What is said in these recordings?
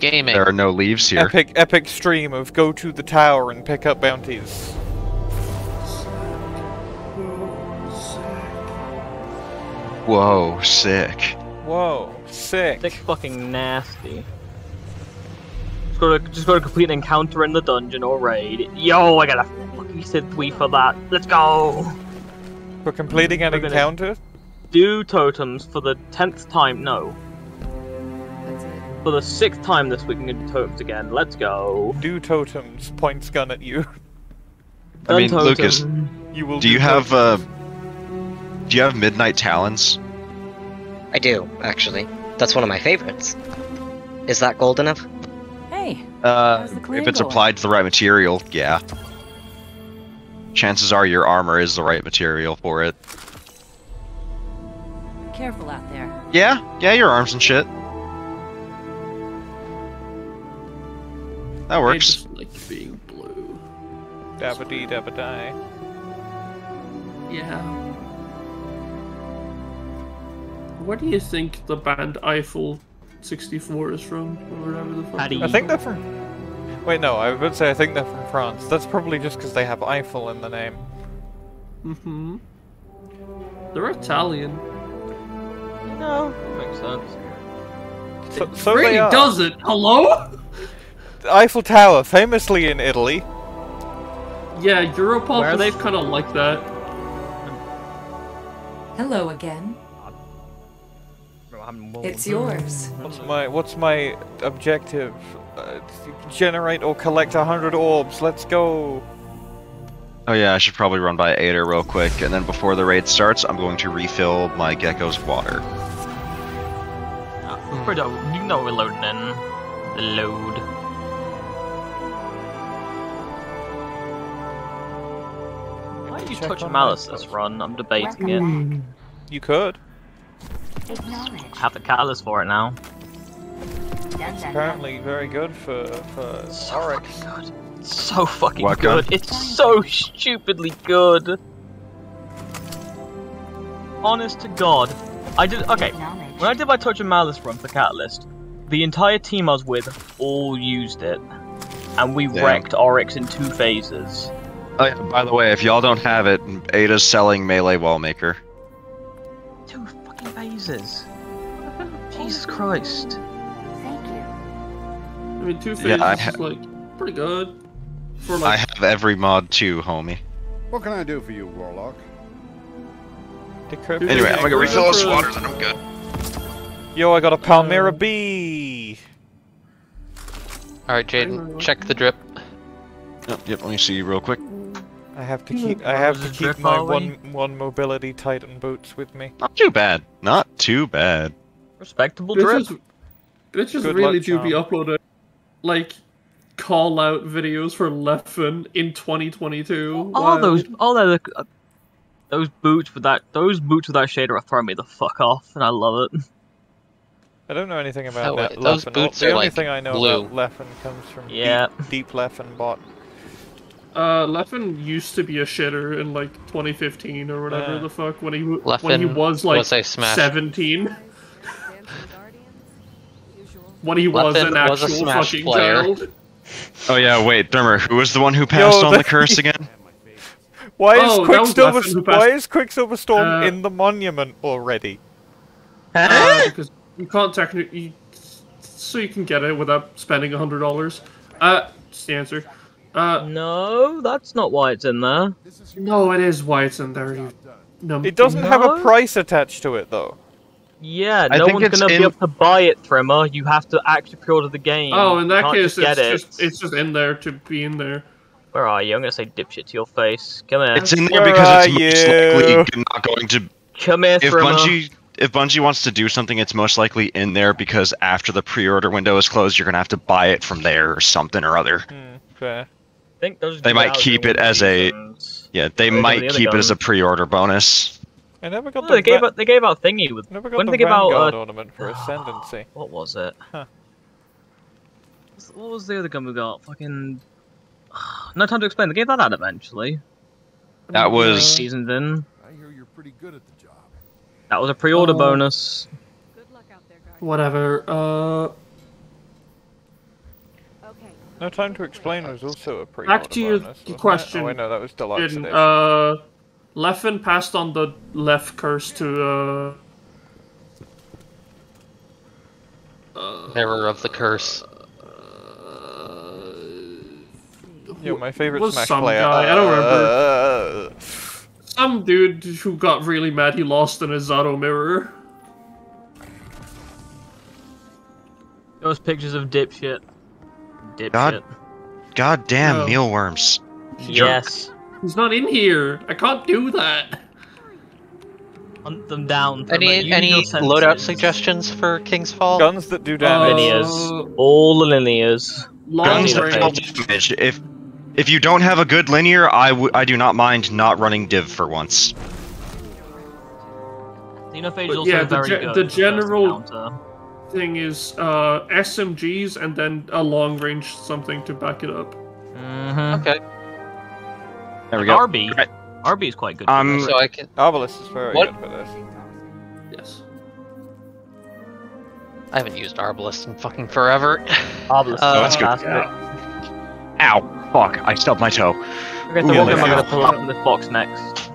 Gaming. There are no leaves here. Epic, epic stream of go to the tower and pick up bounties. Whoa, sick. Whoa, sick. Sick fucking nasty. Just gotta, just gotta complete an encounter in the dungeon or raid. Yo, I got a fucking Sith Wii for that. Let's go! For completing an We're gonna- encounter? Do totems for the tenth time. No. That's it. For the sixth time this week, we can do totems again. Let's go. Do totems, points gun at you. I mean, Done Lucas. You will do you have uh do you have midnight talons? I do, actually. That's one of my favorites. Is that gold enough? Hey, Uh How's the clan if it's going? applied to the right material, yeah. Chances are your armor is the right material for it. careful out there. Yeah, yeah, your arms and shit. That I works. just like being blue. Dabba dee dabba die. Yeah. Where do you think the band Eiffel 64 is from? Or whatever the fuck. Paddy. I think they're from. Wait, no, I would say I think they're from France. That's probably just because they have Eiffel in the name. Mm-hmm. They're Italian. No, makes sense. So, so really does it. Hello? The Eiffel Tower, famously in Italy. Yeah, Europop Where are is they? kind of like that. Hello again. It's yours. What's my What's my objective? Uh, generate or collect a hundred orbs. Let's go. Oh yeah, I should probably run by Ada real quick, and then before the raid starts, I'm going to refill my gecko's water. We're. You know we're loading in. The load. You Check touch malice my this run? I'm debating it. You could. I have the catalyst for it now. It's apparently very good for for So Oryx. fucking good. So fucking What gun? good. It's so stupidly good. Honest to God. I did okay. When I did my Touch of Malice run for Catalyst, the entire team I was with all used it. And we Damn. wrecked Oryx in two phases. Oh yeah, by the way, if y'all don't have it, Ada's selling melee wellmaker. Two fucking phases. Jesus Christ. Thank you. I mean, two phases Yeah, I is like pretty good. For like... I have every mod too, homie. What can I do for you, Warlock? Decrypt. Anyway, I'm gonna Yeah, refill this for- water, then I'm good. Yo, I got a Palmyra Uh, bee. Alright, Jaden, check the drip. Yep, yep, let me see real quick. I have to keep. I have to keep my one one mobility Titan boots with me. Not too bad. Not too bad. Respectable drip. bitches, bitches Good really luck, do be John. uploading like call out videos for Leffen in 2022. All Wow. those, all those, uh, those boots with that, those boots with that shader are throwing me the fuck off, and I love it. I don't know anything about Oh, that. wait, those Leffen. boots the are, only like, thing I know blue. about Leffen comes from Yeah. deep, deep Leffen bot. Uh, Leffen used to be a shitter in like 2015 or whatever Yeah. the fuck when he w- when he was like was a smash- 17. When he was Leffen an was a actual Smash fucking player. child. Oh yeah, wait, Dermer, who was the one who passed on the- the curse again? Why is Oh, Quicksilver? Leffen who passed- Why is Quicksilver Storm Uh, in the monument already? Uh, because you can't technically, so you can get it without spending a hundred dollars. Uh, that's the answer. Uh, No, that's not why it's in there. no, it is why it's in there. You, num- It doesn't have a price attached to it though. Yeah, I no one's gonna in- be able to buy it, Thrymr. You have to actually pre-order the game. Oh, in that case, just it's it. just it's just in there to be in there. Where are you? I'm gonna say dipshit to your face. Come here. It's in there Where because are it's most you? likely not going to. Come here, If Thrymr. Bungie, if Bungie wants to do something, it's most likely in there because after the pre-order window is closed, you're gonna have to buy it from there or something or other. Hmm, fair. I think those They might keep it as a- Yeah, they Or some might the other keep it as a guns. pre-order bonus. I never got Oh, the. they gave va- out. They gave out thingy with. never got when the they give out? Vanguard Uh, ornament for Ascendancy. what was it? Huh. What was the other gun we got? Fucking. No time to explain. They gave that out eventually. That was Seasoned in. I hear you're pretty good at the job. That was a pre-order Oh. bonus. Good luck out there, guys. Whatever. Uh, No Time to Explain was also a pre Back to your bonus, wasn't it? question, Oh, wait, no, that was Deluxe Didn't, uh, Leffen passed on the left curse to, uh... Mirror of the Curse. Yo, my favorite was Smash some player. guy, I don't remember. Some dude who got really mad he lost in a Zato mirror. Those pictures of dipshit. Dipshit. God God damn No. mealworms. Yes. He's not in here. I can't do that. Hunt them down. Any any usual loadout suggestions for King's Fall? Guns that do damage. Linears. Uh, All the linears. Guns that range. deal damage. If if you don't have a good linear, I w- I do not mind not running div for once. Xenophage But also yeah, the very ge- good. the general- encounter. Thing is, uh, SMGs and then a long range something to back it up. Mhm. Okay, There we go. RB. Right. Arby is quite good. Um, so I can. Obelisk is very What? good for this. Yes. I haven't used Arbalest in fucking forever. Obelisk. uh, that's good. fantastic. Ow! Fuck! I stubbed my toe. Okay, so Ooh, what am I gonna pull out from this box next?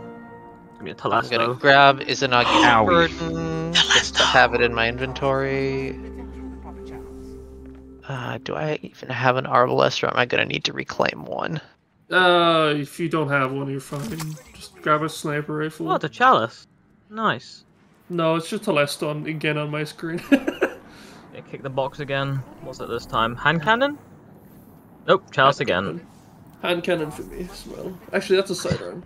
Give me a I'm gonna Telesto. grab Izanagi Owie. Burden just to have it in my inventory. Uh, do I even have an Arbalest or am I gonna need to reclaim one? Uh, if you don't have one, you're fine. Just grab a sniper rifle. What a chalice. Nice. No, it's just a last on again on my screen. Yeah, kick the box again. What's it this time? Hand cannon? Nope, chalice again. Hand cannon for me as well. Actually, that's a sidearm.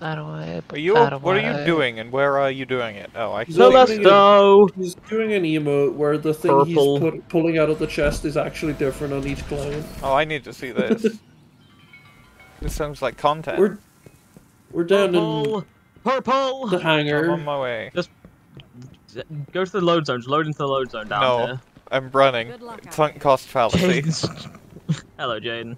That away. Are you? that What are you doing, and where are you doing it? Oh, I see. So- Telesto! He's doing an emote where the thing Purple. he's put, pulling out of the chest is actually different on each client. Oh, I need to see this. this sounds like content. We're we're down Purple! in Purple! the I'm on my way. Just Go to the load zones. Load into the load zone down No. here. I'm running. Good luck, Sunk cost fallacy. Hello, Jaden.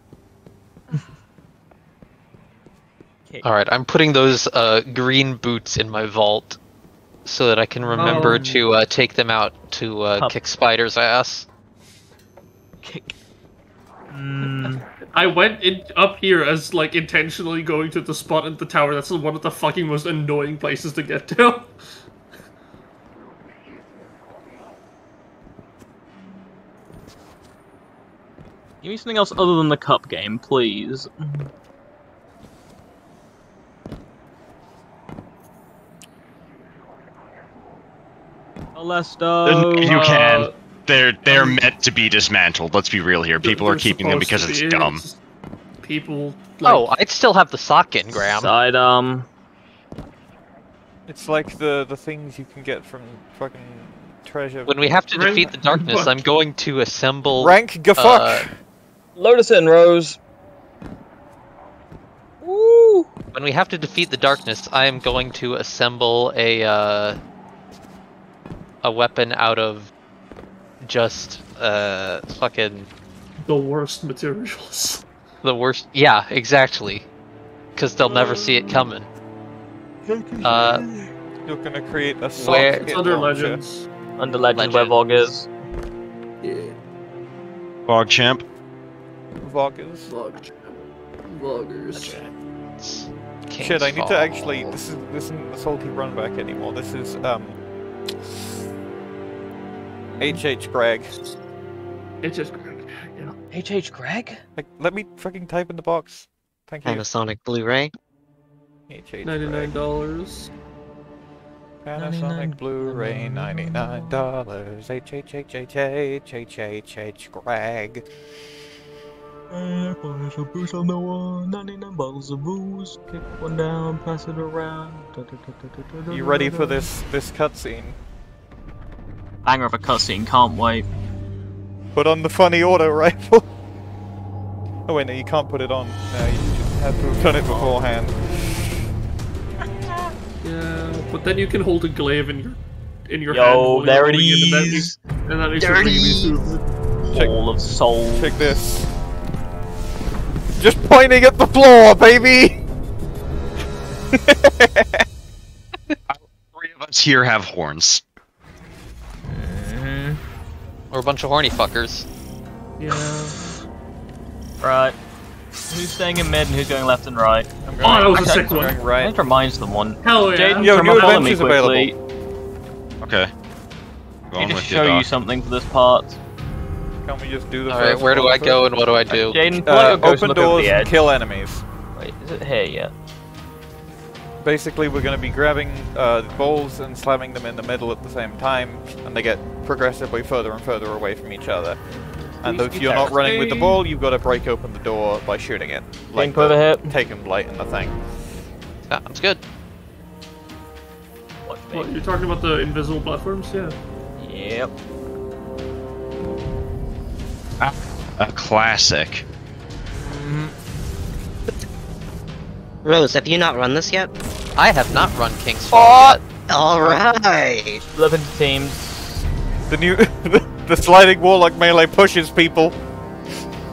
Okay. All right, I'm putting those uh, green boots in my vault so that I can remember Um, to uh, take them out to uh, kick Spider's ass. Kick. Mm, I went in up here as like intentionally going to the spot in the tower. That's one of the fucking most annoying places to get to. give me something else other than the cup game, please. Telesto! you Uh, can. They're they're meant to be dismantled. Let's be real here. People are keeping them because it's be. dumb. It's- People. Like, oh, I'd still have the sock in, Graham. um. It's like the the things you can get from fucking treasure. When we have to Rank- defeat the darkness, I'm going to assemble. Rank gafuck. uh, Lotus in, Rose. Woo! when we have to defeat the darkness, I am going to assemble a uh, a weapon out of just uh fucking the worst materials. the worst. Yeah, exactly. Because they'll never see it coming. Uh, You're gonna create a sock Where- It's under launcher. legends. Under Legend, where Vog is. Yeah. Bog champ. Voggers. Vlog. Vloggers. King's Shit, I need to actually. This is this isn't the salty run back anymore. This is um. H.H. Gregg. H.H. Gregg. H.H. Gregg? Like, let me fucking type in the box. Thank you. Panasonic Blu-ray. H.H. $99. Panasonic Blu-ray, $99. H-H-H-H-H-H-H-H Greg. Bottles of booze on the wall, 99 bottles of booze. Kick one down, pass it around. You ready for this this cutscene? Banger of a cutscene, can't wait. Put on the funny auto rifle. Oh wait, no, you can't put it on. No, you just have to have done it beforehand. Yeah, but then you can hold a glaive in your in your Yo, hand. while there you're and that is. makes- And that makes There it it really is. stupid. Check- Hall of Souls. Check this. Just pointing at the floor, baby! Three of us here have horns. We're a bunch of horny fuckers. Yeah. Right. Who's staying in mid and who's going left and right? I'm Oh, that was a sick I'm one. going I right. need to remind someone. Hell yeah. Jaden, Yo, come new and follow me adventures quickly. available. Okay. I Going need to show you, you something for this part. Can we just do the All right, where do I go and what do I do? Jaden, pull Uh, open and look over doors the and kill enemies. Wait, is it here yet? Basically, we're going to be grabbing uh, balls and slamming them in the middle at the same time, and they get progressively further and further away from each other. And Please if you're not running with the ball, you've got to break open the door by shooting it. Like the- over here. Taking light in the thing. Sounds good. Watch What, you're talking about the invisible platforms? Yeah. Yep. A classic. Rose, have you not run this yet? I have not run King's Fall yet. Alright! Split up into teams. The new, the sliding warlock melee pushes people.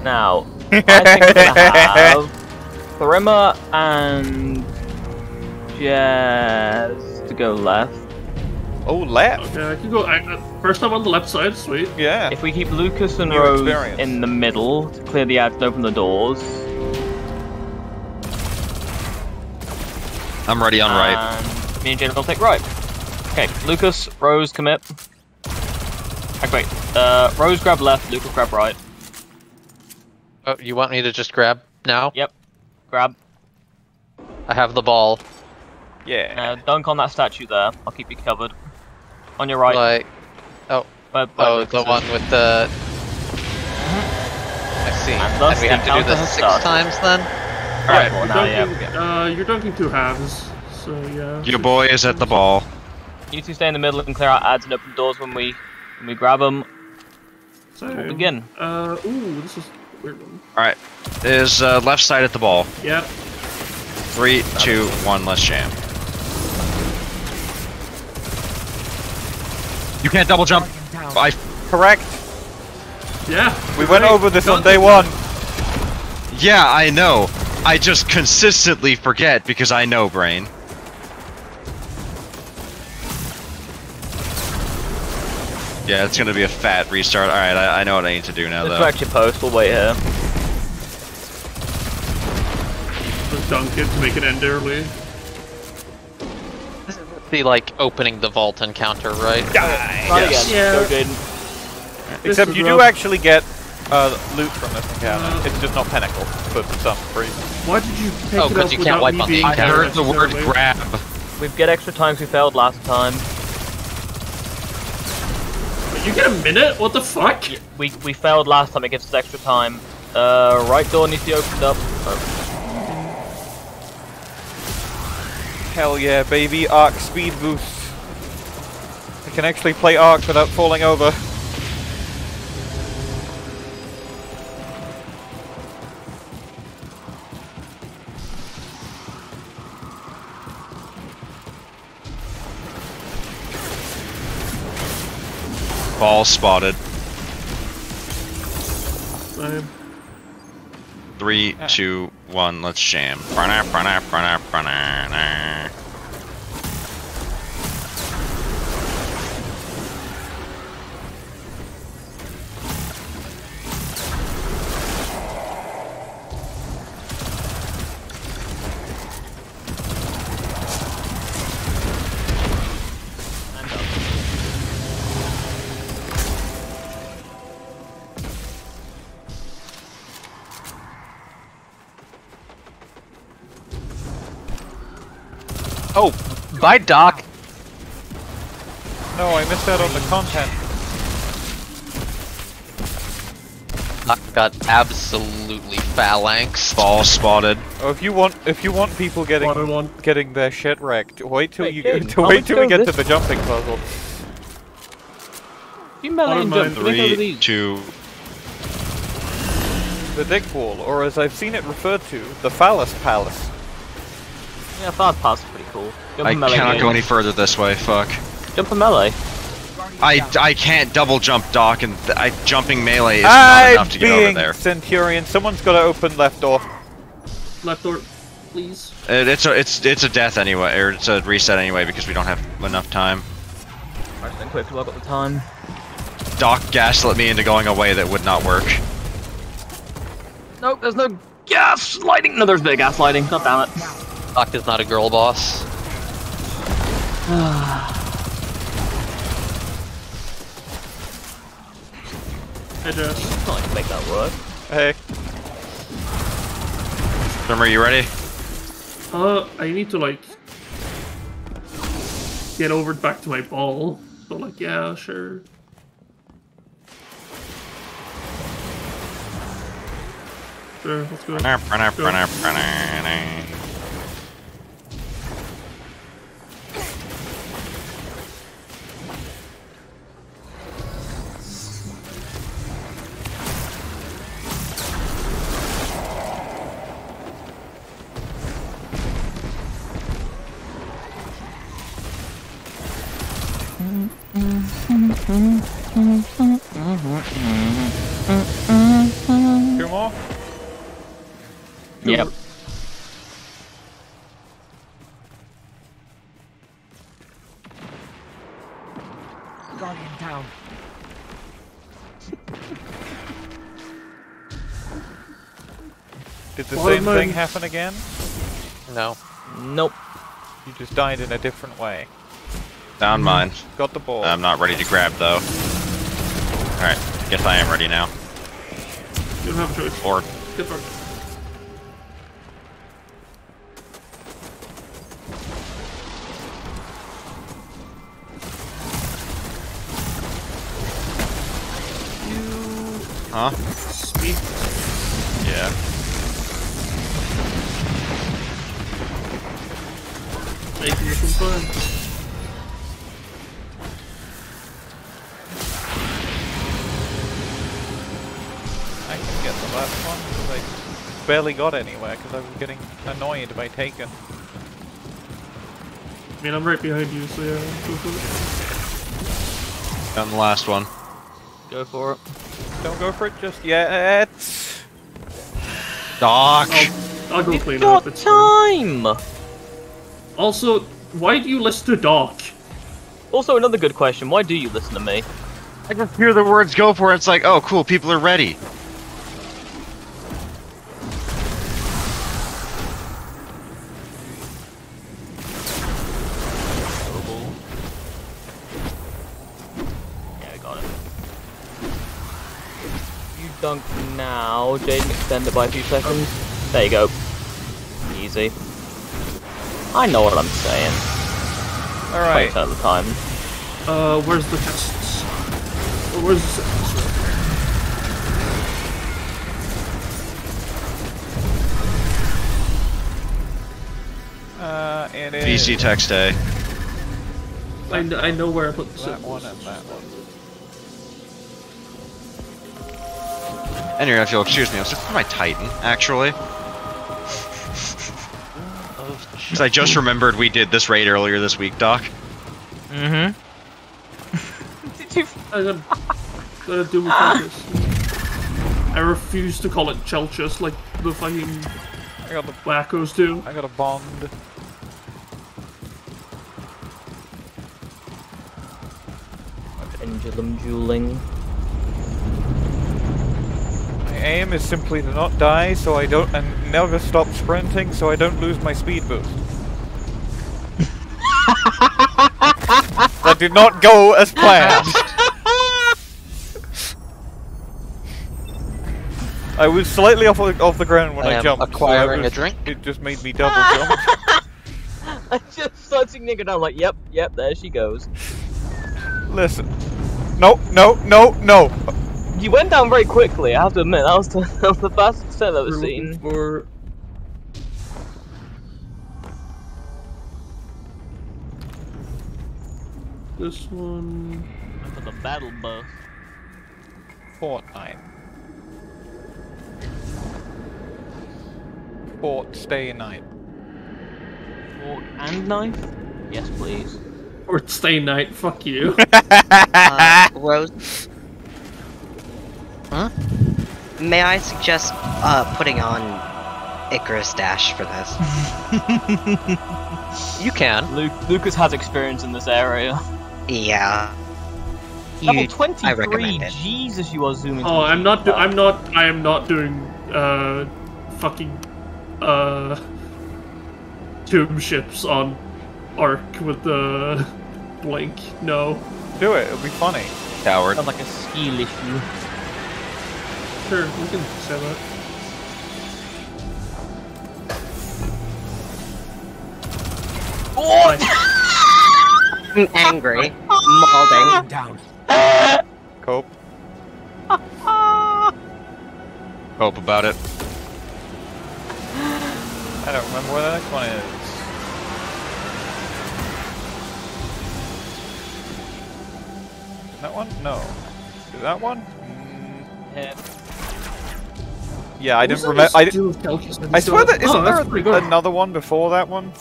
Now, I think we're gonna have Thrymr and Jazz to go left. Oh, left. Okay, I can go. I, uh, first time on the left side, sweet. Yeah. If we keep Lucas and New Rose experience. in the middle to clear the ads and open the doors. I'm ready on right. And me and Jaden will take right. Okay, Lucas, Rose, commit. Okay, wait. uh, Rose grab left, Lucas grab right. Oh, you want me to just grab now? Yep. Grab. I have the ball. yeah. Uh, dunk on that statue there. I'll keep you covered. On your right. Like, By, by oh, the Lucas's. one with the. I see. And And, we have to do this six started. times then. Alright, You're well, now, yeah. dunking, uh, you're dunking two halves, so yeah. Your boy is at the ball. You two stay in the middle and clear out ads and open doors when we when we grab them. So, We'll begin. Uh, ooh, this is a weird one. Alright. Is uh, left side at the ball. Yeah. Three, two, one, let's jam. You can't double jump. I Correct. Yeah. We went Right. over this on day one. yeah, I know. I just consistently forget because I know brain. Yeah, it's gonna be a fat restart. Alright, I, I know what I need to do now Let's though. direct your post. We'll wait here. Just dunk it to make it end early. The like opening the vault encounter, right? Try it Yes. again. Yeah. Go, Jaden. Except is you do actually get uh, loot from this encounter. Uh, it's just not pinnacle for some reason. Why did you pick Oh, it 'cause up you can't wipe me on the being I there heard the word necessarily? grab. We get extra times we failed last time. You get a minute? What the fuck? We we failed last time. It gives us extra time. Uh, right door needs to be opened up. Oh, Hell yeah, baby! Arc speed boost. I can actually play Arc without falling over. Ball spotted. Same. Three, two, one, let's jam. Oh, bye, Doc. No, I missed out on the content. Doc got absolutely phalanx. Ball spotted. Oh, if you want, if you want people getting One one. getting their shit wrecked, wait till Wait, you Jaden, to wait till we goes get to the jumping puzzle. You melee and jump. mine. Think over Three, two. The dick wall, or as I've seen it referred to, the phallus palace. Yeah, fast pass is pretty cool. Jump I and melee. cannot game. go any further this way. Fuck. Jump and melee. I, I can't double jump Doc, and I jumping melee is not I'm enough to get over being there. Centurion. Someone's got to open left door. Left door, please. It, it's a it's it's a death anyway, or it's a reset anyway because we don't have enough time. Right, then quick, 'cause I've got the time. Doc gaslit me into going away that would not work. Nope, there's no gaslighting. No, there's big gaslighting. God damn it. Doc is not a girl boss. Hey, Jess. I can make that work. Hey, Therm, are you ready? Uh, I need to like get over back to my ball. So like, yeah, sure. Sure, let's go. Brunner, brunner, brunner, brunner. two more. Yep. Did the Well, same thing happen again? No. Nope. You just died in a different way. Down mm-hmm. mine. Got the ball. I'm not ready to grab though. Alright, guess I am ready now. You don't have a choice. Or Get back. huh? Speed. Yeah. Making some fun. I can get the last one because I barely got anywhere because I was getting annoyed by Taken. I mean, I'm right behind you, so yeah. Go for it. Done the last one. Go for it. Don't go for it just yet. Doc! I'll, I'll go clean Got up. It's fine. time. Also, why do you listen to Doc? Also, another good question. Why do you listen to me? I just hear the words go for it, it's like, oh cool, people are ready. Dunk now. Jaden, extend it by a few seconds. There you go. Easy. I know what I'm saying. Alright. Twice at the time. Uh, where's the tests? Where's the tests? Uh, it is PC text A. I, kn- I know where I put the that one and that one. Anyway, if you'll excuse me, I'm looking for my Titan, actually. Because I just remembered we did this raid earlier this week, Doc. Mm-hmm. Did you? I gotta, gotta do with this. I refuse to call it Chelchis like the fucking I got the wackos do. I got a bond. Pendulum dueling. My aim is simply to not die, so I don't and never stop sprinting, so I don't lose my speed boost. that did not go as planned. I was slightly off off the ground when I I, am jumped. so I was- a drink. It just made me double jump. I just started nigger down like, yep, yep, there she goes. Listen. No, no, no, no. You went down very quickly, I have to admit, that was the, that was the fastest set I've We're ever seen. for this one. For the battle bus. Fortnite. Fort stay night. Fork and knife? Yes, please. Or stay night. Fuck you. Uh, Rose. Huh? May I suggest uh, putting on Icarus Dash for this? You can. Luke, Lucas has experience in this area. Yeah. Level Huge. 23, I. Jesus, you are zooming. oh, I'm not. Do- I'm not. I am not doing uh, fucking uh, tomb ships on Arc with the blink. No. Do it. It'll be funny. Coward. Sounds like a skill issue. Sure, we can say that. I'm angry. Malding. Cope. Hope about it. I don't remember where the next one is. That one? No. That one? Mm, yeah, I didn't remember. I, di- I swear that isn't oh, there pretty good. another one before that one?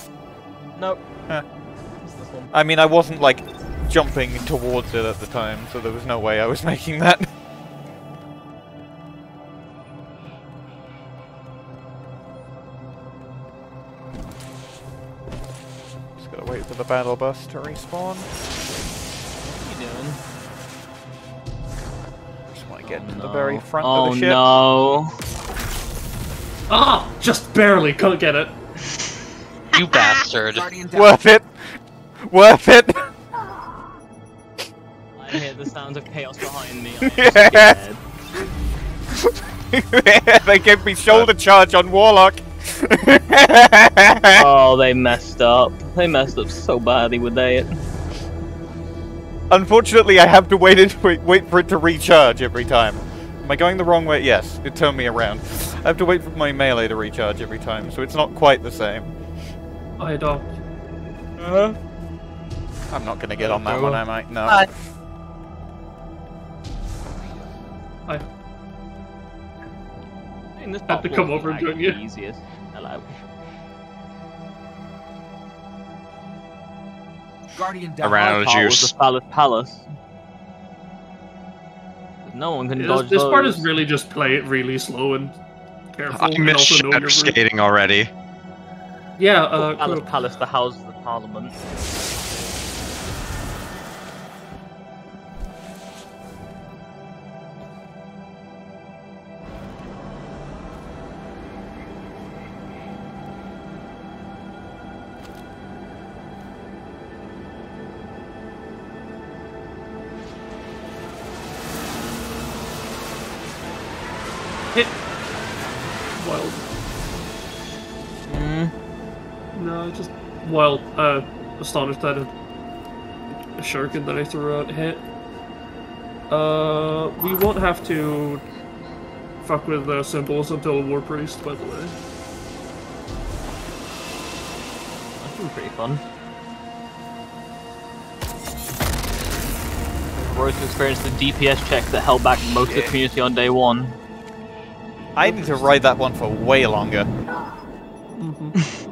Nope. Huh. One. I mean, I wasn't like jumping towards it at the time, so there was no way I was making that. Just gotta wait for the battle bus to respawn. What are you doing? Just to get Oh, to the no. very front oh, of the ship. no. Ah, just barely. Couldn't get it. You bastard. Worth it. Worth it. I hear the sounds of chaos behind me. I'm Yes. scared. they gave me shoulder charge on Warlock. Oh, they messed up. They messed up so badly with that. Unfortunately, I have to wait, it, wait wait for it to recharge every time. Am I going the wrong way? Yes, it turned me around. I have to wait for my melee to recharge every time, so it's not quite the same. I adopt. I'm not gonna get on that one, on. am I? No. Uh, I In this Had part to come over and like join you. the Easiest. Hello. Around My part was juice. the Palace Palace. No one can this, dodge this part is really just play it really slow and careful. I and missed also know shatter your route. skating already. Yeah, uh, Palace. Palace, the house of the Parliament. Just wild. Uh, astonished that a, a shuriken that I threw out hit. Uh, we won't have to fuck with the symbols until War Priest, by the way. That's been pretty fun. Rose experienced the DPS check that held back most of the community on day one. I need to ride that one for way longer.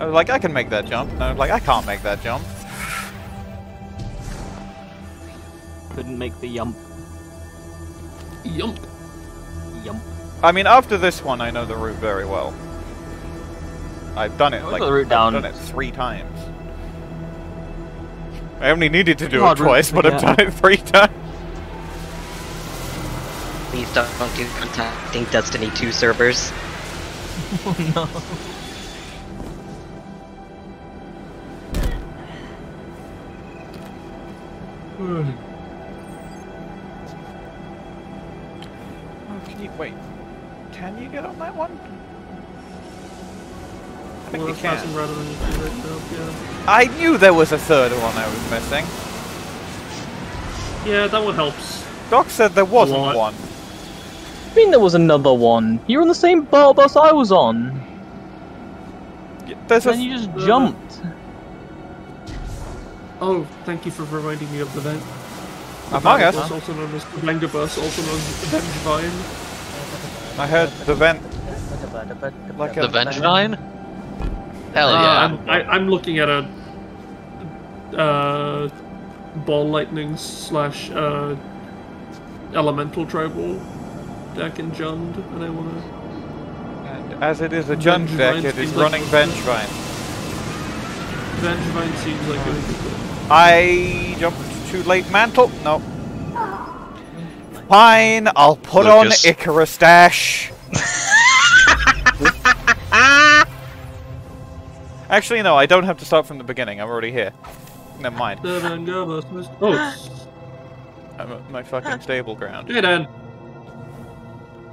I was like, I can make that jump. And I was like, I can't make that jump. Couldn't make the yump. Yump. Yump. I mean, after this one, I know the route very well. I've done it What's like the route I've down? done it three times. I only needed to do Hard it twice, to but I've done it three times. Please don't, don't do contacting Destiny 2 servers. Oh no. Oh, can you wait? Can you get on that one? I think Well, you it's passing can. right underneath you right now, yeah. I knew there was a third one I was missing. Yeah, that one helps. Doc said there wasn't one. I mean, there was another one. You're on the same battle bus I was on. Y- There's a And you just Uh, jumped. Oh, thank you for reminding me of the vent. Among Us. Also known as the Blangabus, also known as the Vengevine. I heard the vent. Like The a Vengevine? Hell Uh, yeah. I'm, I, I'm looking at a uh, ball lightning slash uh, elemental tribal deck in Jund, and I want to. And as it is a Jund deck, it is seems like- running Vengevine. Vengevine seems like a I jumped too late. Mantle? No. Fine, I'll put Lucas. on Icarus Dash. Actually, no, I don't have to start from the beginning. I'm already here. Never mind. Oh. oh, I'm at my fucking ah. stable ground. hey Dan.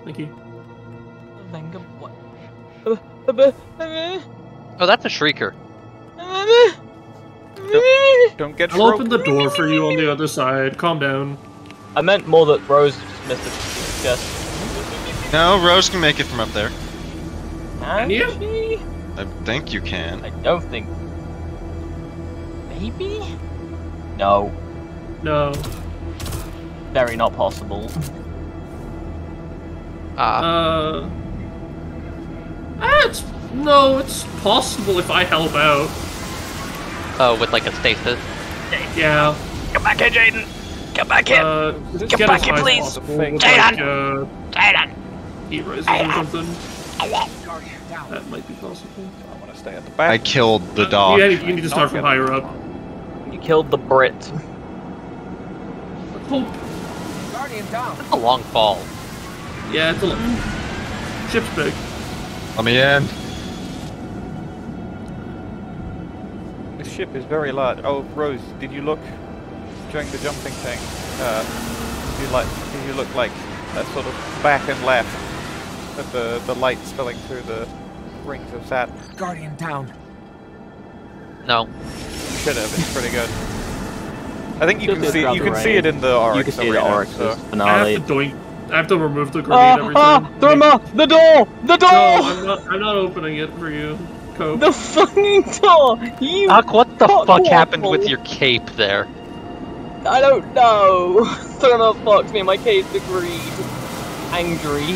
Thank you. Oh, that's a shrieker. Ah. Don't get I'll open the door for you on the other side. Calm down. I meant more that Rose just missed a chest. No, Rose can make it from up there. Can you? she? I think you can. I don't think. Maybe? No. No. Very not possible. Ah, Uh. ah, it's no. It's possible if I help out. Oh, with like a stasis. Yeah. Come back here, Jaden! Come back here! Uh, Get get back here, please. possible with, Jaden! like, uh, Jaden! heat rises or something. That might be possible. I want to stay at the back. I killed the dog. Yeah, you need to start from higher up. You killed the Brit. Hope. That's a long fall. Yeah, it's a lot. Ship's big. Let me in. Ship is very large. Oh, Rose, did you look during the jumping thing? Uh, did you like? Did you look like that sort of back and left at the the light spilling through the rings of Saturn? Guardian down. No. You should have. It's pretty good. I think you Just can see throughout you the can see it in the Oryx You can see the arena, Oryx's so- I have finale. to doink. I have to remove the grenade Ah, every ah, time. Thrymr! The door! The door! No, I'm not. I'm not opening it for you, Cope. The fucking door! You Doc, what the cock fuck happened with your cape there? I don't know. Thrymr fucked me. My case agreed. Angry.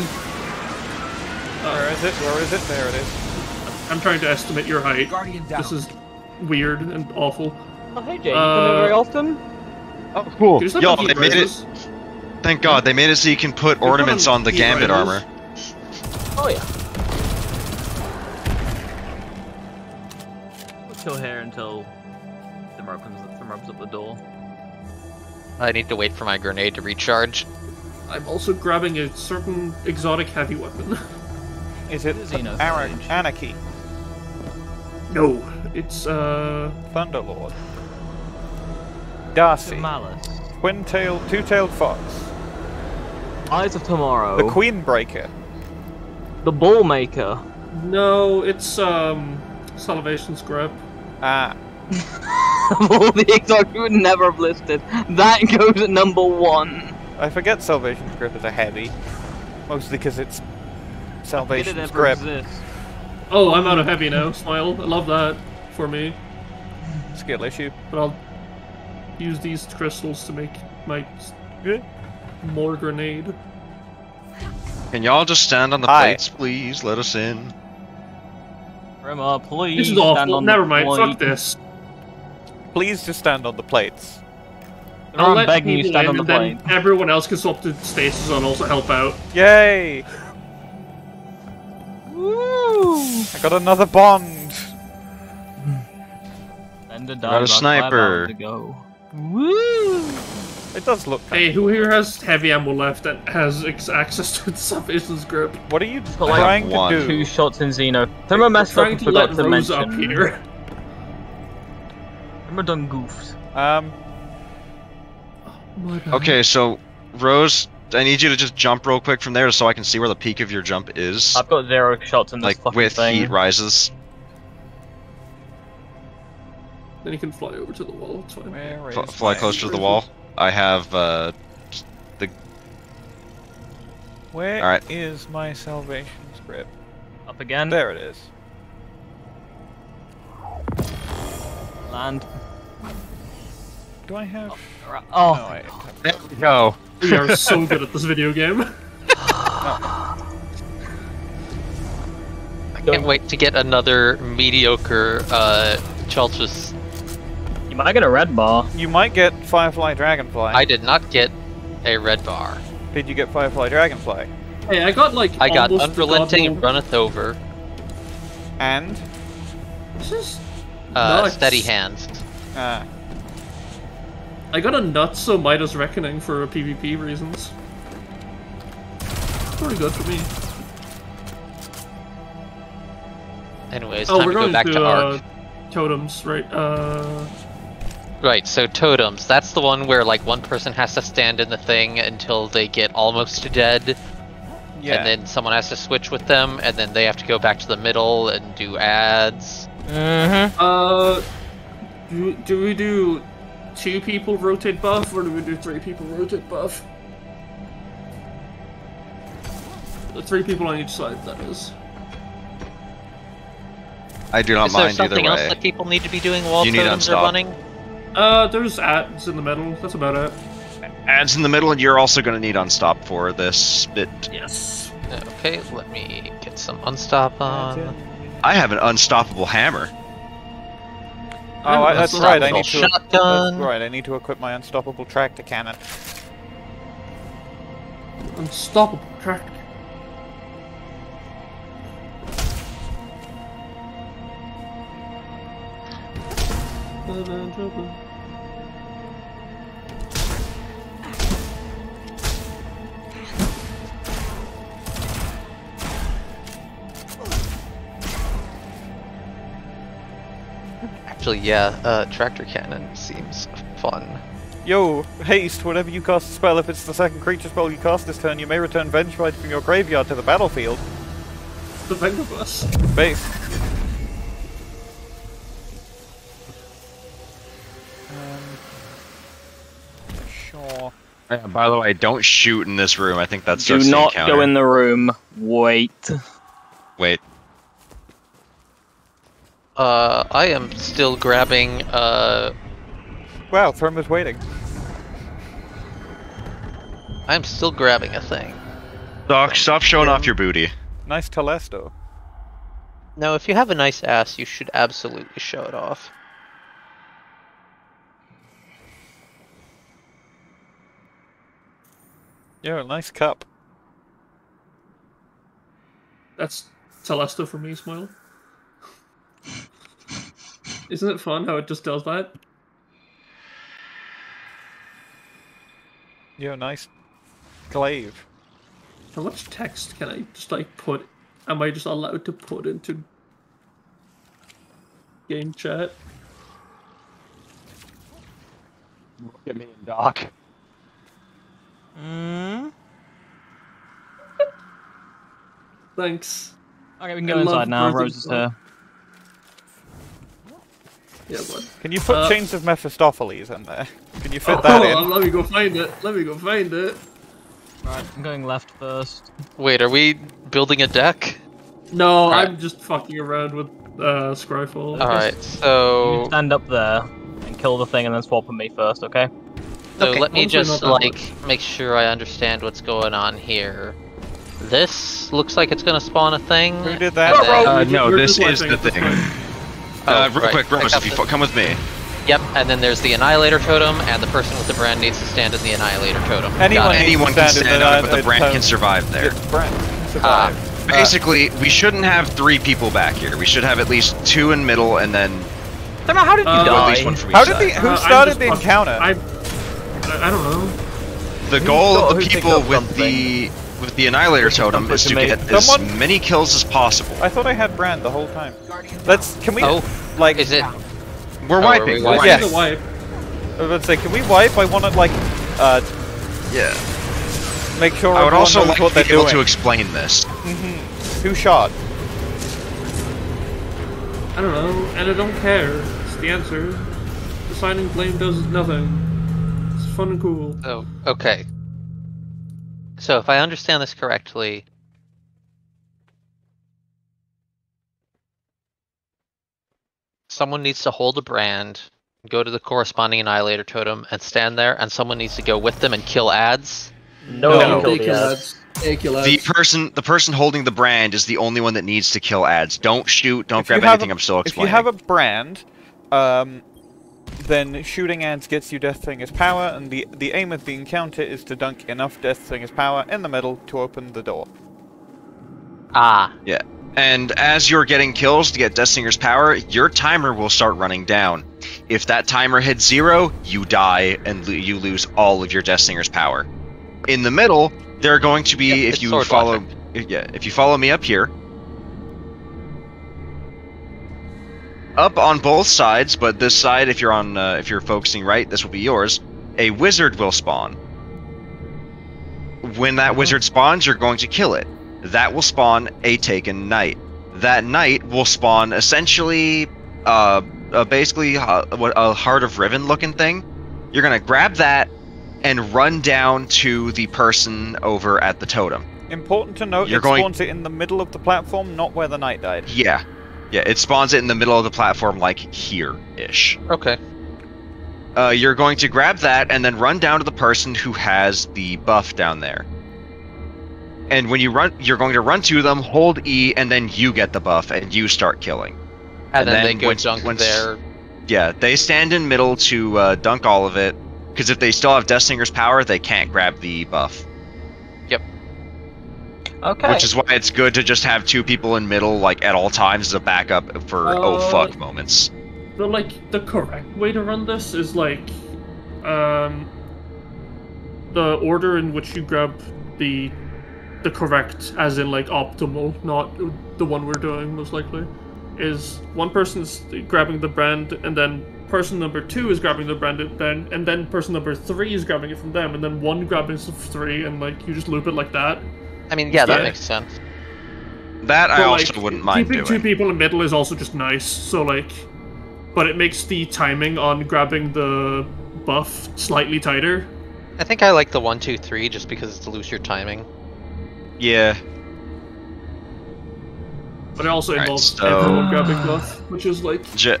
Where is it? Where is it? There it is. I'm trying to estimate your height. Guardian down. This is weird and awful. Oh, hey, Jay. You Uh, come in very often? Oh, cool. Can you stop Yo, making they made it. Thank God they made it so you can put They put ornaments on on the gambit rises. armor. Oh, yeah. We'll chill here until Thrymr comes Thrymr opens up the door. I need to wait for my grenade to recharge. I'm also grabbing a certain exotic heavy weapon. Is it Xenos Ara- Anarchy? no, it's uh. Thunderlord. Darcy. Malice. Twin-tailed, two-tailed fox. Eyes of Tomorrow. The Queen Breaker. The Ball Maker. No, it's um. Salvation Scrap. Ah, of all the exotics we would never have listed, that goes at number one. I forget Salvation's Grip is a heavy. Mostly because it's Salvation's It ever Script. exists. Oh, I'm out of heavy now. Smile. I love that for me. Skill issue. But I'll use these crystals to make my s- more grenade. Can y'all just stand on the Hi. plates, please? Let us in. Rima, please. This is stand awful. on Never mind. plate. Fuck this. Please just stand on the plates. I'll I'm let begging you stand in, on the and plate. then everyone else can swap to stasis and also help out. Yay! Woo! I got another bond. And a got a sniper. To go. Woo! It does look. Hey, who here has heavy ammo left and has access to the Salvation's grip? What are you But like trying to do? Two shots in Xeno. Thrymr I'm messed up trying and to forgot let to Rose mention. up here. Thrymr done goofs. Um, My bad. Okay, so Rose, I need you to just jump real quick from there so I can see where the peak of your jump is. I've got zero shots in this Like fucking with thing. heat rises. Then you can fly over to the wall. It's fine. where is fly my- closer to the wall. I have uh the Where is Alright. is my Salvation's Grip? Up again. There it is. Land. Do I have? Oh No, Oh, I. There we go. We are so good at this video game. I can't wait to get another mediocre uh, Chelchis. You might get a red bar. You might get Firefly Dragonfly. I did not get a red bar. Did you get Firefly Dragonfly? Hey, I got like I got Unrelenting double- Runneth Over, And This is uh, Nuts. Steady Hands. ah, I got a Nutso Midas Reckoning for PvP reasons. pretty good for me. Anyways, oh, time we're to go back to, to uh, totems, right? Uh, Right, so totems. That's the one where like one person has to stand in the thing until they get almost dead, Yeah. and then someone has to switch with them, and then they have to go back to the middle and do ads. Mm-hmm. uh, do, do we do two people rotate buff, or do we do three people rotate buff? The three people on each side, that is. I do not Is there mind either something else that people need to be doing while You need totems are unstop. running? Uh, there's ads in the middle. That's about it. Ads in the middle, and you're also going to need unstop for this bit. Yes. Okay, let me get some unstop on. I have an unstoppable hammer. Oh, I, that's right. I need to. Shotgun. That's right. I need to equip my unstoppable tractor cannon. Unstoppable track. Actually, yeah, uh, tractor cannon seems fun. Yo, haste! Whenever you cast a spell, if it's the second creature spell you cast this turn, you may return Vengevine from your graveyard to the battlefield. The Vengabus. Base. Um, sure. Yeah, by the way, don't shoot in this room. I think that's Do just the not encounter. go in the room. Wait. Wait, Uh, I am still grabbing, uh, Wow, Thrymr's waiting. I'm still grabbing a thing. Doc, stop showing off your booty. Nice Telesto. No, if you have a nice ass, you should absolutely show it off. Yo, nice cup. That's Telesto for me, Smile. Isn't it fun how it just does that? Yo, nice glaive. How much text can I just like put? Am I just allowed to put into game chat? Look at me and Doc. Mm. Thanks. Okay, we can I go inside now. Birds of Rose is here. Yeah, what? Can you put Uh, Chains of Mephistopheles in there? Can you fit Oh, that in? on, let me go find it. Let me go find it. Right, I'm going left first. Wait, are we building a deck? No, Alright. I'm just fucking around with uh, Scryfall. Alright, so... You stand up there and kill the thing and then swap with me first, okay? so Okay. let me just not that like make sure I understand what's going on here. This looks like it's gonna spawn a thing. Who did that? Uh, no, this is the watching thing. at Oh, uh, real right, quick, Rose, if you the- come with me. Yep, and then there's the Annihilator Totem, and the person with the brand needs to stand in the Annihilator Totem. Anyone Got Anyone can stand in stand on it, but the brand can survive there. Brand Brent. Ah, Survive. Basically, we shouldn't have three people back here. We should have at least two in middle, and then Don't know how did you Uh, at die? least one from each How did the who Uh, started just the encounter? I, I, I don't know. The goal of the people up with the with the Annihilator Totem is to get to as many kills as possible. I thought I had Brand the whole time. Let's can we Oh, like is it? We're Oh, wiping. we We're wiping? Yeah. The wiping. wipe. I was about to say, can we wipe? I want to like uh Yeah. make sure. I would also like to be able doing. to explain this. Who shot? I don't know, and I don't care. It's the answer. Assigning blame does nothing. It's fun and cool. Oh, okay. So if I understand this correctly, someone needs to hold a brand, go to the corresponding Annihilator Totem, and stand there, and someone needs to go with them and kill ads. No, No. one killed They the kill ads. ads. Kill The ads. person, the person holding the brand, is the only one that needs to kill ads. Don't shoot. Don't If grab have anything. a- I'm still explaining. If you have a brand, um, then shooting ads gets you Death Singer's power, and the the aim of the encounter is to dunk enough Death Singer's power in the middle to open the door. Ah, Yeah. And as you're getting kills to get Death Singer's power, your timer will start running down. If that timer hits zero, you die and lo- you lose all of your Death Singer's power. In the middle, There are going to be Yep, if it's you sword follow logic. yeah, if you follow me up here. Up on both sides, but this side if you're on uh, if you're focusing right, this will be yours. A wizard will spawn. When that wizard spawns, you're going to kill it. That will spawn a taken knight. That knight will spawn essentially uh, uh basically what a heart of riven looking thing. You're going to grab that and run down to the person over at the totem. Important to note, You're it going- spawns it in the middle of the platform, not where the knight died. Yeah. Yeah, it spawns it in the middle of the platform, like here ish. Okay. Uh, you're going to grab that and then run down to the person who has the buff down there. And when you run, you're going to run to them, hold E, and then you get the buff and you start killing. And, And then, then they go dunk once- there. Yeah, they stand in middle to uh, dunk all of it, because if they still have Death Singer's power, they can't grab the buff. Okay. Which is why it's good to just have two people in middle, like at all times, as a backup for oh Uh, fuck moments. The like the correct way to run this is like um the order in which you grab the the correct as in like optimal, not the one we're doing most likely, is one person's grabbing the brand and then person number two is grabbing the brand and then and then person number three is grabbing it from them and then one grabbing some three and like you just loop it like that. I mean, yeah, that Yeah. makes sense. That I But, also like, wouldn't mind keeping doing. two people in middle is also just nice. So like, but it makes the timing on grabbing the buff slightly tighter. I think I like the one, two, three just because it's looser timing. Yeah, But it also Alright, involves so- everyone grabbing buff, which is like J-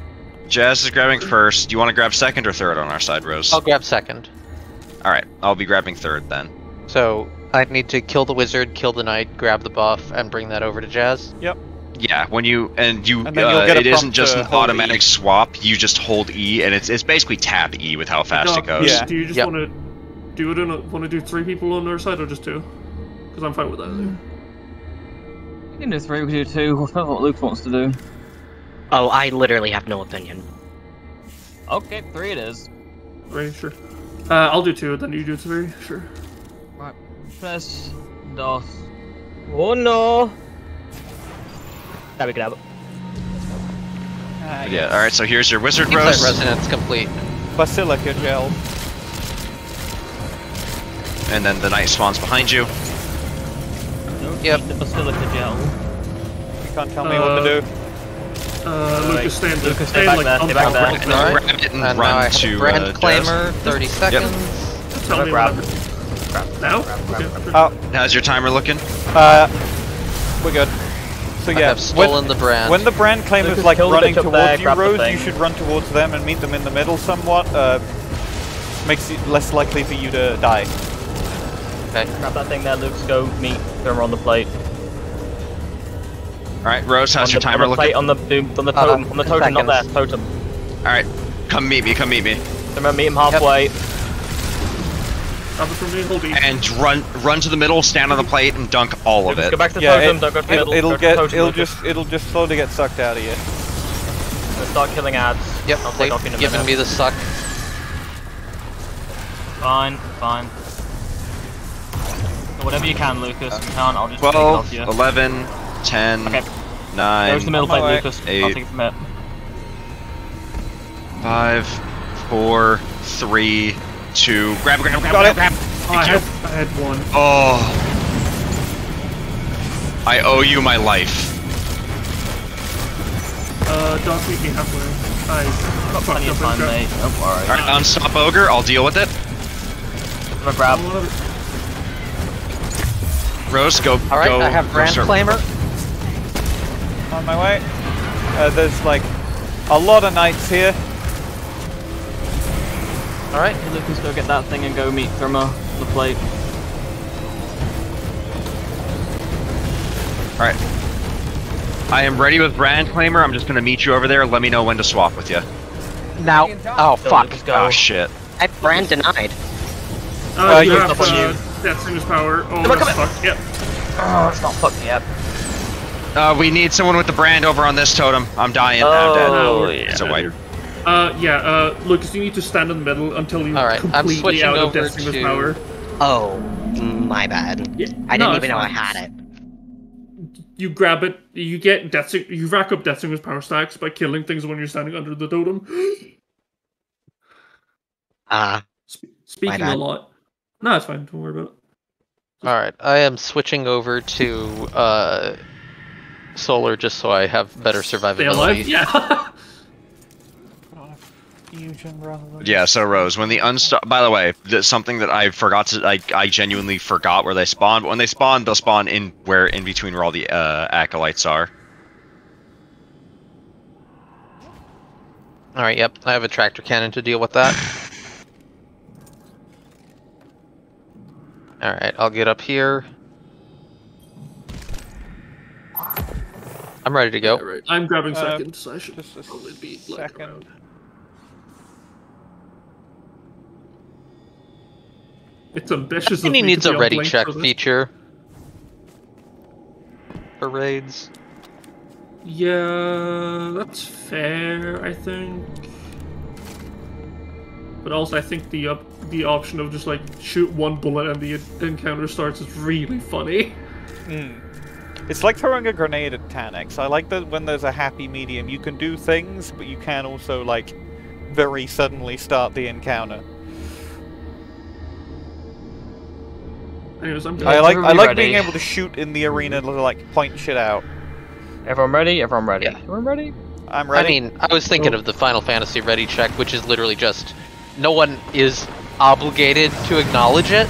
Jazz is grabbing first. Do you want to grab second or third on our side, Rose? I'll grab second. All right, I'll be grabbing third then. So I need to kill the wizard, kill the knight, grab the buff, and bring that over to Jazz. Yep. Yeah, when you and you, And then you'll uh, get a it isn't just an automatic E. swap. You just hold E, and it's it's basically tap E with how fast it goes. Yeah. Do you just Yep. want to do it? Want to do three people on our side or just two? Because I'm fine with that. You can do three, we can do two, whatever what Luke wants to do. Oh, I literally have no opinion. Okay, three it is. Right, sure. Uh, I'll do two, then you do three. Sure. Press dos. Oh no! There we go. Ah, Yeah. All right. So here's your wizard Keep that rose, resonance complete. Basilica gel. and then the knight spawns behind you. Don't Yep. the basilica gel. You can't tell me what Uh, to do. Uh, Lucas, stand there. Lucas, stay Stand, back like, there, on stay back top. there. And then Alright. grab it and, And run I have to Brand uh, Claimer, 30 seconds. Tell me Grab. whatever. Now? Okay. Oh, How's your timer looking? uh, we're good. So yeah, I have stolen the brand. when, when the brand claimer's Lucas, like running towards there, you, Rose, you should run towards them and meet them in the middle somewhat. Uh, makes it less likely for you to die. Okay. Grab that thing there, Luke. Go meet them on the plate. All right, Rose. How's on your the, timer on the looking? plate on the doom, on the Uh, on the totem, not there. Totem. All right, come meet me. Come meet me. Remember, meet him halfway. Grab it from me, hold E. And run, run to the middle, stand on the plate, and dunk all of it. go back to the Yeah, totem. it, don't go to the it'll, middle. it'll get, it'll just, it'll just slowly get sucked out of you. Let's start killing ads. Yep, I'll take they've off in a given minute. me the suck. Fine, fine. So whatever you can, Lucas. If you can't, I'll just take it off 12, you. 11, 10, Okay. 9, Go to the middle plate, way. Lucas. I'll take it from here. 5, 4, 3, 2. Grab, grab, grab, Got grab, it. grab. Oh, I had, I had one. Oh. I owe you my life. Uh, Doc, meet me halfway. I Got fucked plenty up of and time, grabbed- mate. Don't worry. Alright, unstop ogre. I'll deal with it. I'm gonna grab. One of it- Rose, go. Alright, go, I have go Brand Claimer. On my way. Uh, there's like a lot of knights here. Alright, Lucas, go get that thing and go meet Thrymr on the plate. Alright. I am ready with brand claimer. I'm just gonna meet you over there. Let me know when to swap with you. Now. Oh, Go, fuck. Go. Oh shit. I brand denied. Uh, Uh, you you- have up on uh, you. Death Singer's power. Oh, Come on, that's fucked. Yep. Oh, it's not fucked yet. Uh, we need someone with the brand over on this totem. I'm dying. I'm dead. Oh, It's a white. Uh, yeah, uh, Lucas, you need to stand in the middle until you're Alright, I'm completely out of Singer's to- power. Oh, my bad. Yeah, I didn't it's even know I had it. You grab it, you get Death you rack up Death power stacks by killing things when you're standing under the totem. Ah, Sp- Speaking a lot. No, it's fine. Don't worry about it. All right, I am switching over to uh, solar just so I have better Stay alive. survivability. Yeah. Fusion rather than- Yeah, so Rose, when the unstop. By the way, that's something that I forgot to. I, I genuinely forgot where they spawn. But when they spawn, they'll spawn in where in between where all the uh, acolytes are. All right, yep, I have a tractor cannon to deal with that. All right, I'll get up here. I'm ready to go. Alright, I'm grabbing Uh, second, so I should just probably be like second. around. It's ambitious. And of he me needs to a be on ready check for feature for raids. Yeah, that's fair. I think. But also, I think the up the option of just like shoot one bullet and the encounter starts is really funny. Mm. It's like throwing a grenade at Taniks. I like that when there's a happy medium, you can do things, but you can also like very suddenly start the encounter. Anyways, I'm I like I like ready? being able to shoot in the arena to like point shit out. Everyone ready? Everyone ready? Yeah. Everyone ready? I'm ready. I mean, I was thinking of the Final Fantasy ready check, which is literally just no one is obligated to acknowledge it.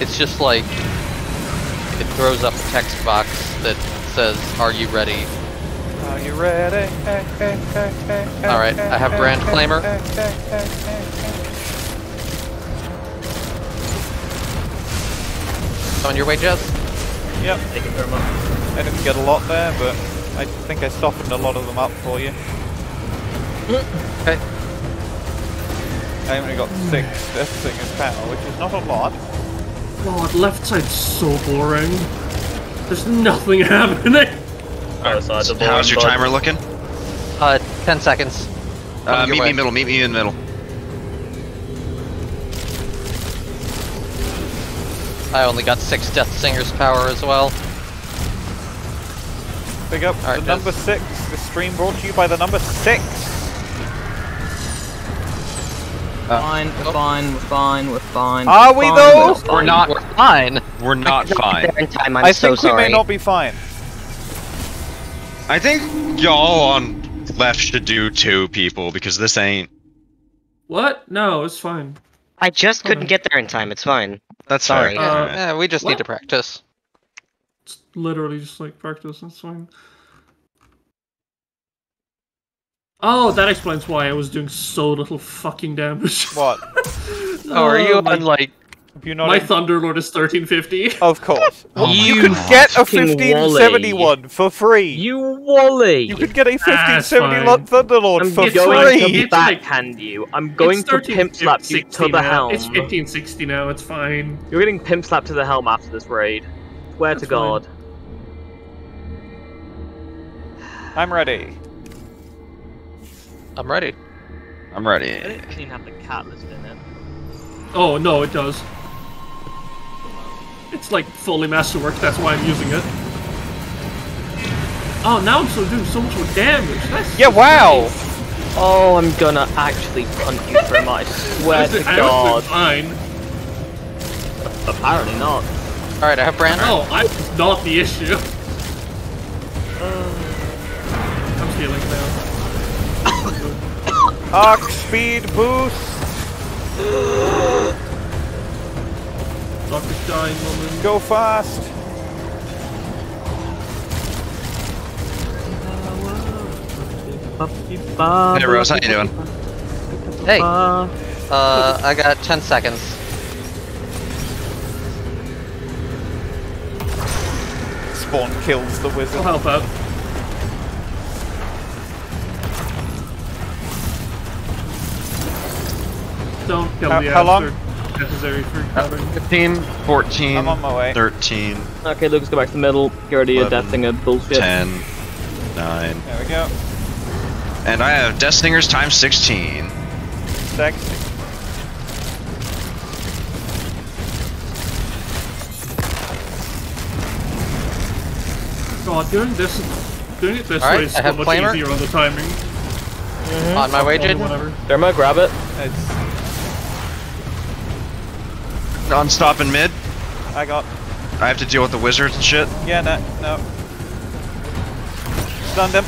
It's just like it throws up a text box that says, "Are you ready?" Are you ready? All right, I have Brand Claimer. On your way, Jess. Yep. Thank you very much. I didn't get a lot there, but I think I softened a lot of them up for you. Okay. I only got six Death Singer's power, which is not a lot. God, left side's so boring. There's nothing happening. Other side of the How's your timer looking? Uh, ten seconds. Uh, On your meet me way. in middle. Meet me in the middle. I only got six Death Singer's power as well. Big up Alright, the number six. The stream brought to you by the number six. Uh, fine, we're fine, we're fine, we're fine. Are we're we fine, though? not We're not. We're fine. We're not Not fine. in time. I'm I so think we may not be fine. I think y'all on left should do two people because this ain't. What? No, it's fine. I just couldn't get there in time. It's fine. That's Sorry. Uh, Yeah, we just need to practice. It's literally just like practice. That's fine. Oh, that explains why I was doing so little fucking damage. What? Oh, are you my, on like? Have you not? my in- Thunderlord is 1350. of course. Oh you my can get a Fucking 1571 for free. You Wally! You could get a Ah, it's 1570 fine. Thunderlord I'm for It's going free. free. to It's like- backhand you. I'm going It's to pimp slap you to 1360 the helm. It's 1560 now. It's fine. You're getting pimp slapped to the helm after this raid. Swear to That's fine. God. I'm ready. I'm ready. I'm I ready. didn't even have the cat listed in it. Oh no, it does. It's like fully masterwork. That's why I'm using it. Oh, now I'm so doing so much more damage. That's Yeah, wow. Oh, I'm gonna actually punt you for him. I swear to I God. was fine. Apparently not. All right, I have Brand. Oh, I'm not the issue. Uh. I'm feeling now. Arc speed boost. Doctor's dying woman. Go fast. Hey Rose, how you doing? Hey. Uh, I got ten seconds. Spawn kills the wizard. I'll help out. Don't kill How- the how long? Necessary for cover. Uh, 15, 14, I'm on my way. 13. Okay, Lucas, go back to the middle. Get rid of that thing of bullshit. 10, 9. There we go. And I have Death Singer's times 16. Six. God, doing this, doing it this way is so much flamer. easier on the timing. Mm -hmm. On my way, Jade. Thrymr, grab it. It's Non-stop in mid. I got. I have to deal with the wizards and shit. Yeah, no, no. Stunned him.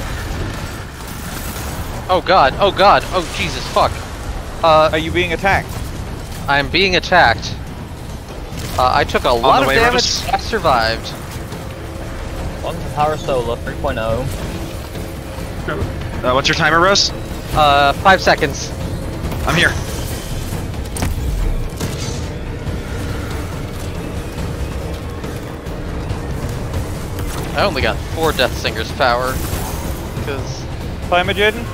Oh god, oh god, oh Jesus, fuck. Uh, Are you being attacked? I'm being attacked. Uh, I took a lot of way, damage. Rose. I survived. On Power Solar 3.0. Uh, what's your timer, Rose? Uh, five seconds. I'm here. I only got four Death Singer's power. Because Timer, Jaden?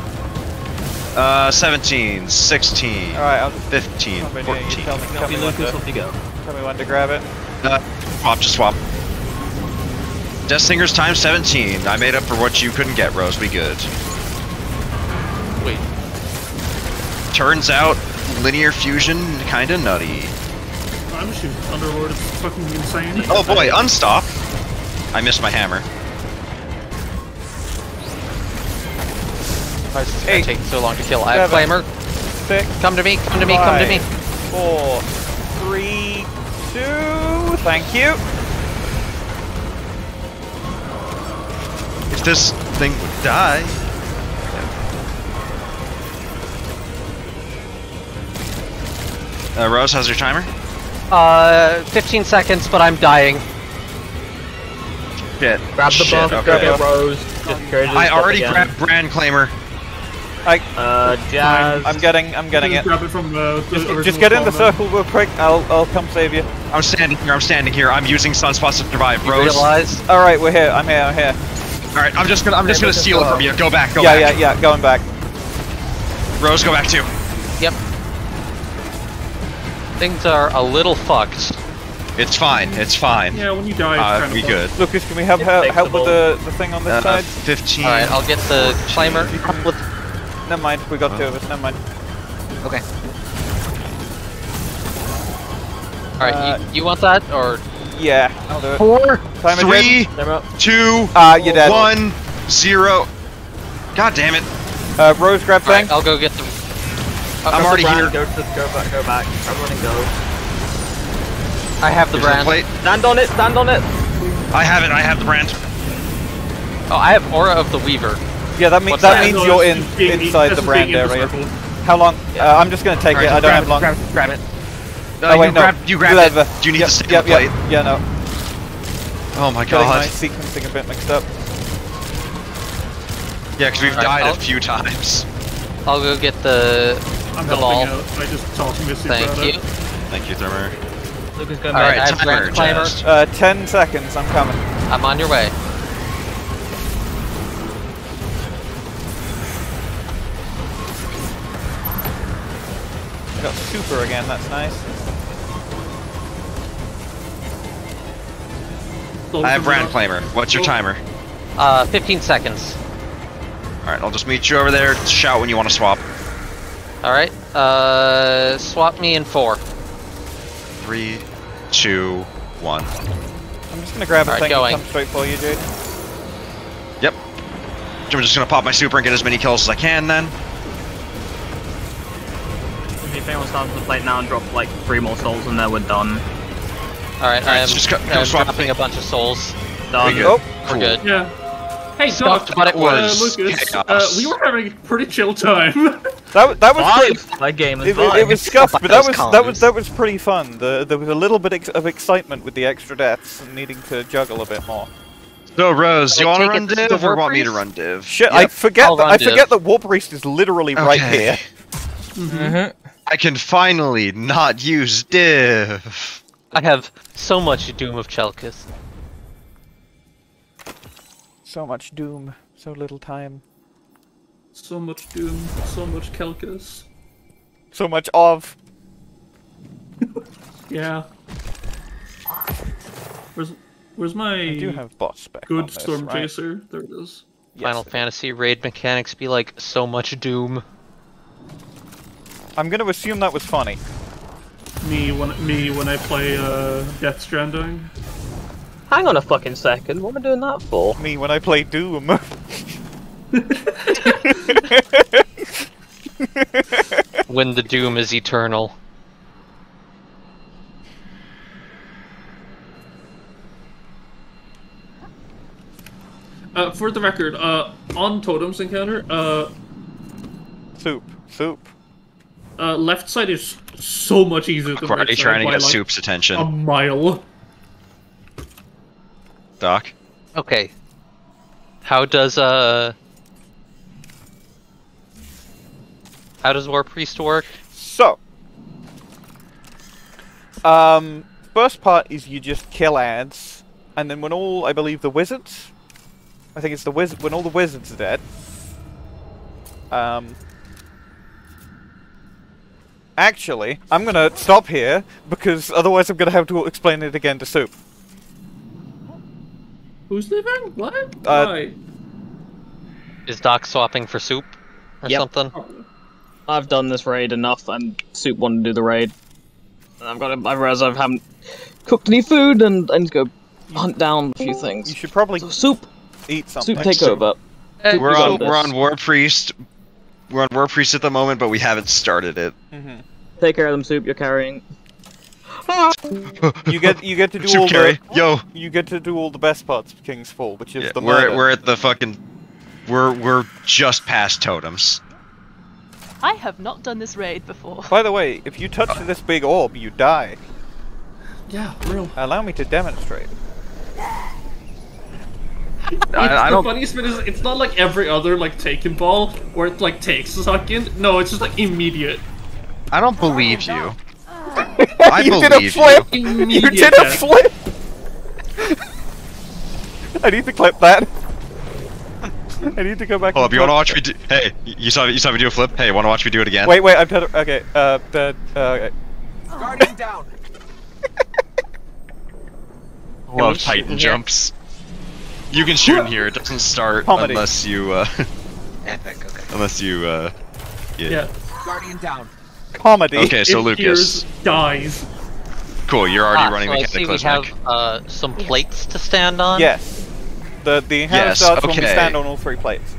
Uh, 17, 16, Alright, I'll 15, jump in here. You 14. tell me, tell Copy me, when to, go. tell me when to grab it. Uh, swap, just swap. Death Singer's time 17. I made up for what you couldn't get, Rose. We good. wait, Turns out, linear fusion kinda nutty. I'm shooting Underlord. It's fucking insane. Oh boy, unstop. I missed my hammer. why is this Hey. guy taking so long to kill? I have Seven. Flamer. Six, Come to me, come to me, come to me. Five. four, three, two. Thank you. If this thing would die. Uh, Rose, how's your timer? Uh, 15 seconds, but I'm dying. Shit. Grab the Shit, buff, okay. grab the rose. Just I already grabbed Brand Claimer. I, Uh, Jazz. I'm getting, I'm getting Just it. grab it from uh, the Just, just get in the circle real quick. I'll, I'll come save you. I'm standing here, I'm standing here. I'm using Sunspots to survive. You Rose. realize? All right, we're here. I'm here. I'm here. Alright, I'm just gonna I'm just gonna steal it from you. Go back, go yeah, back. yeah, yeah. Going back. Rose, go back too. Yep. Things are a little fucked. It's fine, it's fine. Yeah, when you die, it's Uh, kind we of good. Lucas, can we have her, help with the, the thing on this Uh, side? 15. Alright, I'll get the Flamer. Never mind. We got two of us. Never mind. Okay. Alright, Uh, you, you want that? Or. Yeah, I'll do it. Four, Timer, three, Dermo. two, Ah, you're dead. one, zero. God damn it. Uh, Rose, grab thing. Alright, I'll go get the. I'm already here. Go, to, go back, go back. Everyone and go. I have the Here's the brand. plate. Stand on it, stand on it. I have it, I have the brand. Oh, I have Aura of the Weaver. Yeah, that means What's that that? means you're in inside the just brand being the area. circle. How long? Uh, I'm just gonna take Alright, it. I don't have it, long. Grab, grab it. Uh, oh wait, you no. grab, you grab Do it. Do you need yep, to stick yep, the plate? Yep. Yeah, no. Oh my Getting my sequencing a bit mixed up. Yeah, because we've Alright, died I'll- a few times. I'll go get the. I'm the helping ball. out. I just talked to Missy Thank you. it. Thank you, Thrymr. Lucas, go Alright, back. I have timer, Brand Claimer. Jazz. Uh, ten seconds. I'm coming. I'm on your way. Got super again. That's nice. I have this is claimer. What's your timer? Uh, 15 seconds. Alright, I'll just meet you over there. Shout when you want to swap. Alright, uh, swap me in four. Three, two, one. I'm just gonna grab a Alright, thing going. and come straight for you, dude. Yep. I'm just gonna pop my super and get as many kills as I can then. If anyone starts the plate now and drop like three more souls and then we're done. Alright, Alright, I'm, just co- come I'm dropping a bunch of souls. Done. good. Oh, We're good. Yeah. Hey, Stuffed, Doc, but it uh, was Lucas, uh, we were having a pretty chill time. that that was pretty. Five. That game is It, it, it was scuffed, but that those was that was that was pretty fun. The, there was a little bit ex of excitement with the extra deaths and needing to juggle a bit more. So Rose, Can you want to run div the or want me to run div? Shit, I Yep. forget I'll that, I forget that War Priest is literally right Okay. here. Mm-hmm. I can finally not use div. I have so much Doom of Chelchis. So much doom, so little time, so much Doom, so much Chelchis. so much of. Yeah. Where's Where's my I do have boss spec. good this, Storm right? Chaser? There it is. Yes. Final Fantasy raid mechanics be like so much Doom. I'm gonna assume that was funny. Me when me when I play uh, Death Stranding. Hang on a fucking second. What am I doing that for? Me when I play Doom. When the doom is eternal. Uh, for the record, uh, on Totem's encounter, uh, soup. Soup. uh, left side is so much easier than right Already side trying to get Soup's attention. a mile. Doc? Okay. How does uh How does War Priest work? So, um, first part is you just kill ads, and then when all, I believe, the wizards, I think it's the wizard, when all the wizards are dead, um, actually, I'm gonna stop here, because otherwise I'm gonna have to explain it again to Soup. Who's leaving? What? Uh, Why? Is Doc swapping for soup or Yep. something? Oh, I've done this raid enough, and Soup wanted to do the raid. And I've got to, I realize I haven't cooked any food, and I need to go hunt down a few things. You should probably So Soup, eat something. Soup, take So- over. Eh, We're on we're on War Priest. We're on War Priest at the moment, but we haven't started it. hmm Take care of them, Soup. You're carrying. You get you get to do Soup all carry. the Yo, you get to do all the best parts of King's Fall, which is yeah, the we're murder. we're at the fucking we're we're just past totems. I have not done this raid before. By the way, if you touch uh. this big orb, you die. yeah, real. Allow me to demonstrate. It's, I the don't- funniest bit is it's not like every other like taken ball where it like takes a second. No, it's just like immediate. I don't believe you. I you did a flip. you. You Immediate did a flip. I need to clip that. I need to go back. Hold and up, you wanna watch me do? Hey, you saw you saw me do a flip. Hey, wanna watch me do it again? Wait, wait. I'm trying to. Okay. Uh. The. Uh. Okay. Guardian down. Love Titan in here? jumps. You can shoot in here. It doesn't start Comedy. unless you uh Epic, okay. unless you uh yeah. Yeah. Guardian down. Comedy. Okay, so Lucas, dies. cool. You're already Ah, running so I see we have uh, some plates to stand on. Yes. The the encounter Yes, starts when we stand on all three plates.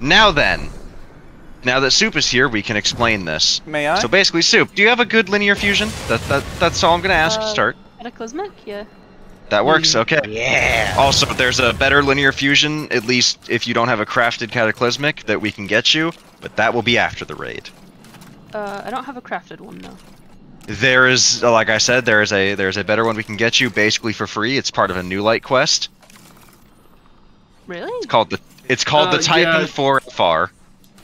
Now then, now that Soup is here, we can explain this. May I? So basically, Soup, do you have a good linear fusion? That that that's all I'm gonna ask to Uh, start. Cataclysmic? Yeah. That works. Okay. Yeah. Also, there's a better linear fusion, at least if you don't have a crafted cataclysmic, that we can get you, but that will be after the raid. Uh, I don't have a crafted one though. There is, like I said, there is a there's a better one we can get you basically for free. It's part of a new light quest. Really? It's called the it's called Uh, the Taipan yeah. 4 FR.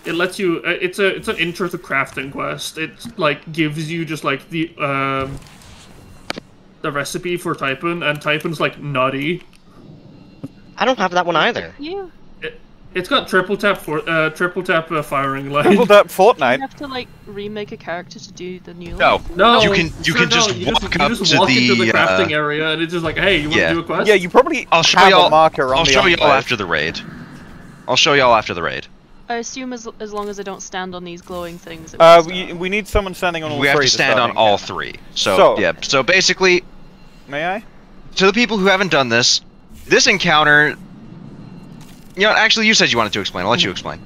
It lets you. Uh, it's a. It's an intro to crafting quest. It like gives you just like the um. The recipe for Taipan, and Taipan's like nutty. I don't have that one either. You. It, it's got triple tap for uh triple tap uh, firing line. Triple that You have to like remake a character to do the new. No. one? No, You can- you sir, can no, just you walk you up just to walk into the, the crafting uh, area, and it's just like, hey, you want yeah. to do a quest? Yeah, you probably I'll show have y'all a marker on I'll the show y'all after the raid. I'll show y'all after the raid. I assume as as long as I don't stand on these glowing things. It Uh, we we need someone standing on all We have to stand start on all encounter. three. So, So- yeah, so basically May I? to the people who haven't done this, this encounter you know, actually you said you wanted to explain. I'll let you explain.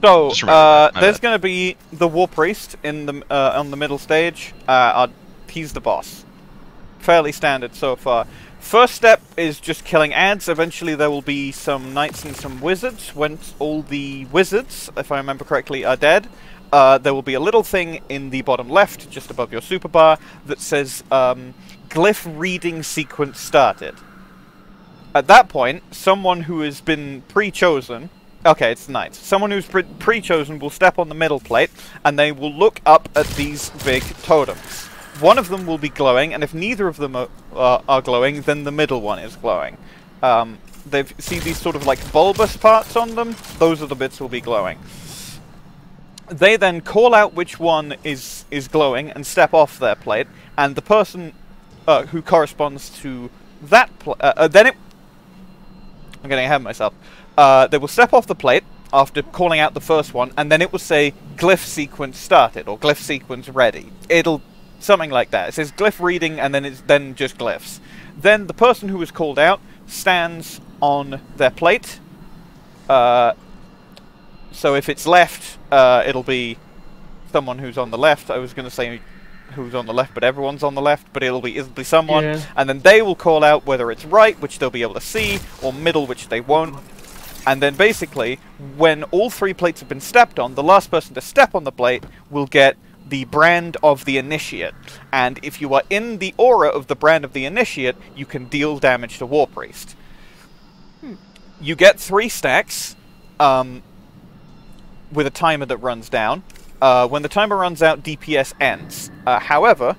So, uh, there's going to be the War Priest in the uh, on the middle stage. Uh, uh, he's the boss. Fairly standard so far. First step is just killing ads. Eventually, there will be some knights and some wizards. Once all the wizards, if I remember correctly, are dead, uh, there will be a little thing in the bottom left, just above your super bar, that says um, "Glyph reading sequence started." At that point, someone who has been pre-chosen Okay, it's the knights. Someone who's pre- pre-chosen will step on the middle plate, and they will look up at these big totems. One of them will be glowing, and if neither of them are, uh, are glowing, then the middle one is glowing. Um, they see these sort of like bulbous parts on them. Those are the bits will be glowing. They then call out which one is is glowing and step off their plate, and the person uh, who corresponds to that uh, uh, then it. I'm getting ahead of myself. Uh, they will step off the plate after calling out the first one, and then it will say glyph sequence started or glyph sequence ready. It'll something like that. It says glyph reading, and then it's then just glyphs. Then the person who was called out stands on their plate. Uh, so if it's left, uh, it'll be someone who's on the left. I was going to say who's on the left, but everyone's on the left. But it'll be it'll be someone, Yeah. and then they will call out whether it's right, which they'll be able to see, or middle, which they won't. And then basically, when all three plates have been stepped on, the last person to step on the plate will get the brand of the initiate. And if you are in the aura of the brand of the initiate, you can deal damage to War Priest. You get three stacks um, with a timer that runs down. Uh, when the timer runs out, DPS ends. Uh, however,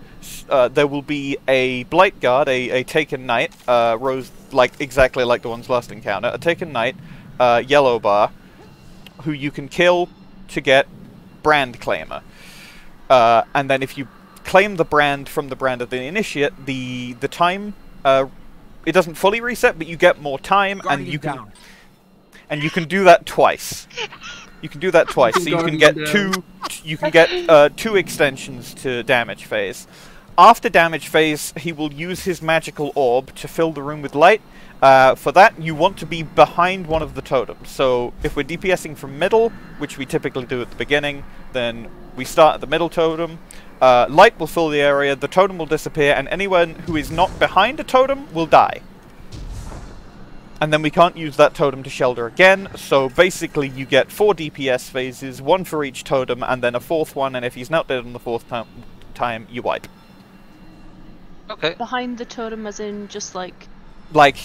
uh, there will be a Blight Guard, a, a Taken Knight, uh, rose like exactly like the one's last encounter, a Taken Knight, uh, Yellow Bar, who you can kill to get Brand Claimer. Uh, and then if you claim the brand from the brand of the initiate, the the time uh, it doesn't fully reset, but you get more time, and Guardian you can down. and you can do that twice. You can do that twice, so you can get two. You can get uh, two extensions to damage phase. After damage phase, he will use his magical orb to fill the room with light. Uh, for that, you want to be behind one of the totems. So if we're DPSing from middle, which we typically do at the beginning, then we start at the middle totem. Uh, light will fill the area, the totem will disappear, and anyone who is not behind a totem will die. And then we can't use that totem to shelter again, so basically you get four DPS phases, one for each totem, and then a fourth one, and if he's not dead on the fourth time, time you wipe. Okay. Behind the totem, as in just like. Like,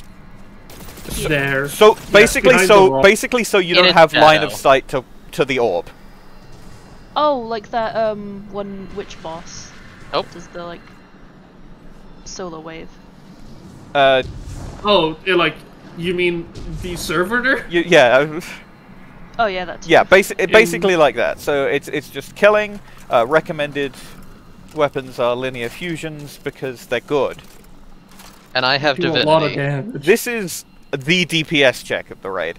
There. so basically, behind the so rock. basically, so you In don't have line of sight to to the orb. Oh, like that um one witch boss. Nope. Does the like solar wave. Uh, Oh, it, like you mean the servitor? you, yeah, Oh yeah, that's yeah, basi- In- basically like that. So it's it's just killing. Uh, recommended weapons are linear fusions because they're good. And I have Do a lot of damage. This is the DPS check of the raid.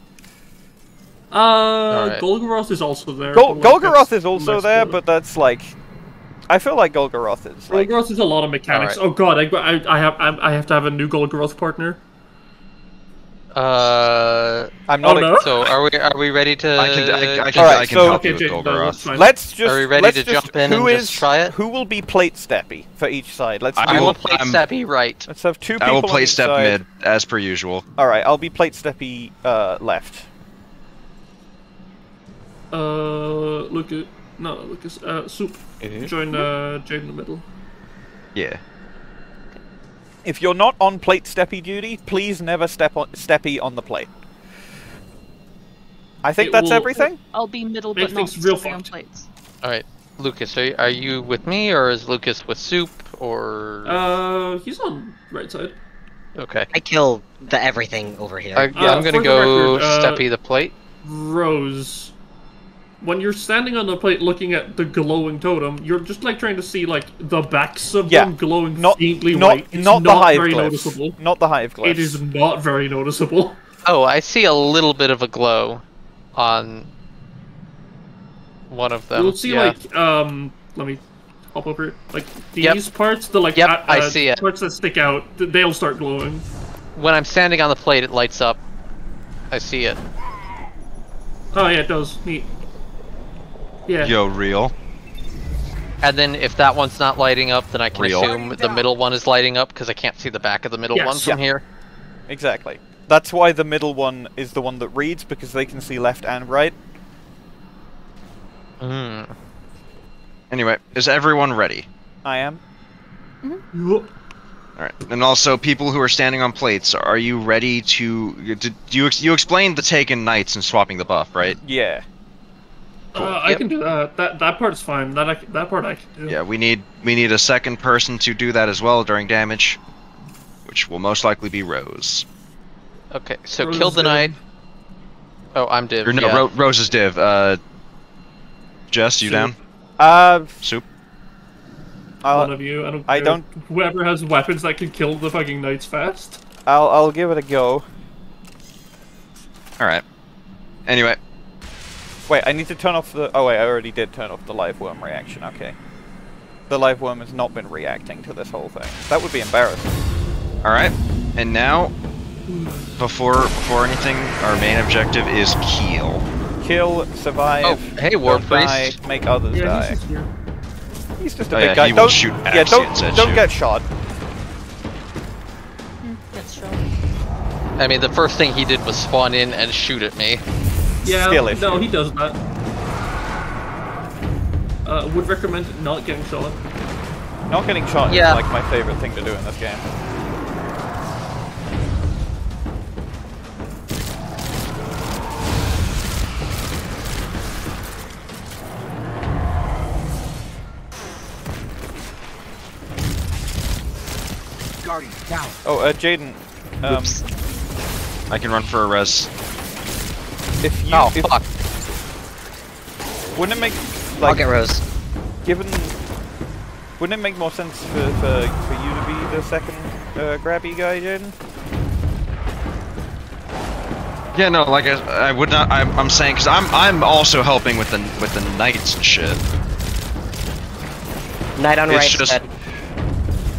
Uh, Alright. Golgoroth is also there. Gol- like, Golgoroth is also there, good. but that's like, I feel like Golgoroth is like. Golgoroth is a lot of mechanics. Alright. Oh god, I, I, I have I, I have to have a new Golgoroth partner. Uh, I'm Oh not. a- no. so are we are we ready to? I can, I, I can, Alright, I can so- help Okay, you with Jake, no, that's Golgoroth. fine. Let's just. Are we ready to just, jump in who and is- just try it? Who will be plate steppy for each side? Let's. I will will- play I'm- Steppy right. Let's have two people I will on play each step side. mid as per usual. All right, I'll be plate steppy uh, left. Uh, look at no, Lucas. Uh, soup. Join uh Jade in the middle. Yeah. If you're not on plate steppy duty, please never step on steppy on the plate. I think It that's will- everything. I'll be middle, Make but not things real stepping on plates. All right, Lucas, are you, are you with me or is Lucas with Soup or? Uh, he's on right side. okay. I kill the everything over here. Uh, yeah, Uh, I'm gonna for the go record, uh, Steppy the plate. Rose, when you're standing on the plate looking at the glowing totem, you're just like trying to see like the backs of Yeah, them glowing Not faintly not white. It's not the hive very glyphs. noticeable. Not the hive glyphs. It is not very noticeable. Oh, I see a little bit of a glow on one of them. You'll see yeah. like um. Let me hop over. Like these Yep. parts, the like Yep, uh, I uh, see it. parts that stick out, they'll start glowing. when I'm standing on the plate, it lights up. I see it. Oh yeah, it does. Neat. Yeah. Yo, real. And then if that one's not lighting up, then I can Real. assume the middle one is lighting up because I can't see the back of the middle Yes. one from Yeah. here. Exactly. That's why the middle one is the one that reads because they can see left and right. Hmm. Anyway, is everyone ready? I am. All right. And also, people who are standing on plates, are you ready to? Did you you explained the taken knights and swapping the buff, right? Yeah. Uh, I Yep. can do that. That that part's fine. That I, c- that part I can do. Yeah. We need we need a second person to do that as well during damage, which will most likely be Rose. Okay, so Rose kill the is knight. Oh, I'm div. Or no, yeah. Ro- Rose's div. Uh, Jess, you Soup. down? Uh, Soup. I'll, One of you. I don't. I care. don't- Whoever has weapons that can kill the fucking knights fast. I'll I'll give it a go. All right. Anyway, Wait, I need to turn off the. Oh wait, I already did turn off the live worm reaction. Okay. The live worm has not been reacting to this whole thing. That would be embarrassing. all All right, and now, before before anything, our main objective is kill. Kill, survive. Oh, hey, War don't die, make others Yeah, die. he's just. He's just a Oh, big yeah, guy. he don't shoot yeah, don't Axions at don't you. get shot. Hmm, that's true. I mean, the first thing he did was spawn in and shoot at me. Yeah, Skill issue. no, he does that. Uh, would recommend not getting shot. Not getting shot Yeah. is like my favorite thing to do in this game. Guardian, down. Oh, uh, Jaden. Um, Oops. I can run for a res. If you, Oh, if, fuck. wouldn't it make I'll like get Rose. given? Wouldn't it make more sense for for, for you to be the second uh, grabby guy, Jaden? Yeah, no, like I, I would not. I'm, I'm saying because I'm I'm also helping with the with the knights and shit. Knight on It's right just- instead.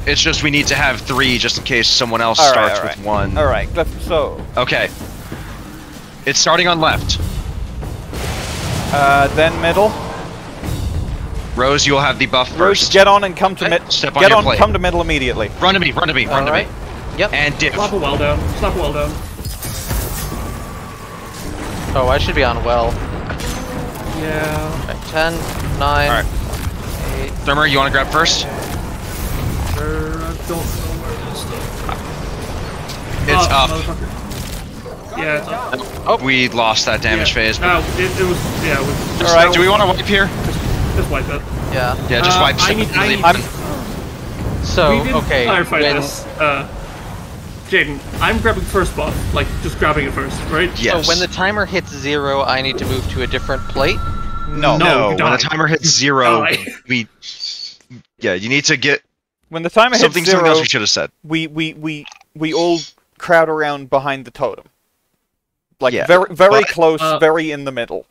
It's just we need to have three just in case someone else All right, starts all right. with one. All right, left. So, Okay. It's starting on left. uh, then middle. Rose, you'll have the buff Rose, first. get on and come to Okay, mid. step on Get on, plate. come to middle immediately. Run to me, run to me, run to Alright. me. Yep. And div. Slap a well down. Slap a well down. Oh, I should be on well. Yeah. Okay, 10, 9, Alright. 8. Thrymr, you want to grab first? Sure, I don't know where it is though. It's Oh, up. Motherfucker. Yeah. Oh. We lost that damage yeah. phase. Uh, it, it was, yeah, it was. All right, do we want to wipe here? Just wipe it. Yeah. Yeah, just Uh, wipe. I need- I need- I'm- So, we did okay. clarify when- this. Uh, Jaden, I'm grabbing first buff, like just grabbing it first, right? Yes. So when the timer hits zero, I need to move to a different plate. No. No. No, when the timer hits zero, we. Yeah, you need to get When the timer hits something. zero, Something else we should have said. we we we we all crowd around behind the totem. Like Yeah, very very but- close, Uh, very in the middle.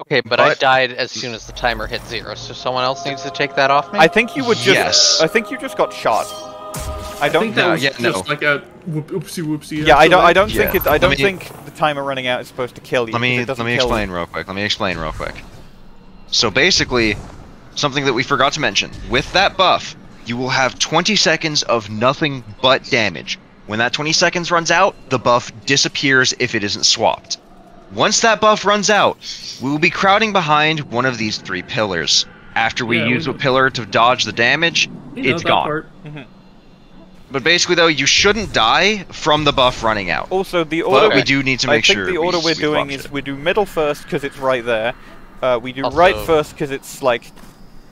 Okay, but, I died as soon as the timer hit zero, so someone else needs to take that off me? I think you would just. Yes. I think you just got shot. I I don't. think that No, was yeah, just no. like a whoop, oopsie whoopsie. yeah, I don't. I don't Yeah. think it. I don't me- think the timer running out is supposed to kill you. Let me. let me kill- explain real quick. Let me explain real quick. So basically, something that we forgot to mention with that buff, you will have 20 seconds of nothing but damage. When that 20 seconds runs out, the buff disappears if it isn't swapped. Once that buff runs out, we will be crowding behind one of these three pillars. After we Yeah, we use a pillar to dodge the damage, it's gone. But basically, though, you shouldn't die from the buff running out. Also, the order. But we do need to make sure. I think sure. the order we, are doing function. is we do middle first because it's right there. Uh, we do Also- right first because it's like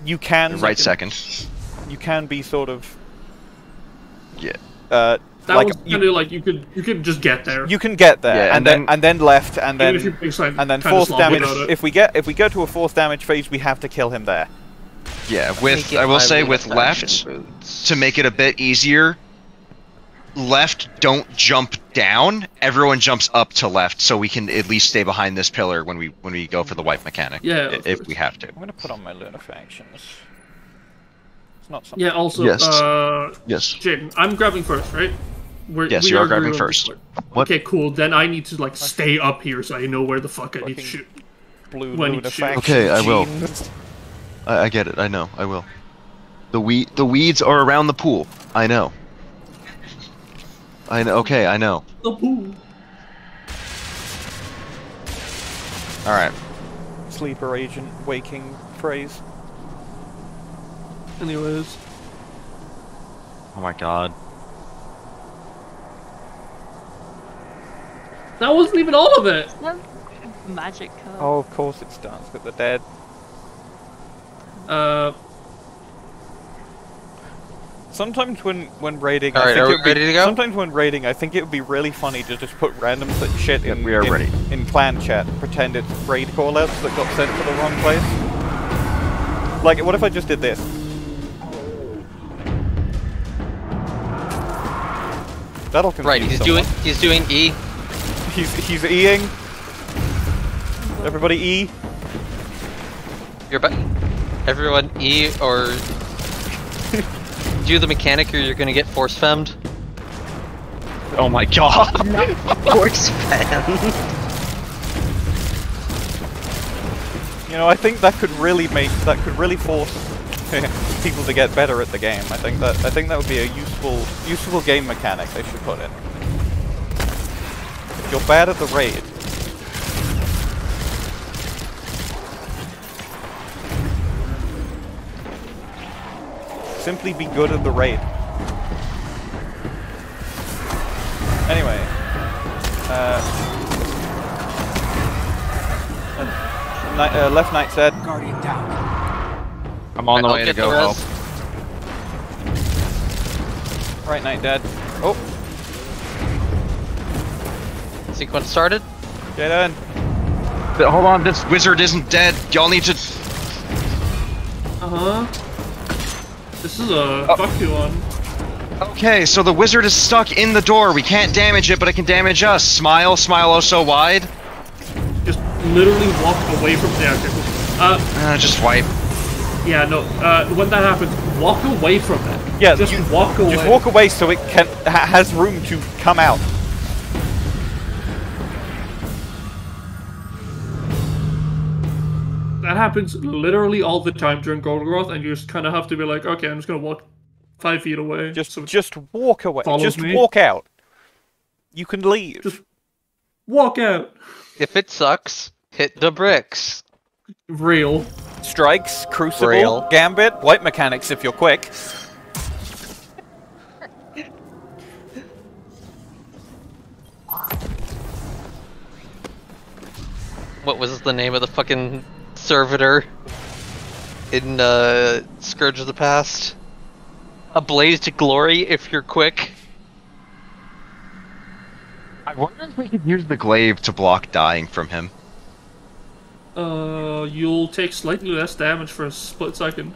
you can right second. You can be sort of Yeah. uh, That like was you, kind of like you could you could just get there. you can get there Yeah, and, and then, then- and then left and then if you're being slight- and then kinda force damage. If we get if we go to a force damage phase, we have to kill him there. Yeah, with I will say with left boots. to make it a bit easier. Left, don't jump down. Everyone jumps up to left, so we can at least stay behind this pillar when we when we go for the wipe mechanic. Yeah, if course. we have to. I'm gonna put on my Lunafactions. It's not something. yeah. Also, Yes. uh, Yes. Jaden, I'm grabbing first, right? We're, Yes, we you are are grabbing first. What? Okay, cool. Then I need to like stay up here so I know where the fuck I need to shoot. Blue When you shoot. Okay, I will. I, I get it. I know. I will. The weed the weeds are around the pool. I know. I know. Okay, I know. The pool. All right. Sleeper agent waking phrase. Anyways, Oh my god. That wasn't even all of it. Magic card. Oh, of course it's Dance with the Dead. Uh, Sometimes when when raiding, All I right, think are we it would be, to go? Sometimes when raiding, I think it would be really funny to just put random shit in, we are in, ready. in clan chat, pretend it's raid callouts that got sent to the wrong place. Like, what if I just did this? That'll confuse Right, he's someone. doing he's doing E. He's he's eing. Everybody e. You're about everyone E or do the mechanic or you're gonna get force femmed. Oh my god! force fan. You know, I think that could really make that could really force people to get better at the game. I think that I think that would be a useful useful game mechanic they should put in. If you're bad at the raid, simply be good at the raid. Anyway, uh, Knight, uh, left knight said. Guardian down. I'm on the I'll way to go help. Right knight dead. Oh, Sequence started. get in. But hold on, this wizard isn't dead. Y'all need to. Uh huh. This is a Oh. fuck you one. Okay, so the wizard is stuck in the door. We can't damage it, but it can damage us. Smile, smile oh so wide. Just literally walk away from the actor. Uh, Uh, just wipe. yeah, no. Uh, when that happens, walk away from it. Yeah, just you- walk away. Just walk away so it can ha has room to come out. Happens literally all the time during Golgoroth, and you just kind of have to be like, okay, I'm just gonna walk five feet away. Just so just walk away. follows Just me. walk out. You can leave. Just- walk out. If it sucks, hit the bricks. Real. Strikes, Crucible, Rail. Gambit, White Mechanics if you're quick. What was the name of the fucking servitor in uh, Scourge of the Past? A blaze to glory if you're quick. I wonder if we could use the glaive to block dying from him. Uh, you'll take slightly less damage for a split second.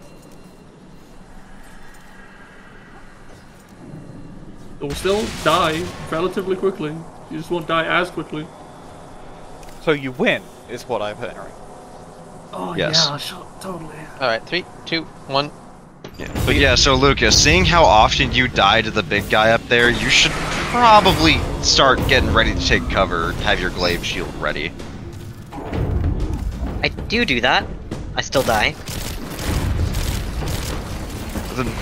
You'll still die relatively quickly. You just won't die as quickly. So you win, is what I'm hearing. Oh Yes. yeah, sure, totally. All right, three, two, one. But yeah, so Lucas, seeing how often you die to the big guy up there, you should probably start getting ready to take cover. Have your glaive shield ready. I do do that. I still die.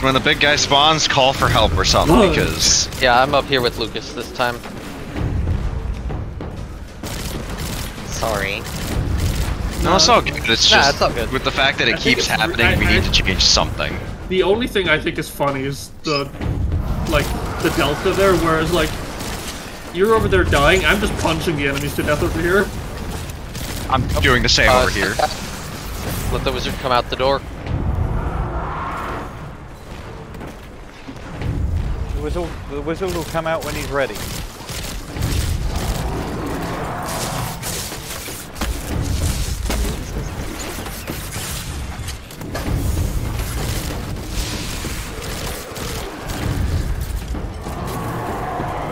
When the big guy spawns, call for help or something Whoa. because Yeah, I'm up here with Lucas this time. Sorry. No, it's all good. It's Nah, just it's all good. with the fact that it think keeps happening, I- we need to change something. The only thing I think is funny is the, like, the delta there, whereas, like, you're over there dying, I'm just punching the enemies to death over here. I'm doing the same Uh, over here. Let the wizard come out the door. The wizard, the wizard will come out when he's ready.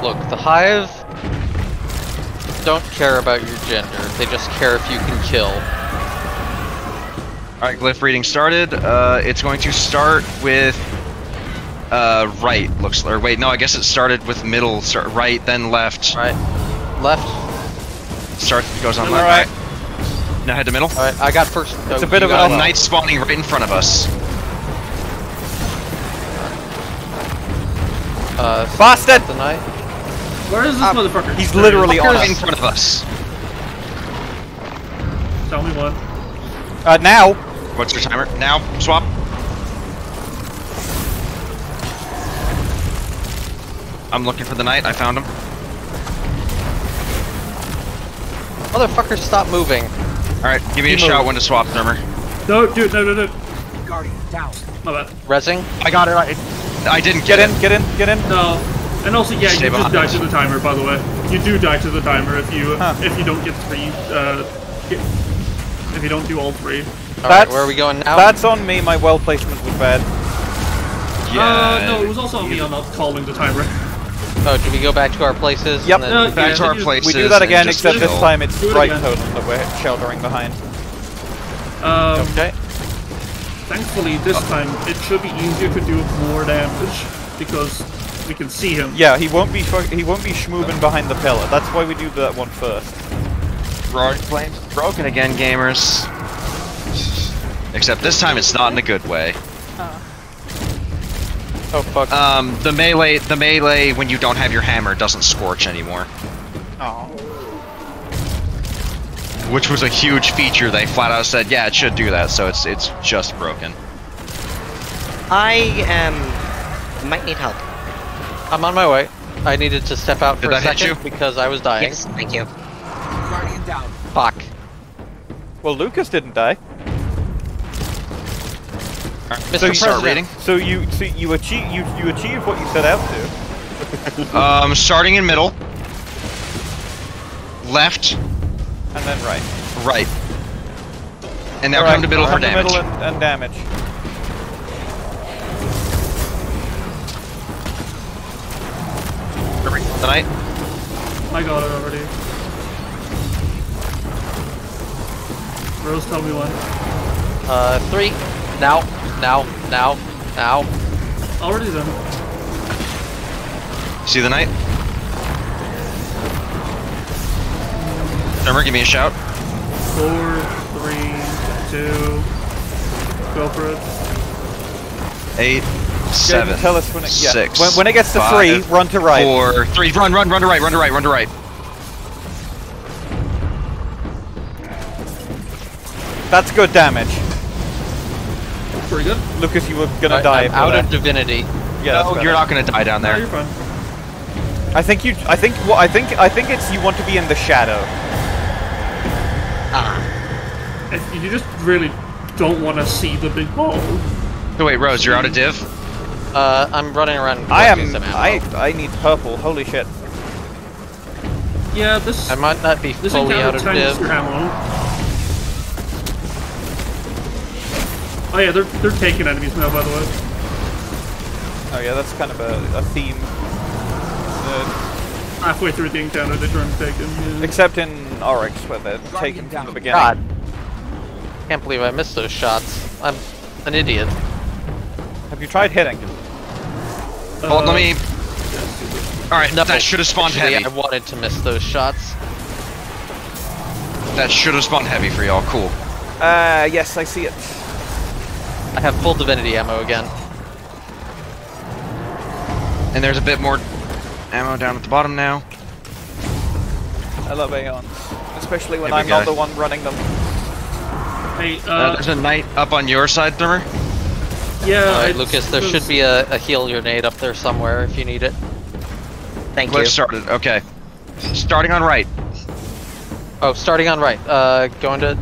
Look, the Hive don't care about your gender. They just care if you can kill. All right, glyph reading started. Uh, it's going to start with uh, right. Looks or wait, no, I guess it started with middle, start right, then left. Right, left. Start goes on All left. right. Now head to middle. All right, I got first. It's oh, a bit of A it. knight spawning right in front of us. Uh, Bastard! the knight. Where is this motherfucker? He's literally on in front of us. Tell me what. Uh, now, What's your timer? Now, swap. I'm looking for the knight. I found him. Motherfucker, stop moving. All right, give me a He shout when to swap, Thrymr. No, dude, no, no, no. Guardian down. My bad. Resing. I got it. I, I didn't get get, in, get in, get in. No. And also, yeah, Stay you just die to the timer, by the way. You do die to the timer if you Huh. if you don't get three, uh, get, if you don't do all three. All right, That's- where are we going now? That's on me, my well placement was bad. Yeah. Uh, no, it was also on me on not calling the timer. Oh, do we go back to our places? Yep. and then- Uh, Back yeah, to our places. We do that again, except this time it's it right again. totem that we're sheltering behind. Um, Okay. thankfully, this time it should be easier to do more damage because we can see him. Yeah, he won't be he won't be schmooving behind the pillar. That's why we do that one first. Roaring Flames broken again, gamers. Except this time it's not in a good way. Oh fuck. Um, the melee, the melee when you don't have your hammer doesn't scorch anymore, Oh. which was a huge feature. They flat out said, yeah, it should do that, so it's it's just broken. I um might need help. I'm on my way. I needed to step out for Did a that hit second because I was dying. Yes, thank you. Guardian down. Fuck. Well, Lucas didn't die. Mr. So you, Start reading. So you so you achieve you you achieve what you set out to, Um, starting in middle, left, and then right. right, and now Alright, come to middle for damage. middle and, and damage. Tonight, I got it already. Rose, tell me when. Uh, three. Now, now, now, now. Already done. see the knight. Remember, give me a shout. Four, three, two. Go for it. Eight, seven, tell us when it- yeah. six, When- when it gets to five, three, run to right. Four, three, run, run, run to right, run to right, run to right. That's good damage. Pretty good. Lucas, you were gonna I- die. I'm out that. of divinity. Yeah, that's no, you're not gonna die down there. No, you're fine. I think you. I think. Well, I think. I think it's you want to be in the shadow. Ah, If you just really don't want to see the big ball. So wait, Rose, you're out of div. Uh, I'm running around. I collecting am. I. I need purple. Holy shit. Yeah, this I might not be this fully out encounter of times div. your ammo. Oh yeah, they're they're taking enemies now. By the way, Oh yeah, that's kind of a, a theme. Uh, halfway through the encounter, they turn to take him. Yeah. except in Oryx, where they're taken from the beginning. God. Can't believe I missed those shots. I'm an idiot. Have you tried hitting? Hold, let Uh, me. All right, No, that should have spawned actually, heavy. I wanted to miss those shots. That should have spawned heavy for y'all. Cool. Uh, yes, I see it. I have full divinity ammo again. And there's a bit more ammo down at the bottom now. I love Aeons, especially when Here I'm not the one running them. Hey, Uh, uh, there's a knight up on your side, Thrymr. Yeah. Alright, it's- Lucas, there should be a, a heal grenade up there somewhere if you need it. thank Cliff you. started. Okay. Starting on right. Oh, starting on right. Uh, going to.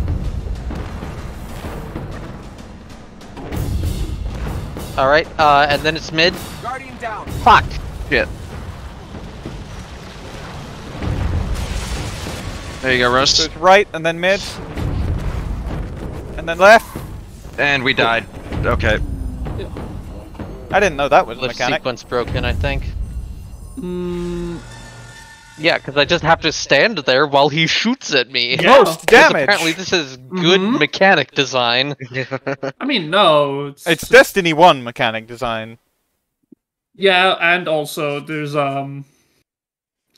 Alright, uh, and then it's mid. Guardian down. Fuck! Shit. There you go, So Rust. it's right, and then mid, and then left. And we died. Okay. I didn't know that was a Lift mechanic. sequence broken, I think. Mm, Yeah, because I just have to stand there while he shoots at me. Yeah. Most 'Cause damage. Apparently, this is good Mhm. mechanic design. I mean, no. It's, It's Destiny One mechanic design. yeah, and also there's um.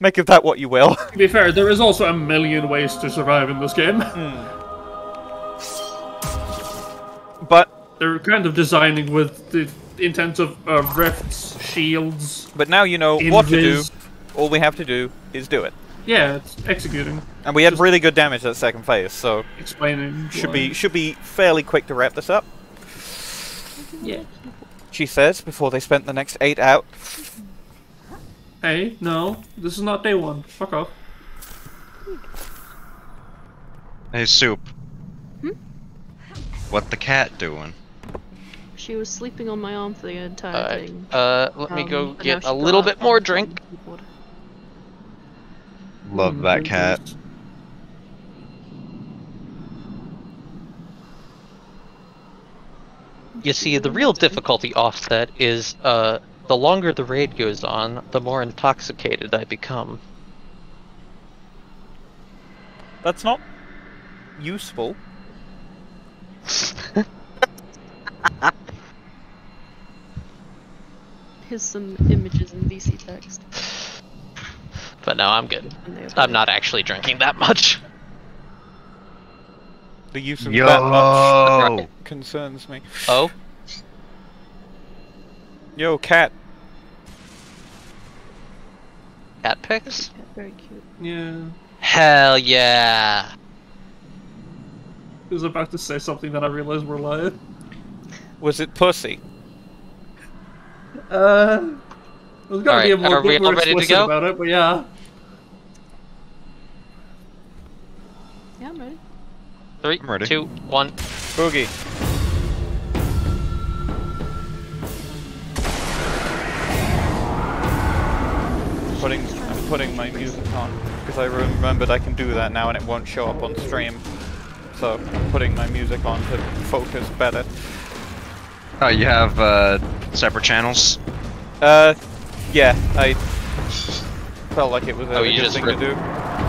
Make of that what you will. To be fair, there is also a million ways to survive in this game. But They're kind of designing with the intent of uh, rifts, shields. but now you know what to do. All we have to do is do it. Yeah, it's executing, And we had really good damage that second phase, so explaining. should why. be should be fairly quick to wrap this up. Yeah. She says before they spent the next eight out. Hey, no, this is not day one. Fuck off. Hey, Soup. What the cat doing? She was sleeping on my arm for the entire Alright, thing. uh, let me Um, go get a little bit more drink. Love Mm, that cat. You see, the real difficulty offset is, uh, the longer the raid goes on, the more intoxicated I become. That's not useful. Here's some images in VC text. But no, I'm good. I'm not actually drinking that much. The use of Yo. that much concerns me. Oh, Yo, cat. cat pics? Very cute. Yeah. Hell yeah! I was about to say something that I realized we're lying. Was it pussy? Uh, I was gonna be Alright, more, are we more ready to go? about it, but yeah. Yeah, I'm ready. Three, I'm ready. two, one. Boogie. Putting, I'm putting my music on because I remembered I can do that now and it won't show up on stream. So I'm putting my music on to focus better. Oh, you have uh, separate channels. Uh, yeah, I felt like it was a Oh, good thing to do,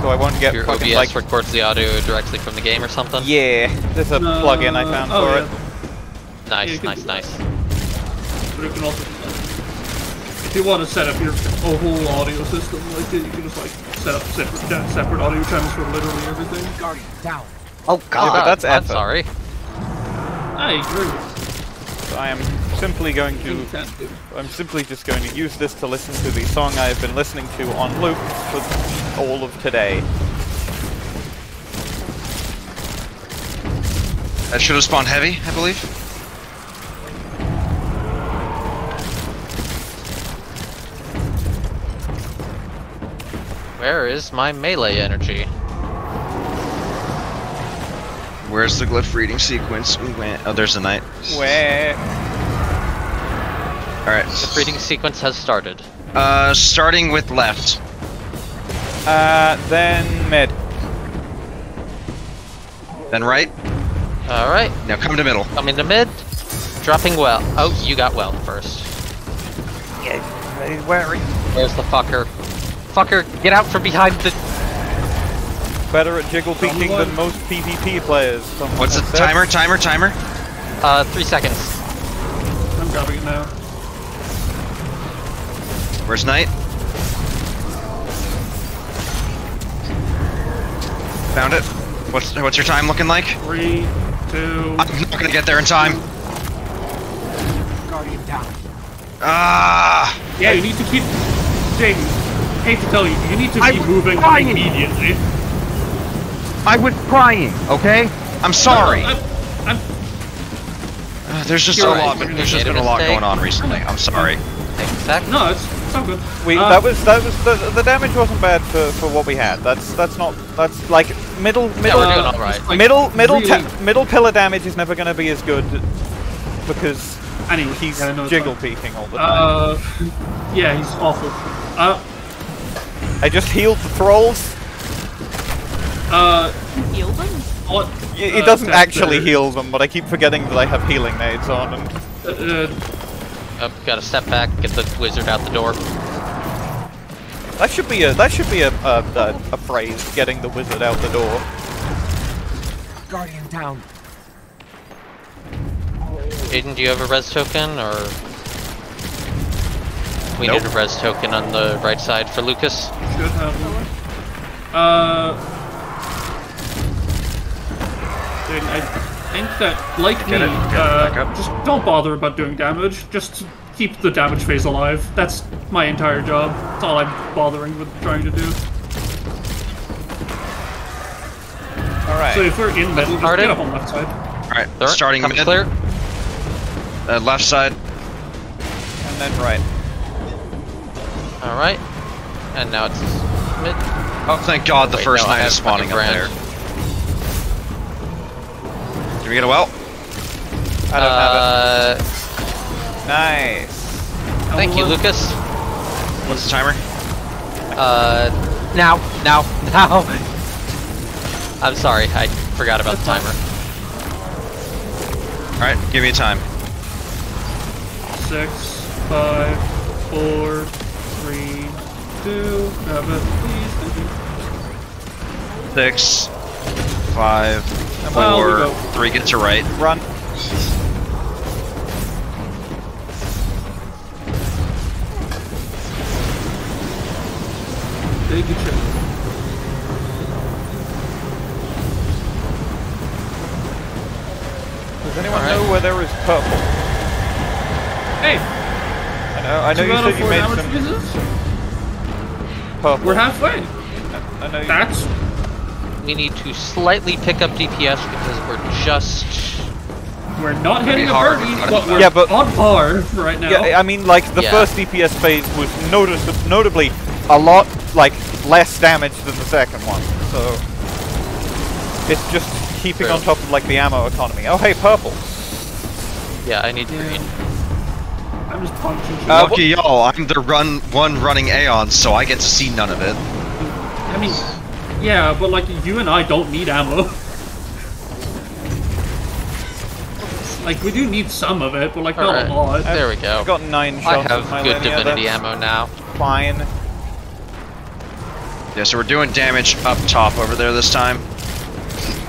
so I won't get Your fucking OBS like. records the audio directly from the game or something? Yeah, there's a plugin I found oh, for yeah. it. Nice, Yeah, nice, nice. But you can also, if you want to set up your a whole audio system like it, you can just like set up separate separate audio channels for literally everything. Guardian, down. Oh god. but that's I'm effort. sorry. I agree. So I am simply going to. You can do. I'm simply just going to use this to listen to the song I have been listening to on loop for all of today. That should have spawned heavy, I believe. Where is my melee energy? Where's the glyph reading sequence? We went. Oh, there's a knight. Where? All right. The breeding sequence has started. Uh, starting with left. Uh, then mid. Then right. Alright, Now come to middle. coming to mid. Dropping well. Oh, you got well first. Yeah, where? Where's the fucker? Fucker, get out from behind the. Better at jiggle peeking than most PvP players. someone What's the said. timer? Timer? Timer? Uh, three seconds. I'm grabbing it now. Where's knight? Found it. What's what's your time looking like? Three, two. I'm not gonna get there in time. Guardian, down. Ah! Yeah, you need to keep. James, hate to tell you, you need to I keep moving trying. immediately. I was crying. Okay. I'm sorry. I'm, I'm, Uh, there's just You're a right. lot. You There's just been a lot mistake. going on recently. I'm sorry. Take a sec. no, it's, it's all good. We Uh, that was that was the, the damage wasn't bad for, for what we had. That's that's not that's like middle Yeah, middle we're doing alright. middle middle really- ta- middle pillar damage is never going to be as good because Anyway, he's yeah, I know jiggle fine. peeking all the time. Uh, yeah, he's awful. Uh, I just healed the thralls. Uh, Heal them? what? It, it uh, doesn't actually uh, heal them, but I keep forgetting that I have healing nades on. And Uh, Oh, gotta step back, get the wizard out the door. that should be a that should be a a, a, a phrase. Getting the wizard out the door. Guardian, down. Aiden, do you have a res token, or we Nope. need a res token on the right side for Lucas? should have one. Uh, then I think that, like me, Get it, get it back uh, just don't bother about doing damage. Just keep the damage phase alive. That's my entire job. That's all I'm bothering with trying to do. All right. So if we're in middle, just Started. get up on left side. All right. Third, starting coming mid. clear. Uh, left side. and then right. Alright. And now it's mid. Oh, thank God, the Wait, first no, I knight is spawning up there. Brand. Did we get a well? I don't uh, have it. Nice. Thank you, Lucas. What's the timer? Uh, now, now, now. I'm sorry, I forgot about the timer. All right, give me a time. Six, five, four, three, two. Have it, please. Six, five, before three, gets a right. Run. Big trip. Does anyone right. know where there is purple? Hey! I know, I know you said you made some... Purple. We're halfway. I, I know you... That's we need to slightly pick up DPS because we're just. we're not hitting a hard. birdie, but we're Yeah, but- on par right now. Yeah, I mean, like the Yeah. first DPS phase was notice notably a lot like less damage than the second one. So it's just keeping True. on top of like the ammo economy. Oh, hey, purple. Yeah, I need Yeah. green. I'm just punching shit. Uh, Lucky y'all, I'm the run one running Aeon, so I get to see none of it. I mean, yeah, but like you and I don't need ammo. like we do need some of it, but like not Alright. a lot. There we go. I've got nine shots. I have of good linear, divinity that's ammo now. Fine. Yeah, so we're doing damage up top over there this time.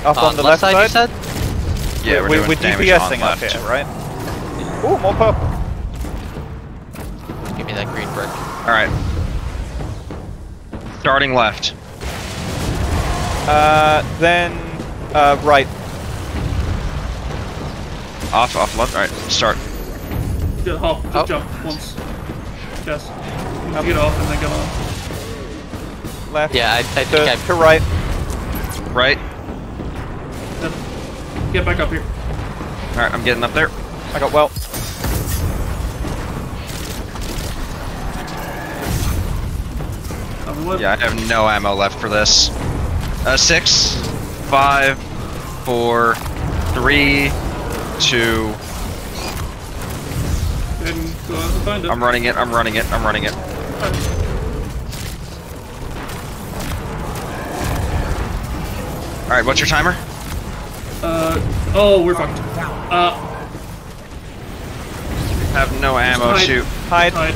Up on, the left, side, you said? Yeah, we're, we're, doing we're damage DPSing on up left. here, right? Ooh, more purple. Give me that green brick. All right. Starting left. Uh, then uh, right. Off, off left. All right, start. Just hop, just Oh. jump once. Just get off and then get on. Left. Yeah, I, I To, I. to right. Right. Then get back up here. All right, I'm getting up there. I got well. Yeah, I have no ammo left for this. Uh, six, five, four, three, two. And go out and find it. I'm running it. I'm running it. I'm running it. All right, what's your timer? Uh, oh, we're fucked. Uh, Have no ammo. hide. Shoot. Hide. Hide.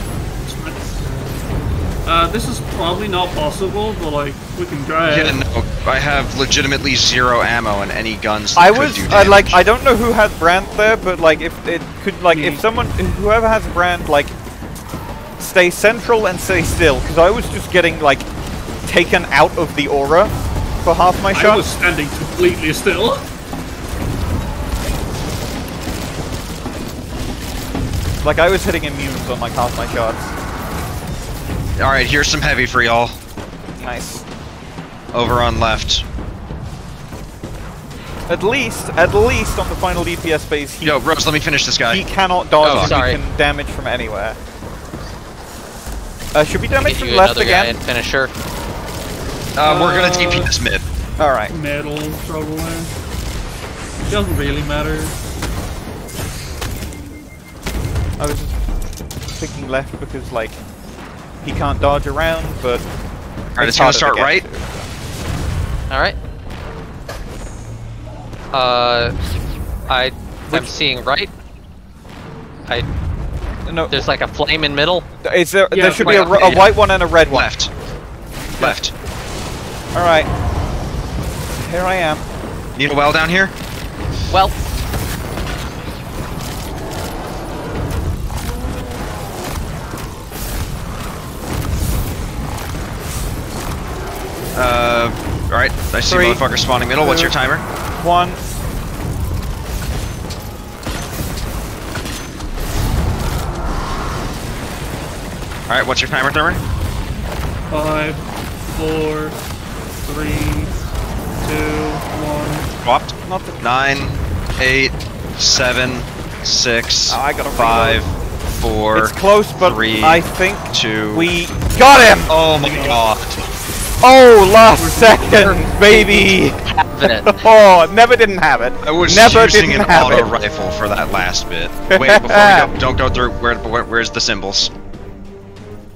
Uh, this is probably not possible, but like we can try Yeah, no. I have legitimately zero ammo and any guns. That I could was do uh, like I don't know who has brand there, but like if it could like Hmm. if someone whoever has brand like stay central and stay still because I was just getting like taken out of the aura for half my I shots. was standing completely still. Like I was hitting immunes on like half my shots. All right, here's some heavy for y'all. Nice. Over on left. At least, at least on the final DPS phase, he Yo, Rose, let me finish this guy. he cannot dodge. Oh, and sorry. He can damage from anywhere. Uh, should we damage from you left another guy again? and finisher. Uh, we're gonna Uh, TP this mid. All right. Metal, probably. Doesn't really matter. I was just picking left because like he can't dodge around, but All right, it's gonna harder to start right. to. All right. Uh, I I'm seeing right. I No, there's like a flame in middle. is there? Yeah, there should be a, right, r- a yeah. white one and a red one. Left. Left. All right. Here I am. Need a well down here? Well, Uh, all right. I see Three, motherfucker spawning middle. What's your timer? One. All right. What's your timer, Thrymr? Five, four, three, two, one. Swapped. Not the. Nine, eight, seven, six, Oh, I gotta five, four, It's close, but three, I think two. we got him. Oh my god. Oh, last second, baby. having it. Oh, never didn't have it. I was never using didn't an auto it. rifle for that last bit. Wait, before we go, don't go through. Where, where, where's the symbols?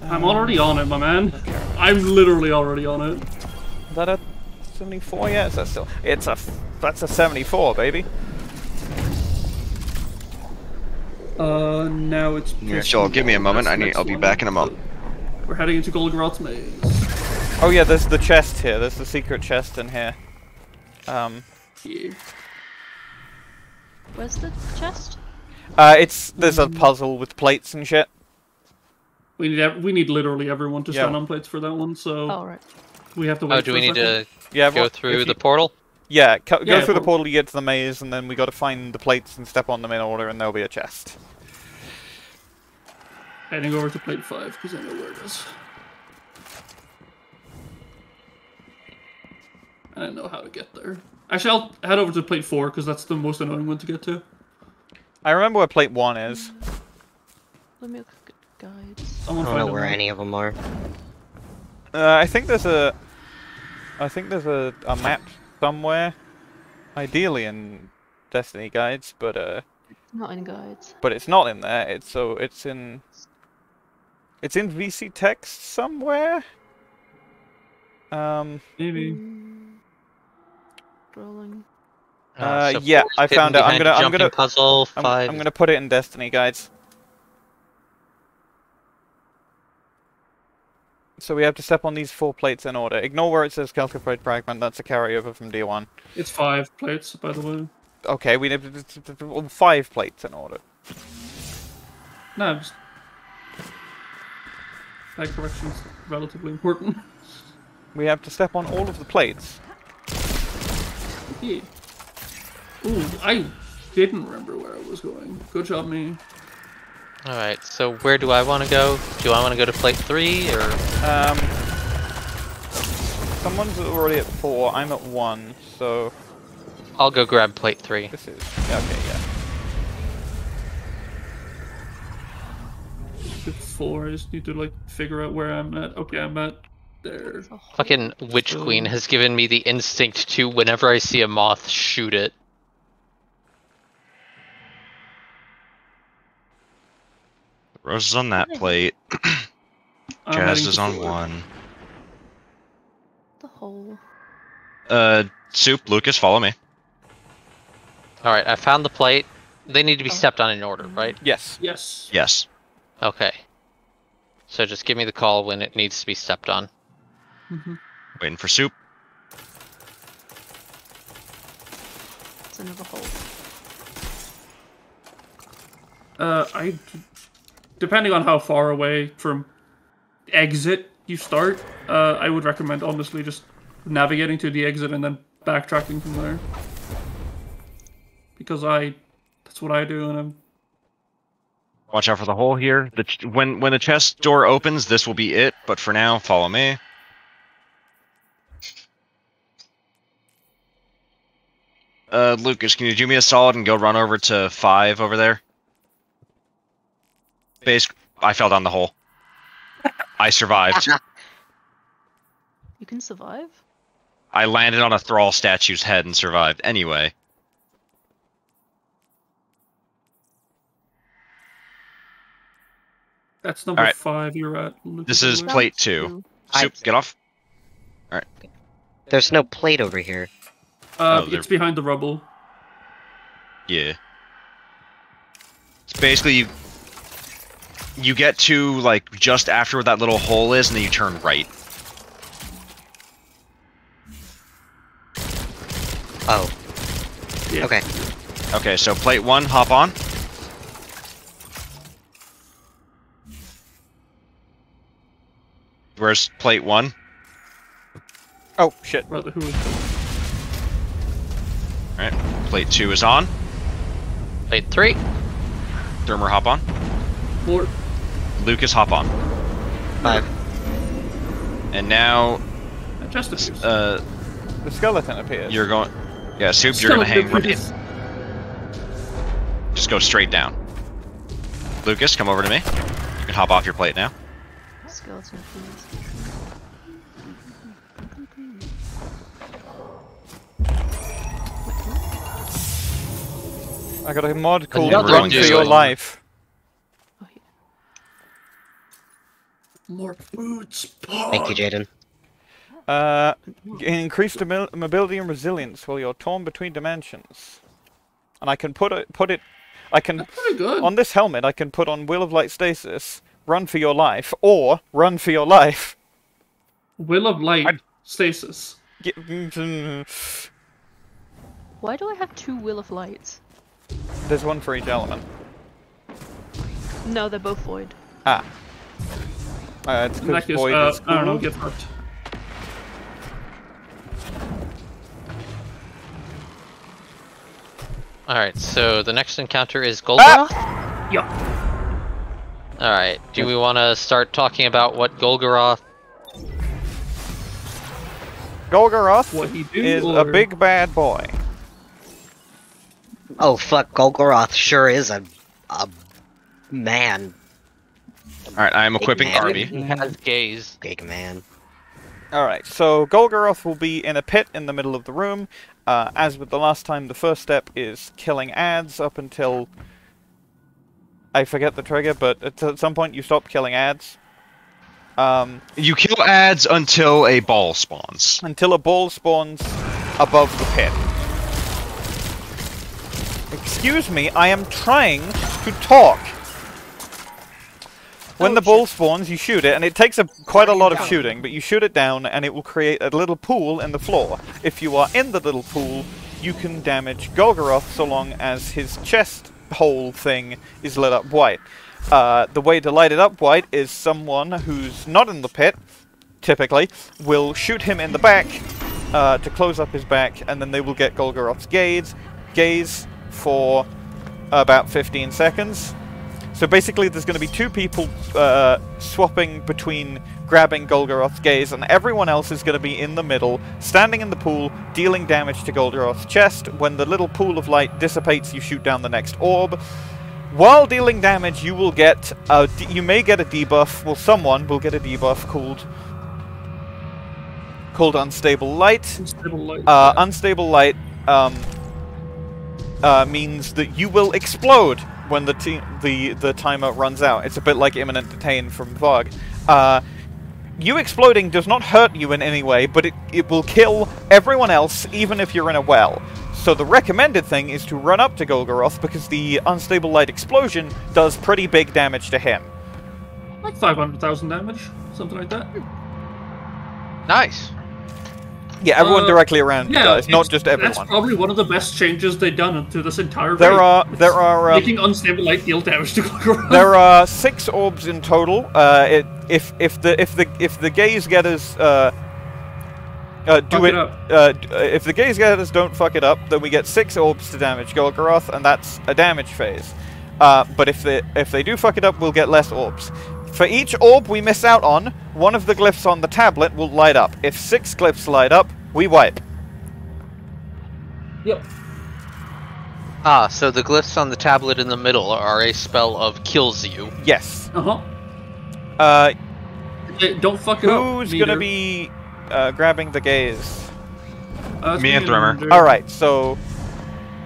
I'm already on it, my man. I'm literally already on it. Is that a 74? Yeah, is that still? It's a. f- That's a 74, baby. Uh, now it's. Yeah, sure. Give me a moment. I need. I'll be one. back in a moment. We're heading into Golgoroth's maze. Oh yeah, there's the chest here. There's the secret chest in here. Um, Yeah. Where's the chest? uh, it's there's a puzzle with plates and shit. We need ev- we need literally everyone to Yeah. stand on plates for that one, so Oh, right. we have to wait. Oh, do for we a need second. to Yeah, go through the you- portal? Yeah, co- go Yeah, through the portal. portal, you get to the maze, and then we got to find the plates and step on them in order, and there'll be a chest. Heading over to plate five because I know where it is. And I know how to get there. Actually, I'll head over to plate four because that's the most annoying one to get to. I remember where plate one is. Let me look at guides. Someone I don't know where map. any of them are. Uh, I think there's a, I think there's a, a map somewhere, ideally in Destiny guides, but uh, Not in guides. but it's not in there. It's so it's in, it's in VC text somewhere. Um, Maybe. Scrolling. Uh, so yeah, I found it. I'm gonna- I'm gonna- puzzle. I'm, 5 I'm gonna put it in Destiny guides. So we have to step on these four plates in order. Ignore where it says calcified fragment. That's a carryover from D1. It's five plates, by the way. Okay, we need five plates in order. No, just... That correction's relatively important. We have to step on all of the plates. Yeah. Ooh, I didn't remember where I was going. Good job, me. All right. So where do I want to go? Do I want to go to plate three or? Um, someone's already at four. I'm at one. So I'll go grab plate three. this is yeah, okay. Yeah. Plate four, I just need to, like, figure out where I'm at. Okay, I'm at there. It's a whole- Fucking Witch So- Queen has given me the instinct to, whenever I see a moth, shoot it. Rose is on that plate. Jazz is on four. one. The hole. Uh, Soup, Lucas, follow me. All right. I found the plate. They need to be Oh. stepped on in order, right? Yes. Yes. Yes. Okay. So just give me the call when it needs to be stepped on. Hmm Waiting for Soup. It's another hole. Uh, I... Depending on how far away from exit you start, uh, I would recommend, honestly, just navigating to the exit and then backtracking from there. Because I... That's what I do, and I'm... Watch out for the hole here. The ch- when when the chest door opens, this will be it. But for now, follow me. Uh, Lucas, can you do me a solid and go run over to five over there? Base, I fell down the hole. I survived. You can survive? I landed on a thrall statue's head and survived. Anyway, That's number Alright. five you're at. Lucas, This is plate two. I- Soup, get off. Alright. There's no plate over here. Uh, Oh, it's behind the rubble. Yeah. It's basically you. You get to like just after where that little hole is, and then you turn right. Oh, Yeah. okay. Okay, so plate one, hop on. Where's plate one? Oh shit. Rather, who is Alright, plate two is on. Plate three. Thrymr, hop on. Four. Lucas, hop on. Five. And now, Uh, Just appears. uh, The skeleton appears. you're going. Yeah, Soup, you're gonna hang Skeleton right. Just go straight down. Lucas, come over to me. You can hop off your plate now. Skeleton please. I got a mod called Another Run for. Your Life. Oh, here. More food Thank you, Jaden. Uh, increased mobility and resilience while you're torn between dimensions. And I can put it, put it, I can good. on this helmet. I can put on Will of Light stasis, run for your life, or run for your life. Will of Light I- stasis. Get- mm, mm, mm. Why do I have two Will of Lights? One for each element. No, they're both void. Ah, Uh, it's In that case, Void uh, is I don't know, get hurt. Alright, so the next encounter is Golgoroth? Yeah. Alright, do we want to start talking about what Golgoroth... Golgoroth What he do, is a big bad boy. Oh fuck, Golgoroth sure is a a man, All right, I am equipping man. Arby. He has gaze. big man. Alright, so Golgoroth will be in a pit in the middle of the room. Uh, as with the last time, the first step is killing ads up until... I forget the trigger, but at, at some point you stop killing ads. Um, You kill ads until a ball spawns. until a ball spawns above the pit. Excuse me, I am trying to talk. When Oh, the ball shit. spawns, you shoot it, and it takes a quite a lot of shooting, but you shoot it down, and it will create a little pool in the floor. If you are in the little pool, you can damage Golgoroth so long as his chest hole thing is lit up white. Uh, the way to light it up white is someone who's not in the pit, typically, will shoot him in the back uh, to close up his back, and then they will get Golgoroth's gaze, gaze for about 15 seconds. So basically, there's going to be two people uh, swapping between grabbing Golgoroth's gaze, and everyone else is going to be in the middle, standing in the pool, dealing damage to Golgoroth's chest. When the little pool of light dissipates, you shoot down the next orb. While dealing damage, you will get a you may get a debuff. Well, someone will get a debuff called called unstable light. Unstable light. Uh, unstable light um, uh, means that you will explode when the the the timer runs out. It's a bit like imminent detain from VoG. Uh, you exploding does not hurt you in any way, but it, it will kill everyone else, even if you're in a well. So the recommended thing is to run up to Golgoroth because the unstable light explosion does pretty big damage to him. like 500,000 damage, something like that. Nice. Yeah, everyone Uh, directly around Yeah, does, not just That's everyone. probably one of the best changes they've done to this entire There raid. are there It's are um, making unstable light deal damage to Golgoroth. There are six orbs in total. Uh, it, if if the if the if the gaze getters uh, uh, do it, it up. uh, if the gaze getters don't fuck it up, then we get six orbs to damage Golgoroth, and that's a damage phase. Uh, but if they if they do fuck it up, we'll get less orbs. For each orb we miss out on, one of the glyphs on the tablet will light up. If six glyphs light up, we wipe. Yep. Ah, so the glyphs on the tablet in the middle are a spell of kills you. Yes. Uh huh. Uh, don't fuck it up. who's meter. gonna be uh, grabbing the gaze? Uh, Me and gonna Thrymr. All right, so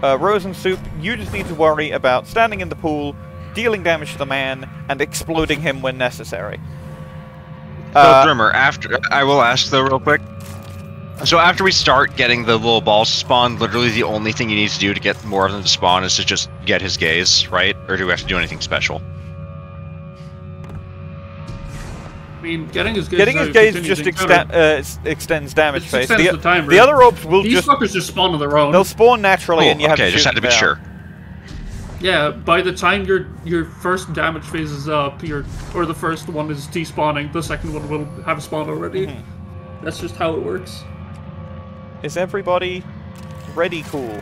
uh, Rose and Soup, you just need to worry about standing in the pool, dealing damage to the man, and exploding him when necessary. So, Uh, Grimmer, after I will ask though real quick. So after we start getting the little balls to spawn, literally the only thing you need to do to get more of them to spawn is to just get his gaze, right? Or do we have to do anything special? I mean, getting his gaze. getting his gaze just the extend, encounter. uh, extends damage It phase. The, the time, the other orbs will These just fuckers just spawn on their own. they'll spawn naturally, Oh, and you have okay, to just had to be down. sure. Yeah, by the time your your first damage phase is up, your or the first one is despawning, the second one will have spawned already. Mm-hmm. That's just how it works. Is everybody ready? Cool.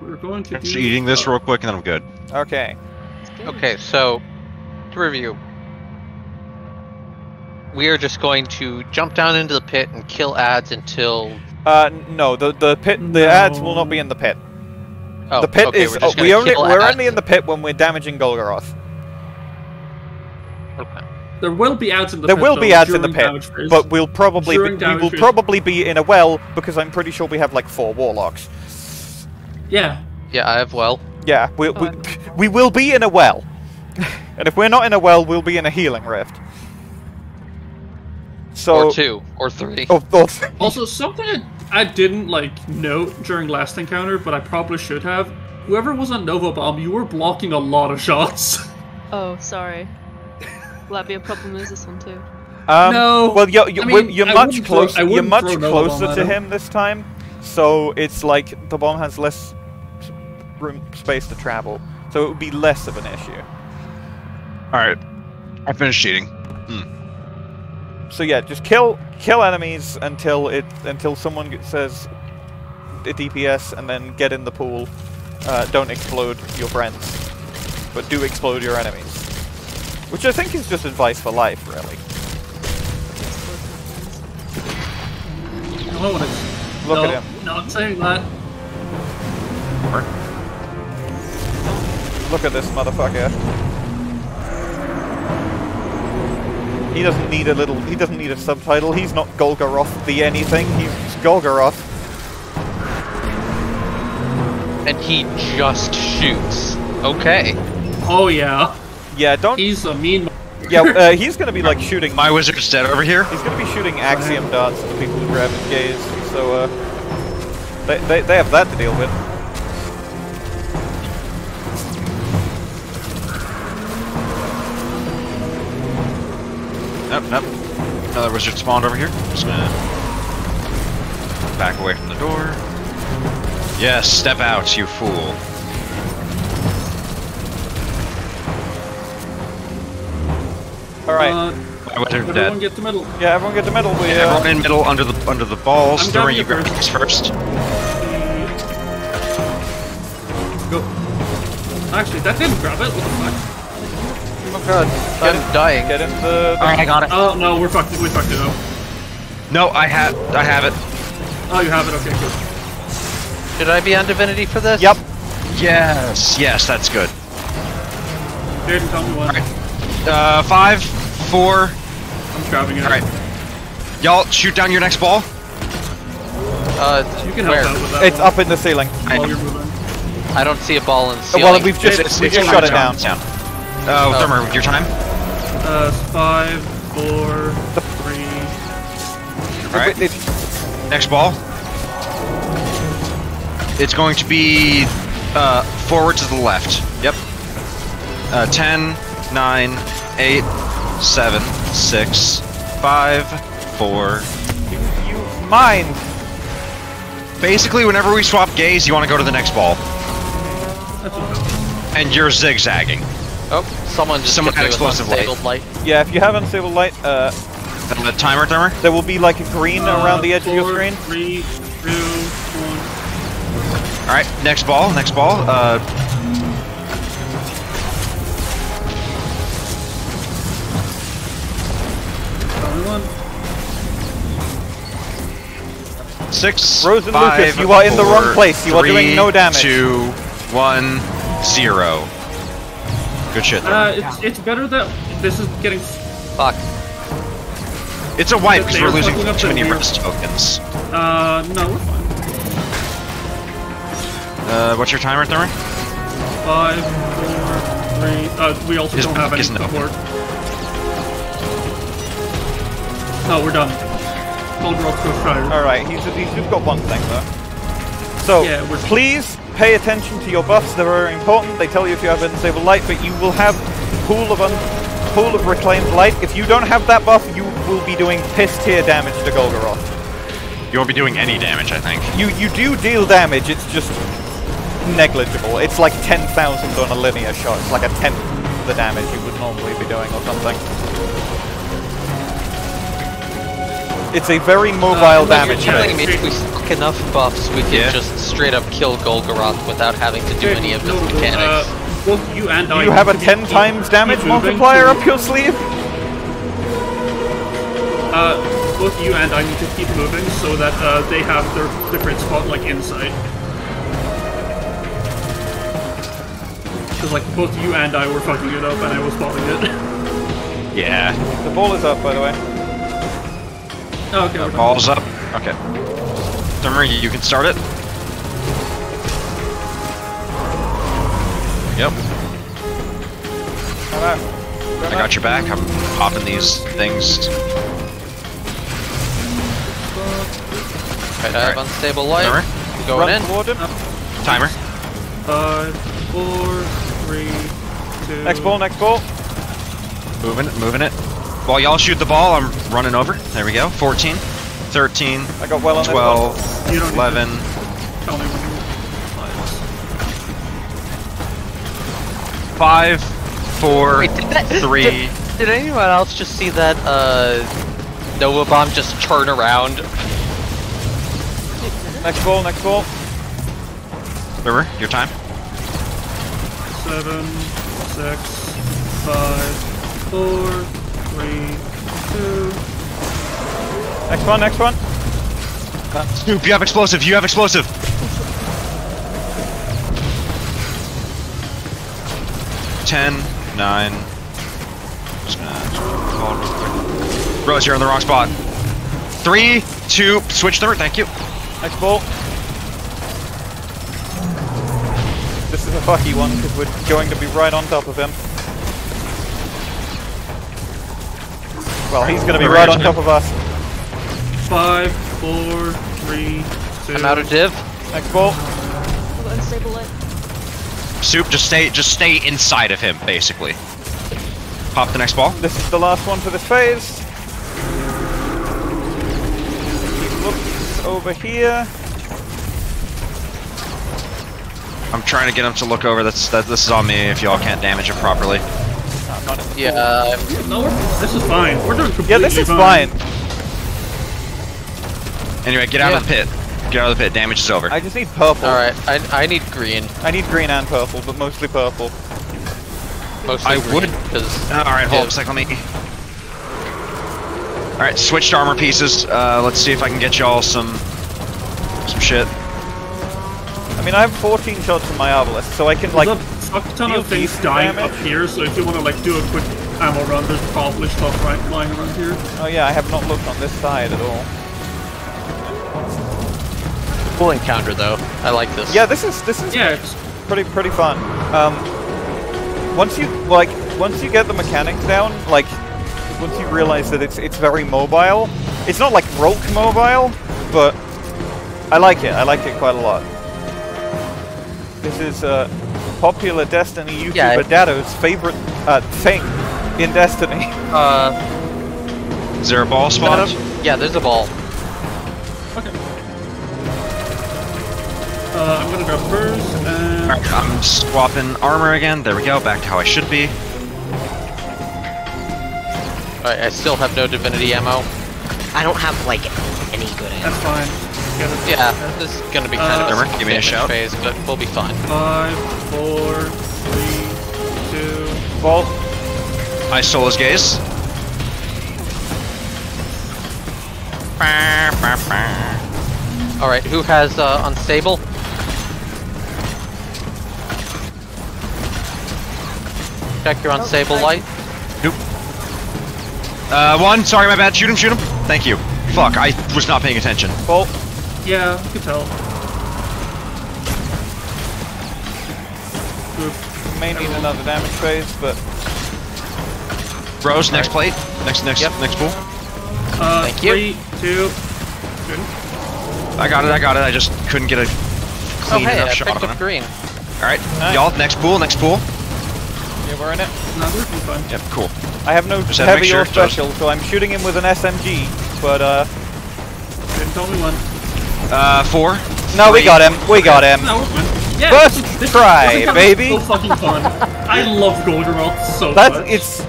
We're going to Just eating this real quick and then I'm good. Okay. Okay, so to review, we are just going to jump down into the pit and kill ads until. Uh, no, the the pit, the ads will not be in the pit. Oh, the pit okay, is we're uh, we only we're ads. only in the pit when we're damaging Golgoroth. Okay. There will be ads in the There pit. will be though, ads in the pit, phase. but we'll probably be, we will phase. probably be in a well because I'm pretty sure we have like four warlocks. yeah, Yeah, I have well. Yeah, we we, Oh. we will be in a well, and if we're not in a well, we'll be in a healing rift. So or two, or three. Oh, oh, Also, something I, I didn't like note during last encounter, but I probably should have. Whoever was on Nova Bomb, you were blocking a lot of shots. Oh, sorry. Will that be a problem? Is this one too? um, No, Well, you're you're, I mean, you're much wouldn't throw- closer. You're much closer Bomb to him. him this time, so it's like the bomb has less room space to travel, so it would be less of an issue. Alright. I finished eating. So yeah, just kill kill enemies until it until someone g- says a DPS, and then get in the pool. Uh, don't explode your friends, but do explode your enemies. Which I think is just advice for life, really. No, it's, Look no, at him. Not saying that. Look at this motherfucker. He doesn't need a little. He doesn't need a subtitle. He's not Golgoroth the anything. He's Golgoroth. And he just shoots. Okay. Oh yeah. Yeah, don't. He's a mean. Yeah, uh, he's gonna be like shooting. My wizard's dead over here. He's gonna be shooting Axion Darts at the people who grab his gaze. So uh, they they they have that to deal with. Nope, nope. Another wizard spawned over here. Just gonna back away from the door. Yes, step out, you fool. All right. Uh, My wizard's everyone dead. get the middle. yeah, everyone get the middle. We Yeah, uh, everyone in middle under the under the balls. I'm During grabbing you grab first. these first. Go. Actually, that didn't grab it. What the fuck? Oh god, I'm dying. get into the. Alright, I got it. Oh no, we're fucked. We fucked it up. No, I have I have it. Oh, you have it. Okay, good. Should I be on divinity for this? Yep. Yes, yes, that's good. Jaden, tell me when. Uh, five, four. I'm grabbing it. All right, y'all shoot down your next ball. Uh, You can help where? out with that It's one up in the ceiling. while you're moving. I don't see a ball in the ceiling. Well, we've just It's- we it's just fine, shut it down. Down. Oh, Oh. Thrymr, your time. Uh, five, four, three. All right. Next ball. It's going to be uh, forward to the left. Yep. Uh, 10, 9, 8, 7, 6, 5, 4. you mind. Basically, whenever we swap gaze, you want to go to the next ball. And you're zigzagging. Oh, someone just Someone hit me had explosive light. light. Yeah, if you have unstable light, uh, And the timer, Thrymr? there will be like a green around Uh, the edge of your screen. Three, two, one. All right, next ball, next ball. Uh, Only six, Rose and five, Lucas, you are in the wrong place. You are doing no damage. Two, one, zero. Good shit. Thrymr. Uh, it's it's better that this is getting. Fuck. It's a wipe because we're losing fucking too many gear. rest tokens. Uh, no, we're fine. Uh, what's your timer, Thrymr? Five, four, three. Uh, we also His don't have book any isn't support. No, we're done. Golgoroth goes fire. All right, he's he's just got one thing though. So Yeah, we're- please pay attention to your buffs. They're very important. They tell you if you have unstable light, but you will have pool of un pool of reclaimed light. If you don't have that buff, you will be doing piss tier damage to Golgoroth. You won't be doing any damage, I think. You you do deal damage. It's just negligible. It's like ten thousand on a linear shot. It's like a tenth the damage you would normally be doing or something. It's a very mobile Uh, damage. yeah, Telling thing. me if we stack enough buffs, we can Yeah. just straight up kill Golgoroth without having to do any of his mechanics. Uh, both you and I. you have a 10 times damage multiplier up your sleeve? Uh, both you and I need to keep moving so that uh, they have their, different spot like inside. Because like both you and I were fucking it up and I was spotting it. Yeah. The ball is up, by the way. Oh, okay. okay. Balls up. Okay. Thrymr, you you can start it. Yep. I got your back. I'm popping these things. Right, I have unstable light. Thrymr, Going Run in. toward him. Uh, timer. Five, four, three, two. Next ball, next ball. Moving it, moving it. While y'all shoot the ball, I'm running over. There we go. 14, 13, I got well on 12, You don't need 11, to Tell me when you. 5, 4, Wait, did that, 3, Did, Did anyone else just see that uh, Nova Bomb just turn around? Next ball, next ball. River, your time. Seven, six, five, four, three, two. Next one, next one. Snoop, you have explosive. You have explosive. Ten, nine. Just gonna call real quick. Rose, you're in the wrong spot. Three, two, switch third. Thank you. Next ball. This is a fucky one because we're going to be right on top of him. Well, he's going to be right on top of us. Five, four, three, two. I'm out of div. Next ball. Unstable light. Soup, just stay, just stay inside of him, basically. Pop the next ball. This is the last one for this phase. He looks over here. I'm trying to get him to look over. That's that. This is on me. If y'all can't damage it properly. I'm Yeah, No, this is fine. We're doing completely Yeah, this is fine. Anyway, get out of the pit. Get out of the pit. Damage is over. I just need purple. Alright, I, I need green. I need green and purple, but mostly purple. Mostly I green, would- because All right, hold up a second. Let me. All right, switched armor pieces. Uh, let's see if I can get y'all some some shit. I mean, I have 14 shots in my obelisk, so I can like. There's a fuck ton of things dying damage. up here, so if you want to like do a quick ammo run, there's probably stuff right lying around here. Oh yeah, I have not looked on this side at all. cool encounter though. I like this. Yeah, this is this is Yeah, it's pretty pretty fun. Um, once you like once you get the mechanics down, like once you realize that it's it's very mobile. It's not like Rhulk mobile, but I like it. I like it quite a lot. This is uh, popular Destiny YouTuber Yeah, it- Datto's favorite uh, thing in Destiny. Uh, Is there a ball spot? yeah, there's a ball. Okay. uh, I'm gonna grab hers and All right, I'm swapping armor again. There we go. Back to how I should be. Alright, I still have no divinity ammo. I don't have like any good ammo. that's fine. Get it. Yeah, this is gonna be kind Uh, of Thrymr, give me a damage shout. phase, but we'll be fine. Five, four, three, two. Ball. I stole his gaze. Alright, who has uh, unstable? Check your unstable light. Nope. Uh, one. Sorry, my bad. Shoot him. Shoot him. Thank you. Fuck. I was not paying attention. Ball. Yeah, you can tell. May need another damage phase, but Rose, next plate. Next, next, Yep. next pool. Uh, Thank you. three, two. Good. I got it. I got it. I just couldn't get a clean Oh clean hey, enough I shot picked on up him. green. All right, Nice. y'all. Next pool. Next pool. yeah, we're in it. No, we're fine. Yep. Cool. I have no Just had to make heavy or sure, just- special, so I'm shooting him with an SMG. But uh, Didn't tell me when. Uh, four. no, we got him. We got him. No, we're. Yeah, First this- this- try, this is baby. So fucking fun. I love Golgoroth so That's much. it's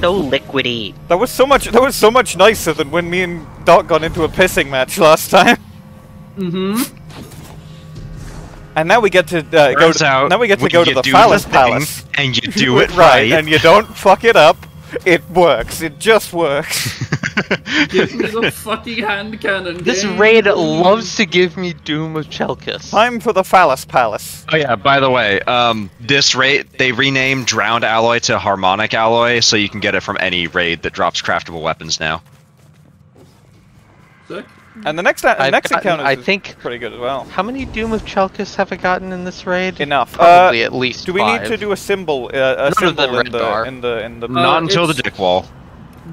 So liquidy. that was so much that was so much nicer than when me and Doc got into a pissing match last time. Mm-hmm. And now we get to uh, go Turns to, out now we get to go to the do Phallus Palace. and you do it right, right. and you don't fuck it up. It works. It just works. Give me the fucking hand cannon. This game. raid loves to give me Doom of Chelchis. Time for the Phallus Palace. Oh yeah. By the way, um, this raid they renamed Drowned Alloy to Harmonic Alloy, so you can get it from any raid that drops craftable weapons now. Sick. And the next the I've next gotten- encounter I is think- pretty good as well. How many Doom of Chelchis have I gotten in this raid? Enough. Probably Uh, at least do we five. need to do a symbol? Uh, a Other symbol than in the, bar. in the in the. Not until the dick wall.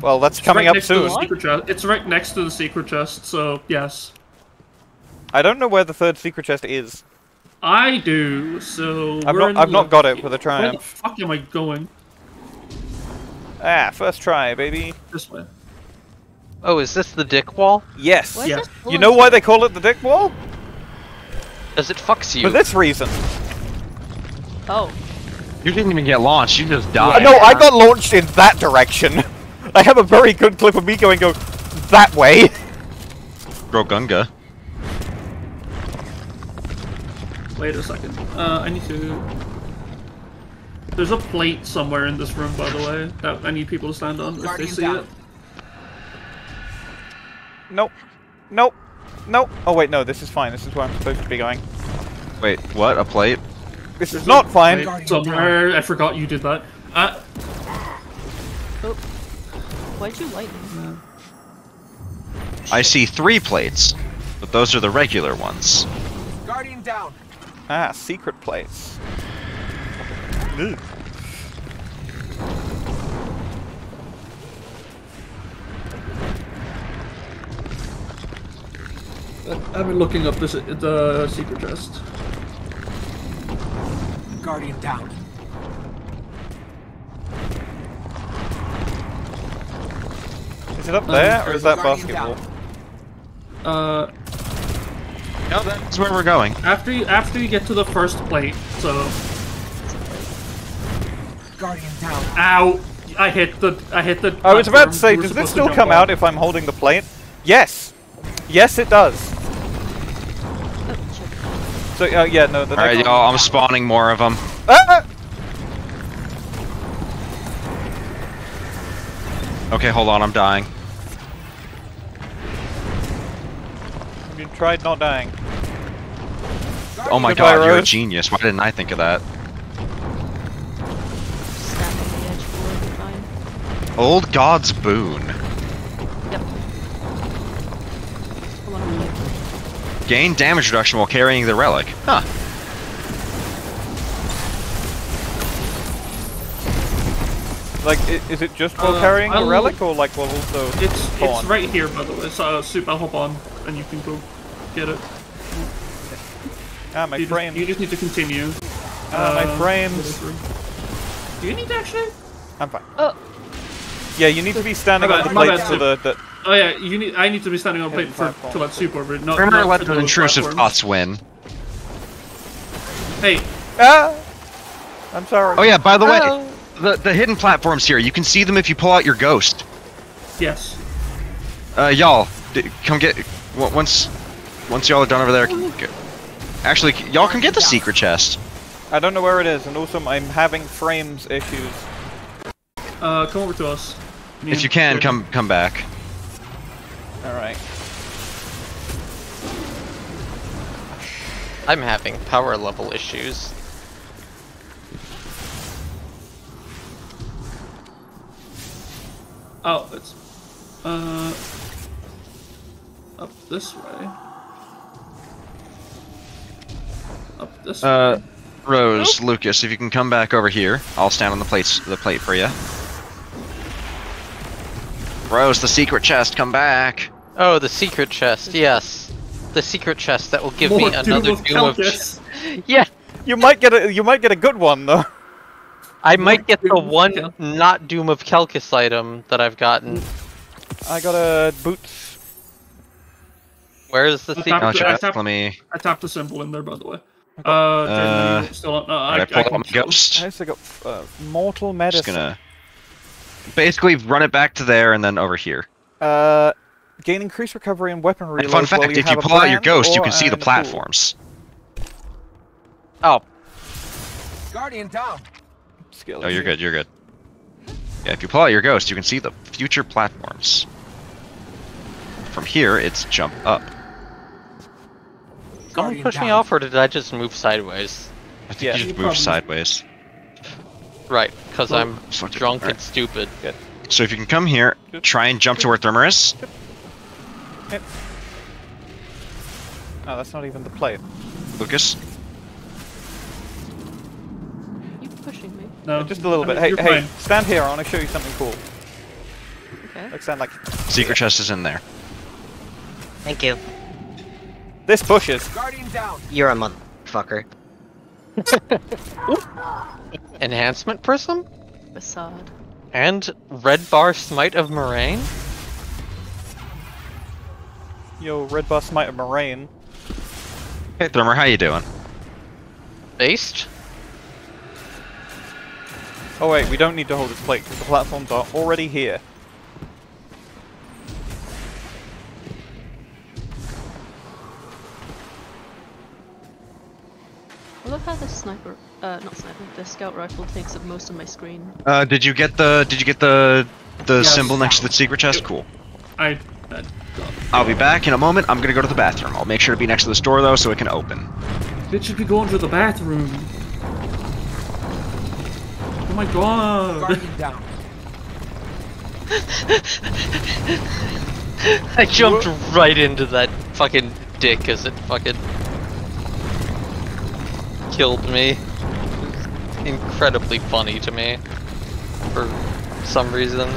well, that's It's coming right up next to the soon. secret chest. It's right next to the secret chest, so yes. I don't know where the third secret chest is. I do, so I've not I've not got it with a Where the triumph. fuck am I going? Ah, first try, baby. This way. Oh, is this the dick wall? Yes. Why Yeah. You know why they call it the dick wall? Does it fucks you? For this reason. Oh. You didn't even get launched. You just Uh, died. no, I got launched in that direction. I have a very good clip of me going go that way. Grogunga. Wait a second. Uh, I need to. There's a plate somewhere in this room, by the way, that I need people to stand on if they see down. it. Nope. Nope. Nope. Oh wait, no, this is fine. This is where I'm supposed to be going. Wait, what? A plate? This is not fine. Plate somewhere. I forgot you did that. Uh, Why'd you light me? I see three plates, but those are the regular ones. Guardian down. Ah, secret place. Ugh. I've been looking up this the secret chest. Guardian down. Is it up there, or is that Guardian basketball? Uh, No, that's where we're going. after you after you get to the first plate, so Guardian down. ow, I hit the I hit the. I was about to say, does this still come on. out if I'm holding the plate? Yes. Yes, it does. So, uh, yeah, no, the All right, y'all. I'm spawning more of them. Ah! Okay, hold on. I'm dying. You tried not dying. Oh my Goodbye, god, you're a genius. Why didn't I think of that? Stand on the edge will be fine. Old God's Boon. Yep. Hold on, I'm like, Gain damage reduction while carrying the relic. Huh. Like, is it just while Uh, carrying the I'll- relic, or like while also It's spawn? it's right here, by the way. So, uh, soup, I'll hop on, and you can go get it. Ah, my you, just, frames. you just need to continue. Ah, my Uh, frames. Do you need to actually? I'm fine. Oh. Yeah, you need to be standing My on the bad, plate bad, so Soup. that, that Oh yeah, you need. I need to be standing on plate for platform. to let soup over. Not, Remember, not let the intrusive platforms. thoughts win. Hey, ah, I'm sorry. Oh yeah, by the way, Oh. the the hidden platforms here. You can see them if you pull out your ghost. yes. Uh, y'all, come get w- once once y'all are done over there. c- g- Actually, y'all can get the secret chest. I don't know where it is, and also I'm having frames issues. Uh, come over to us. Me If you can, come come back. All right. I'm having power level issues. Oh, it's uh up this way. Up this way. Uh, Rose, Lucas, if you can come back over here, I'll stand on the plates the plate for you. Rose, the secret chest, come back. Oh, the secret chest. Yes, the secret chest that will give More me another Doom of Doom yeah, You might get a you might get a good one though. I might get the Doom of one Cal- not Doom of Chelchis item that I've gotten. I got a boots. Where is the Tap secret? Oh, I tapped- let me. I tapped the symbol in there, by the way. Uh, Uh, Jaden, you still no, I, I pull I out can my ghost. I also got uh, mortal medicine. Just gonna basically run it back to there and then over here. Uh, gain increased recovery and weapon reload. And fun fact, you if you pull out your ghost, you can see the an tool. platforms. Oh, Guardian down. Skill Oh, you're good. You're good. Yeah, if you pull out your ghost, you can see the future platforms. From here, it's jump up. someone Guardian push me off, or did I just move sideways? I think Yeah. you You just move sideways. Right, because Well, I'm fuck drunk Alright. and stupid. So if you can come here, try and jump to where Thrymr is. Oh, that's not even the plate. Lucas. You pushing me? No, Just a little I bit. Hey, hey, fine. stand here. I want to show you something cool. Okay. Like stand like Secret chest is in there. Thank you. this. Bushes. Guardian down. You're a motherfucker. Enhancement prism Facade. and red bar smite of Merain. Yo, red bar smite of Merain. Hey, Thrymr, how you doing? Based. Oh wait, we don't need to hold this plate because the platforms are already here. Look how the sniper, uh, not sniper, the scout rifle takes up most of my screen. Uh, did you get the Did you get the the Yes. symbol next to the secret chest? Cool. I. I I'll be back in a moment. I'm gonna go to the bathroom. I'll make sure to be next to this door though, so it can open. It should be going to the bathroom. Oh my god. Guardian down. I jumped right into that fucking dick as it fucking killed me. Incredibly funny to me for some reason.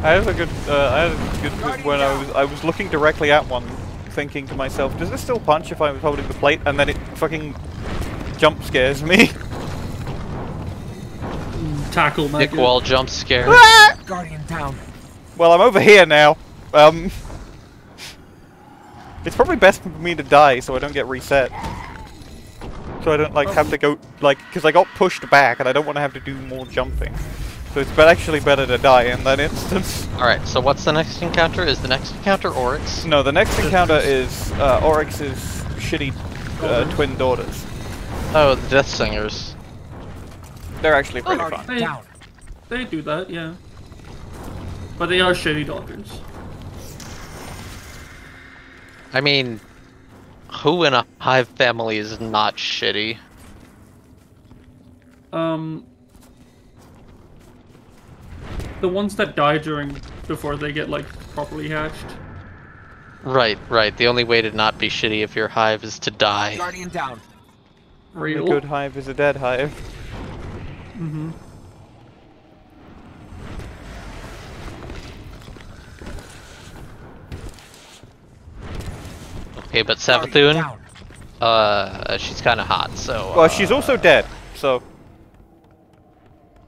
I had a good, uh, I had a good bit when I was, I was looking directly at one, thinking to myself, does this still punch if I was holding the plate? And then it fucking jump scares me. Tackle Dick maggot. wall jump scare. Guardian down. well, I'm over here now. Um, it's probably best for me to die so I don't get reset. So I don't like have to go like because I got pushed back and I don't want to have to do more jumping. So it's actually better to die in that instance. Alright, so what's the next encounter? Is the next encounter Oryx? No, the next encounter is uh, Oryx's shitty uh, twin daughters. Oh, the Death Singers. They're actually pretty Oh, fun. they, they do that, yeah. But they are shitty daughters. I mean, who in a hive family is not shitty? Um, the ones that die during before they get like properly hatched. Right, right. The only way to not be shitty if your hive is to die. Guardian down. Real. A good hive is a dead hive. Mm-hmm. Okay, but Guardian Savathun, uh, she's kind of hot, so. Well, she's also dead, so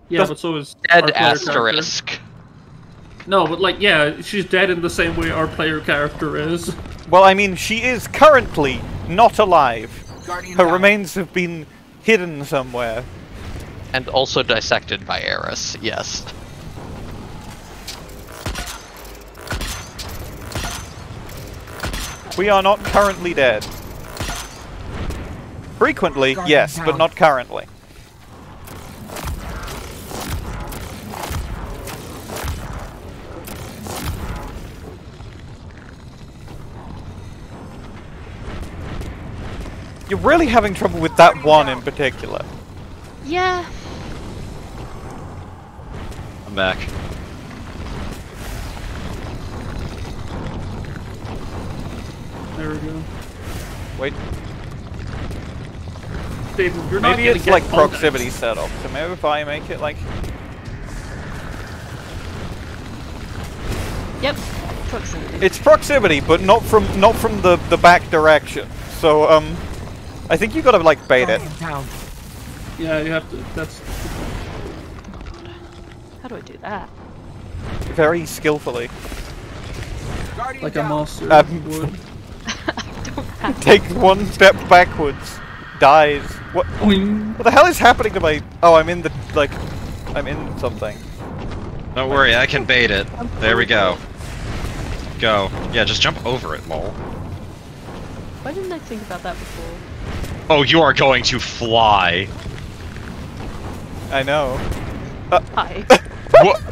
Yeah, Does- but so is Dead our player character. asterisk. No, but like, yeah, she's dead in the same way our player character is. well, I mean, she is currently not alive. Guardian Her down. remains have been hidden somewhere. And also dissected by Eris, yes. We are not currently dead. Frequently, yes, but not currently. You're really having trouble with that one in particular. Yeah. I'm back. There we go. Wait, David, you're not maybe gonna it's get like context. proximity setup. So maybe if I make it like Yep. Proximity. It's proximity, but not from not from the the back direction. So um, I think you gotta like bait it. Down. Yeah, you have to. That's How do I do that? very skillfully. Guardian like a down. monster Um, would. I. Take one step backwards, dies. What? Boing. What the hell is happening to my? Oh, I'm in the like, I'm in something. Don't worry, I can bait it. There we go. Go. Yeah, just jump over it, lol. Why didn't I think about that before? Oh, you are going to fly. I know. Hi. Uh, what?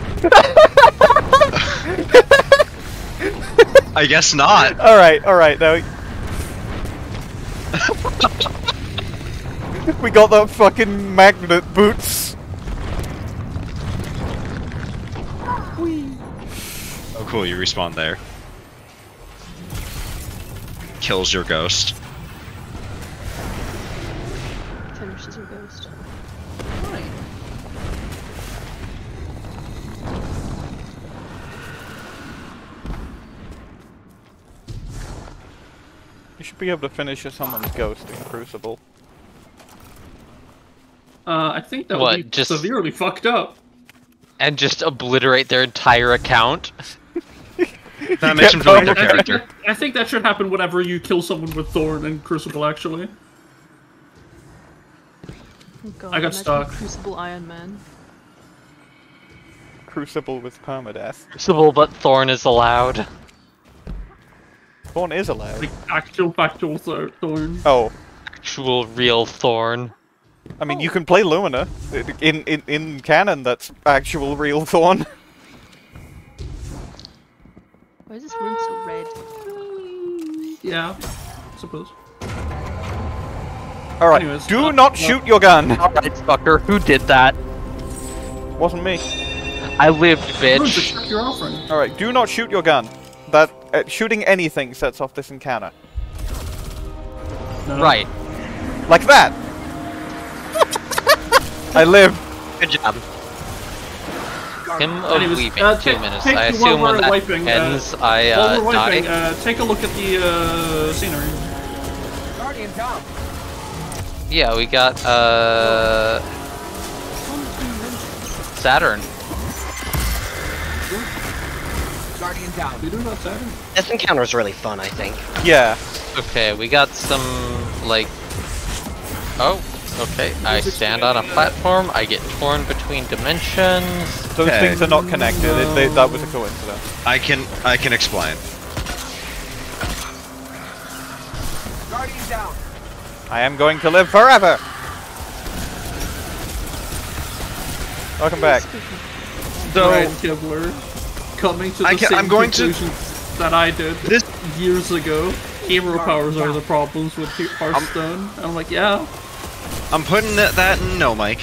I guess not. All right, all right. Now we got the fucking magnet boots. Oh, cool, you respawn there. Kills your ghost. Should be able to finish someone's ghost in Crucible. Uh, I think that What, would be just- severely fucked up. And just obliterate their entire account. That makes him delete their I think, character. that, I think that should happen whenever you kill someone with Thorn and Crucible, actually. Oh God, I got stuck. Crucible Iron Man. Crucible with permadeath. Crucible, but Thorn is allowed. Thorn is allowed. Like actual factual thor- thorn. Oh, Actual real Thorn. I mean, you can play Lumina. In, in, in canon, that's actual real Thorn. Why is this room so red? Yeah, suppose. Alright, do uh, not no. shoot your gun! Alright, fucker, who did that? Wasn't me. I lived, bitch. accept your offering. Alright, do not shoot your gun. That uh, shooting anything sets off this encounter. No. Right. Like that! I live. Good job. Him of Anyways, leaving, uh, two minutes. I assume when we're that wiping, uh, ends, I While uh, we're wiping, die. uh, take a look at the uh, scenery. Guardian down. Yeah, we got, uh... Saturn. Guardian down. We do that Saturn. This encounter is really fun, I think. Yeah. Okay, we got some, like... Oh, okay. I stand on a platform, I get torn between dimensions. Those Okay. things are not connected. It, they, that was a coincidence. I can I can explain. Guardian down. I am going to live forever! Welcome back. So Brian Kibler coming to the I ca- same I'm going to- conclusion that I did This- years ago. Hero powers are the problems with He- Hearthstone. I'm like, yeah. I'm putting that, that in no, Mike.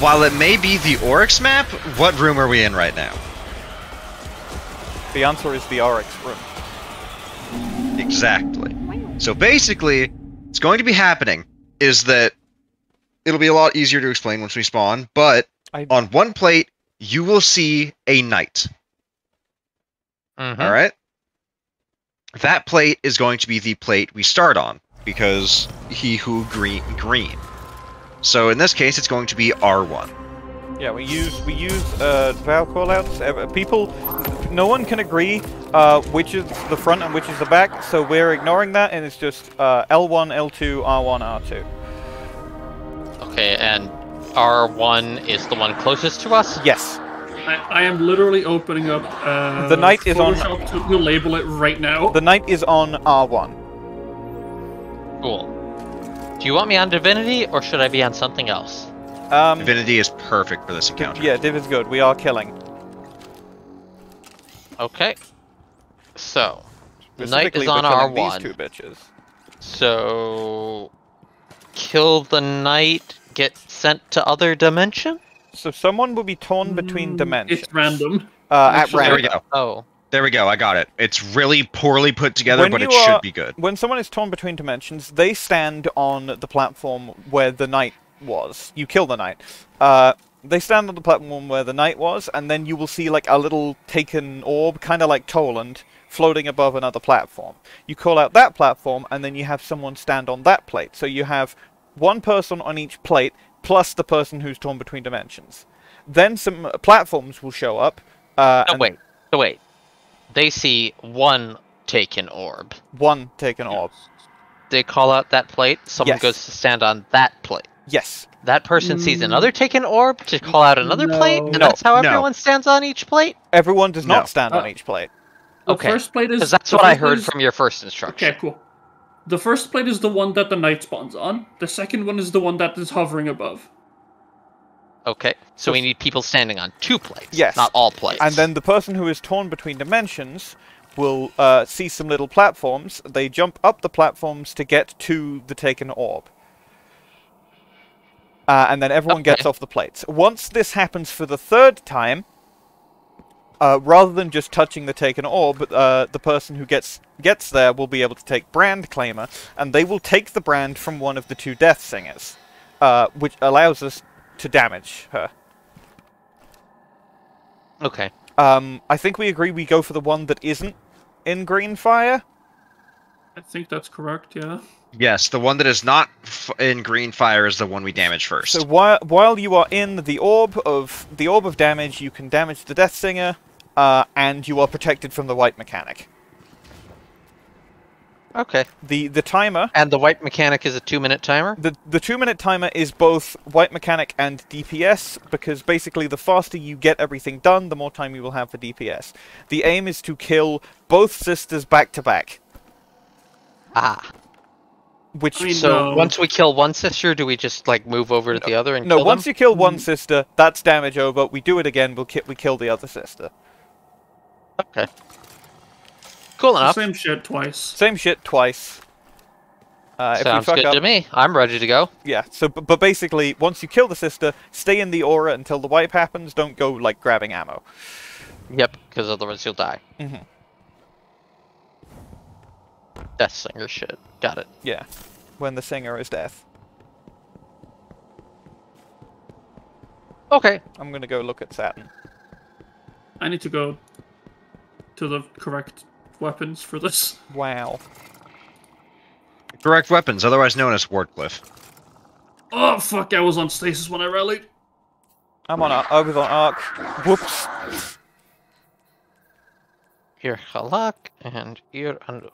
While it may be the Oryx map, what room are we in right now? The answer is the Oryx room. Exactly. So basically, what's going to be happening is that it'll be a lot easier to explain once we spawn, but I- on one plate, you will see a knight. Mhm. All right. That plate is going to be the plate we start on because he who green green. So in this case, it's going to be R1. Yeah, we use we use uh, vow callouts. Uh, People, no one can agree uh, which is the front and which is the back, so we're ignoring that, and it's just uh, L1, L2, R1, R2. Okay, and R1 is the one closest to us? Yes. I, I am literally opening up uh, The knight is on- Photoshop to, to label it right now. The knight is on R1. Cool. Do you want me on Divinity, or should I be on something else? Um, Divinity is perfect for this encounter. yeah, Div is good. We are killing. Okay. So, the knight is on R1. These two bitches. So, kill the knight, get sent to other dimension? So someone will be torn between dimensions. It's random. Uh, at Actually, There we go. Oh, There we go. I got it. It's really poorly put together, When but it are- should be good. When someone is torn between dimensions, they stand on the platform where the knight was. You kill the knight. Uh, they stand on the platform where the knight was, and then you will see like a little taken orb, kind of like Toland, floating above another platform. You call out that platform, and then you have someone stand on that plate. So you have one person on each plate, plus the person who's torn between dimensions. Then some uh, platforms will show up. Uh, no, and wait. No, wait. They see one taken orb. One taken orb. They call out that plate, someone Yes. goes to stand on that plate. Yes. That person sees Mm. another taken orb to call out another plate, and No. that's how No. everyone stands on each plate? Everyone does not No. stand on Uh, each plate. Okay, first plate is Because that's what I heard is- from your first instruction. Okay, cool. The first plate is the one that the knight spawns on. The second one is the one that is hovering above. Okay, so we need people standing on two plates. Yes. Not all plates. And then the person who is torn between dimensions will uh, see some little platforms. They jump up the platforms to get to the taken orb. Uh, and then everyone gets off the plates. Once this happens for the third time, uh, rather than just touching the taken orb, uh, the person who gets gets there will be able to take brand claimer, and they will take the brand from one of the two death singers, uh, which allows us to damage her. Okay. Um, I think we agree we go for the one that isn't in green fire. I think that's correct, yeah. Yes, the one that is not f- in green fire is the one we damage first. So while while you are in the orb of the orb of damage, you can damage the Death Singer, uh, and you are protected from the white mechanic. Okay. The the timer And the white mechanic is a two-minute timer. the the two minute timer is both white mechanic and DPS because basically the faster you get everything done, the more time you will have for DPS. The aim is to kill both sisters back to back, Ah. which I mean, So No. once we kill one sister, do we just like move over to the other and no. kill Once them? you kill one sister, that's damage over. We do it again. We'll ki- we kill the other sister. Okay. Cool enough. Same shit twice. Same shit twice. Uh, if we Sounds fuck good up, to me. I'm ready to go. yeah. So, but, but basically, once you kill the sister, stay in the aura until the wipe happens. Don't go like grabbing ammo. Yep, because otherwise you'll die. Mhm. Death Singer shit. Got it. Yeah, when the singer is death. Okay. I'm gonna go look at Saturn. I need to go to the correct weapons for this. Wow. Correct weapons, otherwise known as Wardcliff. Oh fuck! I was on stasis when I rallied. I'm on. Ar- I was on arc. Whoops. Here, Halak, and here, and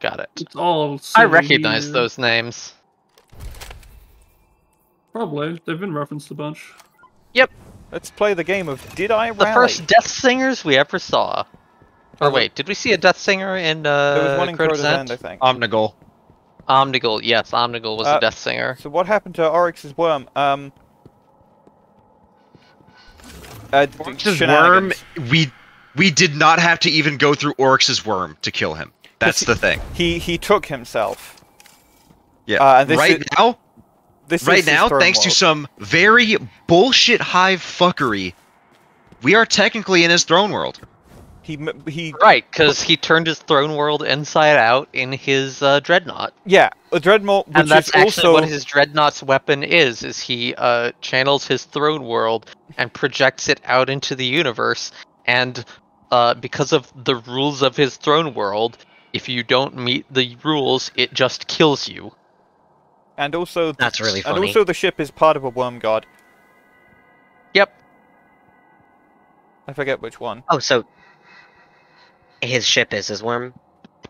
got it. It's all. I recognize those names. Probably they've been referenced a bunch. Yep. Let's play the game of Did I Rally? The first Death Singers we ever saw. Or wait, did we see a Death Singer in uh, there was one in Crota's Crota's End? End, I think. Omnigul. Omnigul, yes, Omnigul was Uh, a Death Singer. So what happened to Oryx's worm? Um. Uh, Oryx's worm, we we did not have to even go through Oryx's worm to kill him. That's he- the thing. He he took himself. Yeah. Uh, this right is- now, This right his now, throne thanks to some very bullshit hive fuckery, we are technically in his throne world. He he Right, because he turned his throne world inside out in his uh, dreadnought, yeah a dreadnought which and that's is actually also what his dreadnought's weapon is. Is he uh, channels his throne world and projects it out into the universe, and uh, because of the rules of his throne world, if you don't meet the rules, it just kills you. and also th- That's really funny. and also the ship is part of a worm god. Yep. I forget which one. Oh, so his ship is his worm.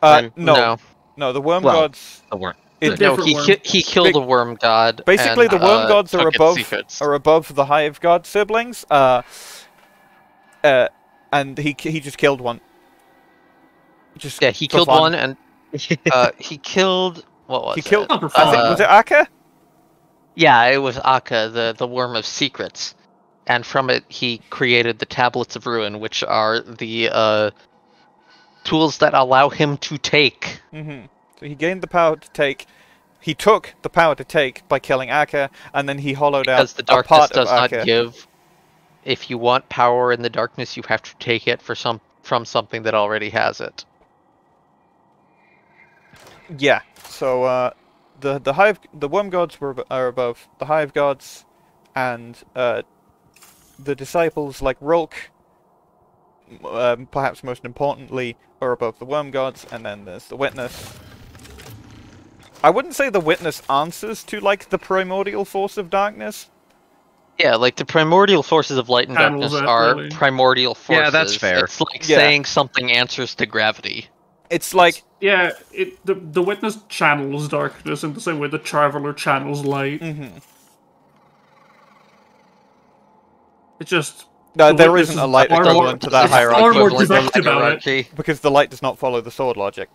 Uh, no, No. no, the worm Well, gods. The worm. It, No, he worm. ki- he killed Big- the worm god. basically, and, the worm uh, gods are above secrets. are above the hive god siblings. Uh, uh, and he he just killed one. Just Yeah, he killed fun. one, and uh, he killed what was He it? killed. Not for I think was it Akka? Yeah, it was Akka, the the worm of secrets, and from it he created the tablets of ruin, which are the uh, tools that allow him to take. Mm-hmm. So he gained the power to take. He took the power to take by killing Akka, and then he hollowed out Because the a darkness part does of not Akka. give. If you want power in the darkness, you have to take it for some from something that already has it. Yeah. So uh, the the hive the worm gods were are above the hive gods, and uh, the disciples like Rhulk. Um, perhaps most importantly, are above the worm gods, and then there's the witness. I wouldn't say the witness answers to like the primordial force of darkness. Yeah, like the primordial forces of light and darkness that, are really. primordial forces. Yeah, that's fair. It's like Yeah. saying something answers to gravity. It's like Yeah, it the the witness channels darkness in the same way the traveler channels light. mhm. It's just no, The there witness isn't is a light far more- equivalent to that it's far hierarchy more direct of about it. because the light does not follow the sword logic.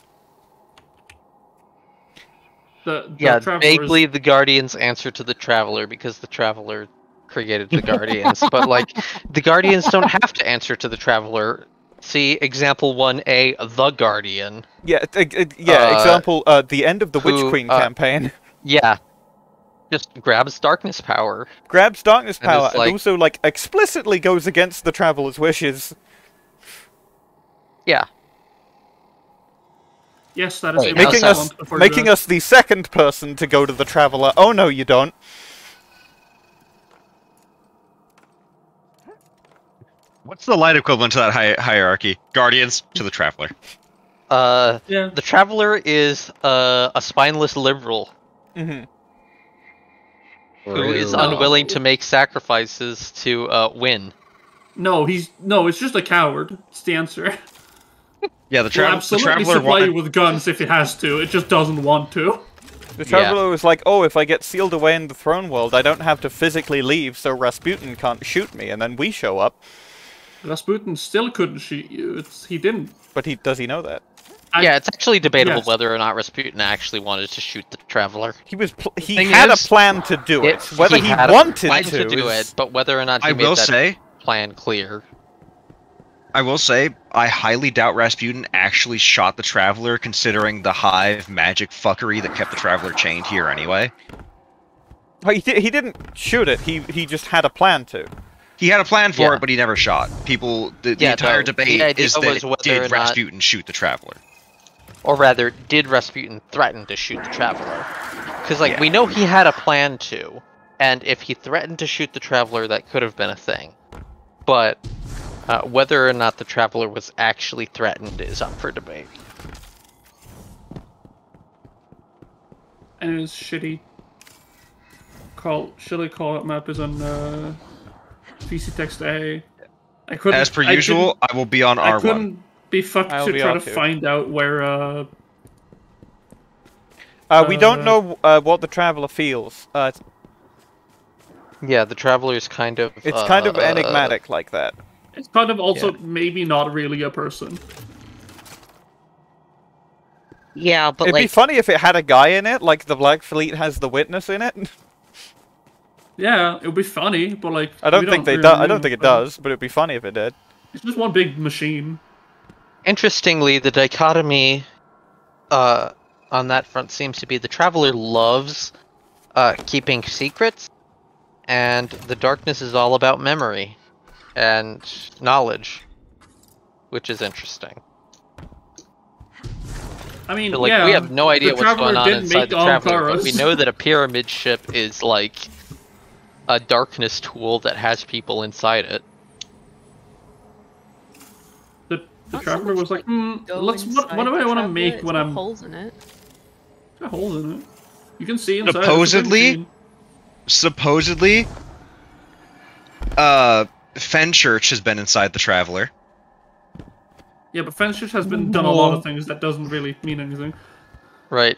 the, the Yeah, traveler vaguely is, the Guardians answer to the Traveler because the Traveler created the Guardians. but like, the Guardians don't have to answer to the Traveler. See example one A, the Guardian. Yeah, it, it- yeah. Uh, example: uh, the end of the Witch Queen uh, campaign Yeah, just grabs darkness power. grabs darkness and power it's and also like explicitly goes against the Traveler's wishes. Yeah, yes, that is Wait, making us response before you making us the second person to go to the Traveler. Oh no, you don't. What's the light equivalent to that hi- hierarchy? Guardians to the Traveler. uh, Yeah, the Traveler is uh, a spineless liberal hmm who is True. unwilling to make sacrifices to uh, win. no, he's no, it's just a coward. It's the answer. Yeah, the, Will tra- the absolutely traveler supply you with guns if it has to. It just doesn't want to. The traveler was like, "Oh, if I get sealed away in the throne world, I don't have to physically leave, so Rasputin can't shoot me." And then we show up, Rasputin still couldn't shoot you. It's he didn't. but he does he know that? I- yeah, it's actually debatable yes. whether or not Rasputin actually wanted to shoot the Traveler. He was pl- he had is- a plan to do it. It- Whether he, had a wanted plan to, do is- it, but whether or not he I made will that say, plan clear. I will say, I highly doubt Rasputin actually shot the traveler, considering the hive magic fuckery that kept the traveler chained here anyway. He, di- he didn't shoot it. He he just had a plan to. He had a plan for Yeah. it, but he never shot. People, the, the entire the- the debate idea is that was whether did or not- Rasputin shoot the traveler? Or rather, did Rasputin threaten to shoot the Traveler? Because, like, Yeah. we know he had a plan to, and if he threatened to shoot the Traveler, that could have been a thing. But uh, whether or not the Traveler was actually threatened is up for debate. And his shitty call shitty call out map is on uh, VC text A. I couldn't. As per I usual, I will be on I R1. Couldn't be fucked I'll to be try to R2. find out where. Uh, Uh, we don't Uh, know uh, what the traveler feels. Uh, Yeah, the Traveler is kind of. it's kind of uh, enigmatic like that. it's kind of also Yeah. maybe not really a person. Yeah, but It'd like be funny if it had a guy in it, like the Black Fleet has the witness in it. Yeah, it would be funny, but like I don't we think they really do. I don't think it does, but it'd be funny if it did. It's just one big machine. Interestingly, the dichotomy uh, on that front seems to be the Traveler loves uh, keeping secrets, and the darkness is all about memory and knowledge, which is interesting. I mean, like yeah, we have no idea what's going on inside the Traveler, but we know that a pyramid ship is like a darkness tool that has people inside it. The, the Not Traveler much, was like, hmm, Go let's what, what do I want to make when I'm holes in it. got holes in it. You can see inside. it's a big Supposedly? Supposedly, uh, Fenchurch has been inside the traveler. Yeah, but Fenchurch has been done a lot of things that doesn't really mean anything. Right.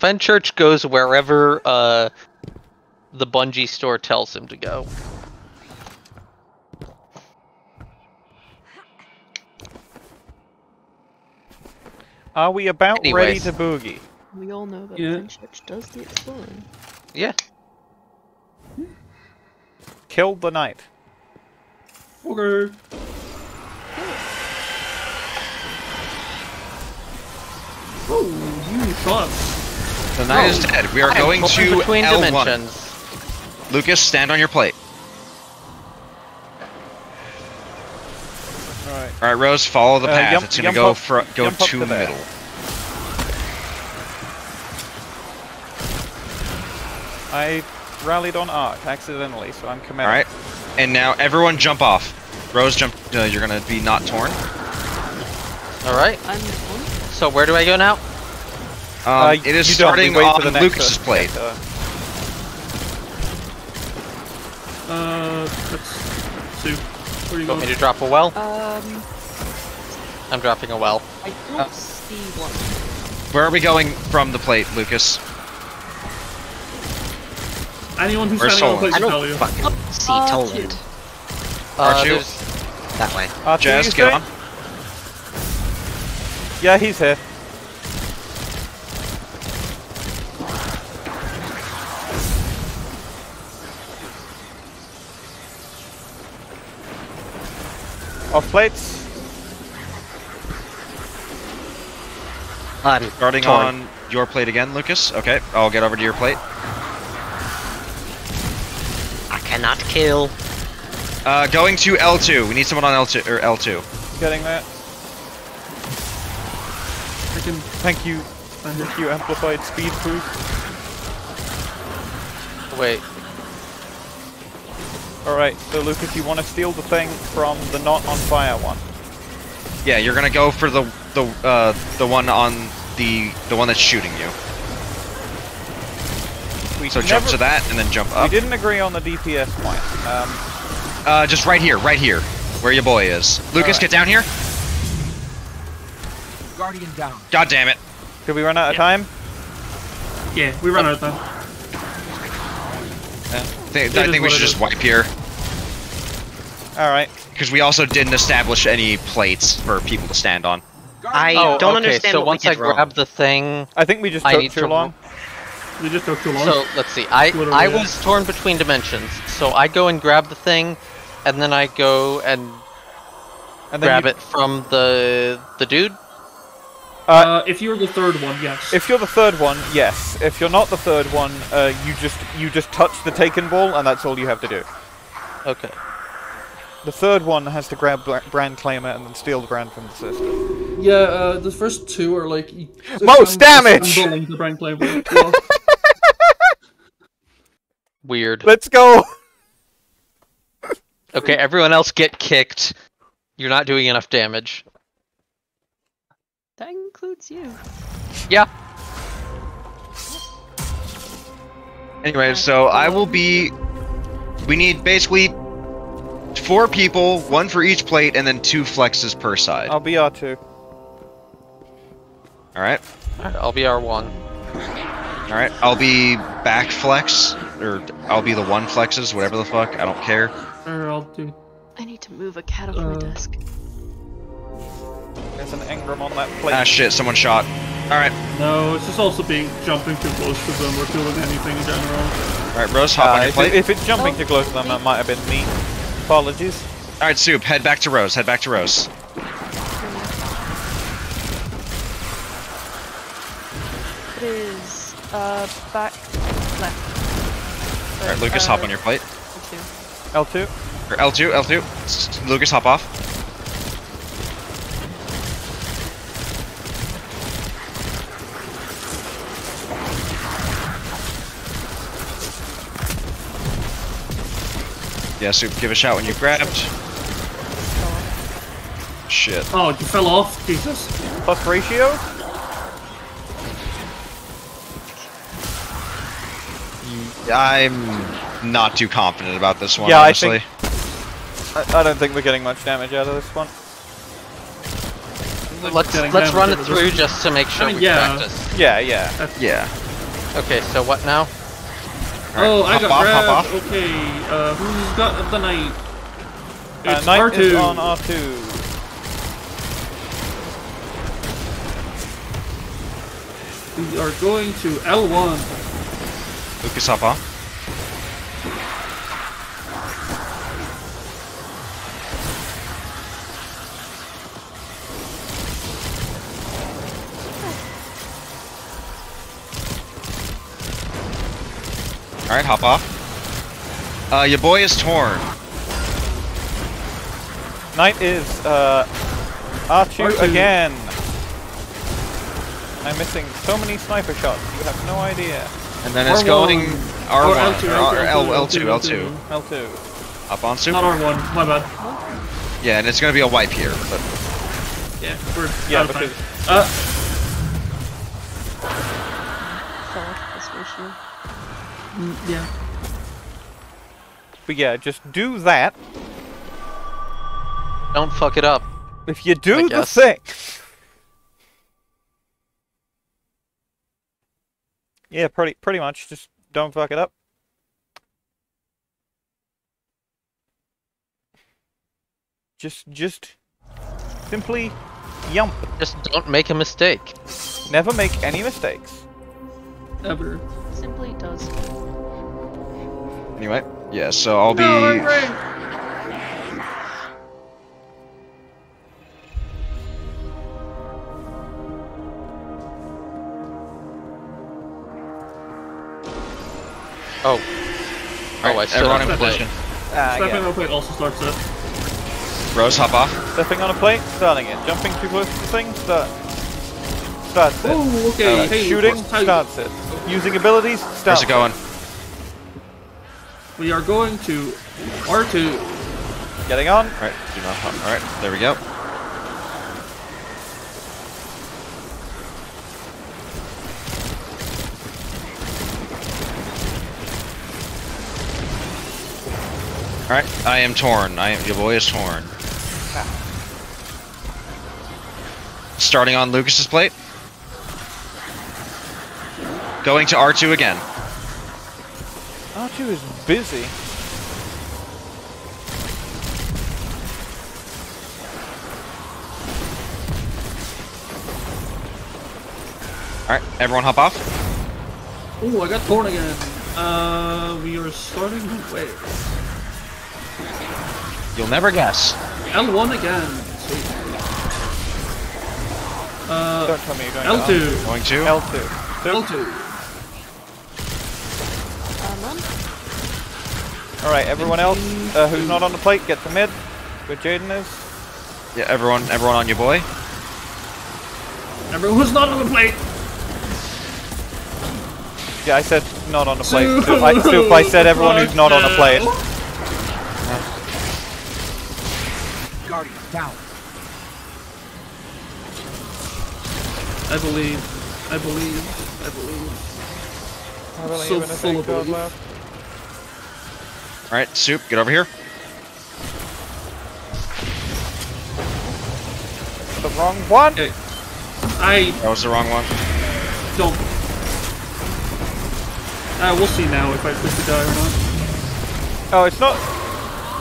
Fenchurch goes wherever uh, the Bungie store tells him to go. Are we about ready to boogie? We all know that Yeah. Fenchurch does the exploring. Yeah. Killed the knight. Okay. Oh, you shot. The knight is oh. dead. We are I'm going going to between L1. dimensions. Lucas, stand on your plate. Alright. All right, Rose, follow the Uh, path. it's gonna go up- fro- go to to there. middle. I rallied on Arc accidentally, so I'm All committed. right, and now everyone jump off. Rose, jump. Uh, you're gonna be not torn. All right. I'm. So where do I go now? Um, Uh, it is you don't, we starting wait for on the next Lucas's turn. plate. Uh, Uh, that's two. Where are you You want me to drop a well? Um, I'm dropping a well. I don't see one. Where are we going from the plate, Lucas? Anyone who's Where's standing on the Solon? place I don't tell you. fucking see Uh, Toland. two. Uh, R2? That way. R2, Jazz, you get on. Yeah, he's here. Off plates. I'm Starting torn. on your plate again, Lucas. Okay, I'll get over to your plate. I cannot kill. Uh, going to L2. We need someone on L2 or L2. Getting that. Freaking Thank you. Thank you, amplified speed boost. Wait. Alright, so Lucas, you want to steal the thing from the not on fire one. Yeah, you're gonna go for the the uh the one on the the one that's shooting you. We So jump to that and then jump up. We didn't agree on the DPS point. Um, Uh, just right here, right here, where your boy is. Lucas, Alright. get down here. Guardian down. God damn it. Did we run out of time? Yeah, we run out of time. Th- It I think we should just is. wipe here. Alright. Because we also didn't establish any plates for people to stand on. I Oh, don't okay, understand so what once we I did wrong. grab the thing, I think we just took too to long. We just took too long. So let's see. I Literally, I yeah. was torn between dimensions. So I go and grab the thing, and then I go and And then grab you- it from the the dude. Uh, if you're the third one, yes. If you're the third one, yes. If you're not the third one, uh, you just you just touch the taken ball, and that's all you have to do. Okay. The third one has to grab Bra- brand claimer and then steal the brand from the system. Yeah, uh, the first two are like Most damage! I'm the brand claim. Well, Weird. Let's go. Okay, everyone else get kicked. You're not doing enough damage. That includes you. Yeah. Anyway, so I will be. We need basically four people, one for each plate, and then two flexes per side. I'll be R2. All right. Alright, I'll be R1. All right. I'll be back flex, or I'll be the one flexes, whatever the fuck. I don't care. or I'll do. I need to move a cat off my Uh, desk. There's an engram on that plate. Ah shit! Someone shot. All right. No, it's just also being jumping too close to them or doing anything in general. All right, Rose, hop Uh, on your if, plate. it, if it's jumping too close to them, that might have been me. Apologies. All right, Soup, head back to Rose. Head back to Rose. It is uh back left. All right, Lucas, hop on your plate. L2. L2? Or L2, L2. Lucas, hop off. Yeah, Soup, give a shout when you grabbed. Shit. Oh, you fell off? Jesus. Plus ratio? I'm not too confident about this one, Yeah, I honestly. I, I don't think we're getting much damage out of this one. Let's let's run it through just to make sure I mean, we yeah. practice. Yeah, yeah. Yeah. Okay, so what now? Oh, I got off, grabbed. hop off. Okay, uh, who's got the knight? Uh, It's Knight R2. is on R2. We are going to L1. Lucas, hop off. Alright, hop off. Uh, your boy is torn. Knight is uh, R2, R2. again. I'm missing so many sniper shots. You have no idea. And then it's R1. going R1, L2, or R- L- L2, L2, L2. L2. L2. Up on soup. Not R1, my bad. Yeah, and it's gonna be a wipe here. But Yeah, we're Yeah, out of time. because Uh, mm, yeah. but yeah, just do that. Don't fuck it up. If you I do the guess. thing. Yeah, pretty pretty much. Just don't fuck it up. Just just simply yump. Just don't make a mistake. Never make any mistakes. Ever. Simply does. Anyway, yeah. So I'll be. No, I'm great. Oh. Oh, I still everyone in have to position. Ah, Stepping on a plate also starts it. Rose, hop off. Stepping on a plate, starting it. Jumping too close to the thing, start. Starts it. Oh, okay. Uh, hey, shooting, what's starts it. Using abilities, starts How's it going? We are going to R2. Getting on. Alright, do not hop. Alright, there we go. Alright, I am torn. I am your boy is torn. Starting on Lucas's plate. Going to R2 again. R2 is busy. Alright, everyone hop off. Oh, I got torn again. Uh, we are starting where? You'll never guess. L1 again. Sweet. Uh, Don't tell me you're going to L2. Going to? L2. L2. Um, on. Alright, everyone else uh, who's not on the plate, get to mid. Where Jaden is. Yeah, everyone, everyone on your boy. Everyone who's not on the plate. Yeah, I said not on the plate. Soup, I, Soup, I said everyone who's not on the plate. Guardian down. I believe. I believe. I believe. I really So even full of God belief. Left. Alright, Soup, get over here. The wrong one? Okay. I That was the wrong one. don't. Uh, we'll see now if I push the die or not. Oh, it's not.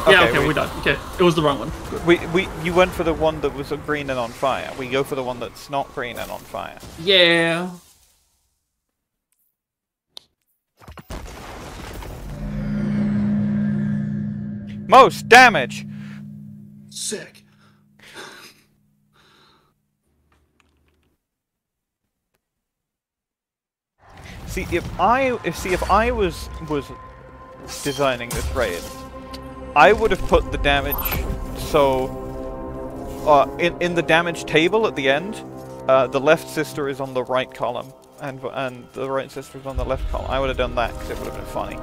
yeah, okay, we, we're done. Okay, it was the wrong one. Good. We, we, you went for the one that was green and on fire. We go for the one that's not green and on fire. Yeah. Most damage. Sick. See if I if see if I was was designing this raid, I would have put the damage so uh, in in the damage table at the end, uh, the left sister is on the right column and and the right sister is on the left column. I would have done that because it would have been funny.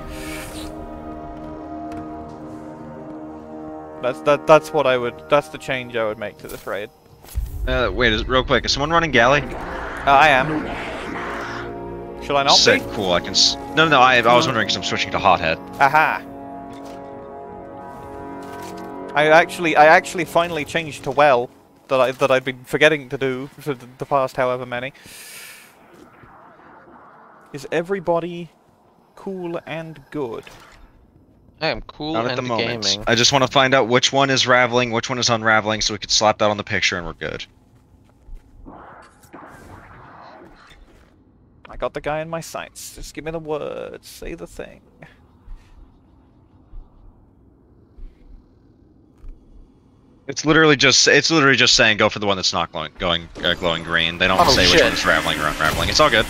That's that that's what I would that's the change I would make to this raid. Uh, wait, is, real quick, is someone running galley? Uh, I am. Should I not Sick, be? cool. I can. S no, no, I, I was wondering because I'm switching to hothead. Aha! I actually, I actually finally changed to well that I that I'd been forgetting to do for the, the past however many. Is everybody cool and good? I am cool Not and at the moment. gaming. I just want to find out which one is raveling, which one is unraveling, so we could slap that on the picture and we're good. I got the guy in my sights. Just give me the words. Say the thing. It's literally just it's literally just saying go for the one that's not glowing going uh, glowing green. They don't Oh, say which shit. one's raveling or unraveling. It's all good.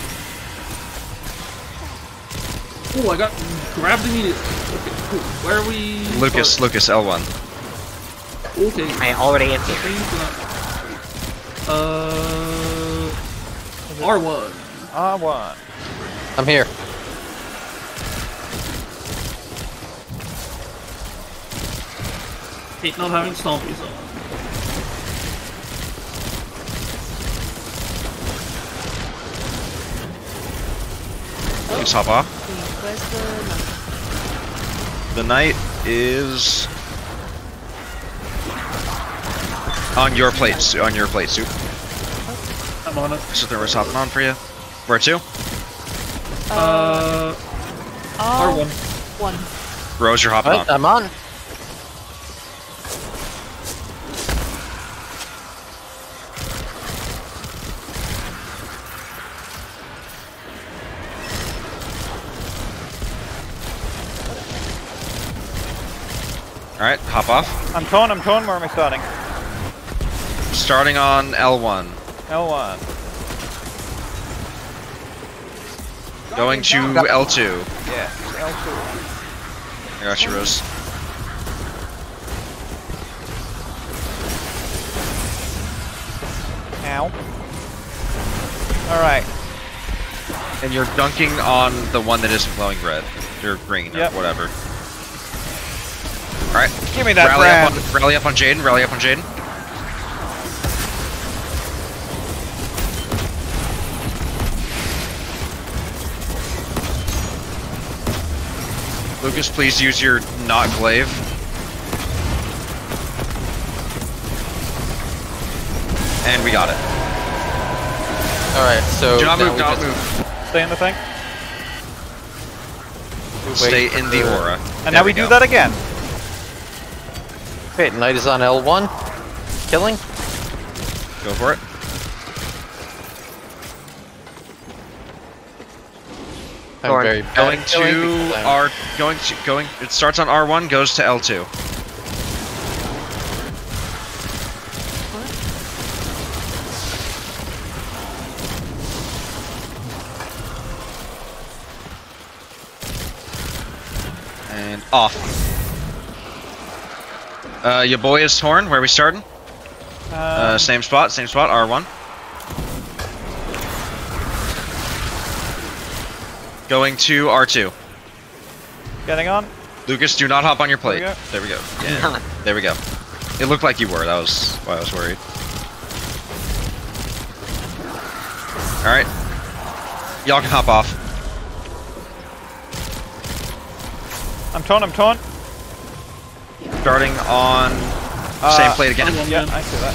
Oh, I got grabbed immediately. Okay, cool. Where are we? Lucas, start? Lucas, L1. Okay. I already answered. Thank you for that. Uh, R1. R1. I'm here. Hate not having stompies on. Please hop off. Where's the The knight is on your plate. On your plate, soup. I'm on it. So there was hopping on for you. Where to? Uh, R1. One. Rose, you're hopping What? on. I'm on. I'm torn. I'm torn. Where am I starting? Starting on L1. L1. Going to L2. Yeah. L2. I got you, Rose. Ow. All right. And you're dunking on the one that isn't glowing red. Or green, Yep. or whatever. Alright. Give me that rally brand. up, on, rally up on Jaden, rally up on Jaden. Lucas, please use your not glaive. And we got it. All right, so Do not move. Do not just- move. Stay in the thing. Stay in the aura. And There now we, do that again. Okay, knight is on L1. Killing. Go for it. I'm Thorn. very uh, bad Going to because R. Going to going. It starts on R1, goes to L2. And off. Uh, your boy is torn. Where are we starting? Uh, Um, same spot. Same spot. R1. Going to R2. getting on. Lucas, do not hop on your plate. There There we go. Yeah. there we go. It looked like you were. That was why I was worried. All right. Y'all can hop off. I'm torn. I'm torn. Starting on Uh, same plate again. I'm Yeah, I see that.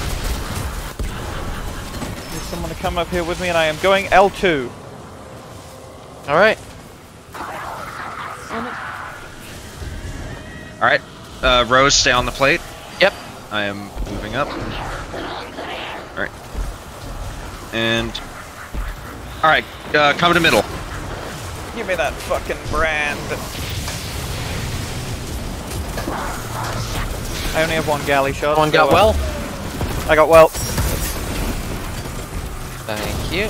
Need someone to come up here with me, and I am going L2. All right. All right. Uh, Rose, stay on the plate. Yep. I am moving up. All right. And all right, uh, come to middle. Give me that fucking brand. I only have one galley shot. One so, got uh, well. I got well. Thank you.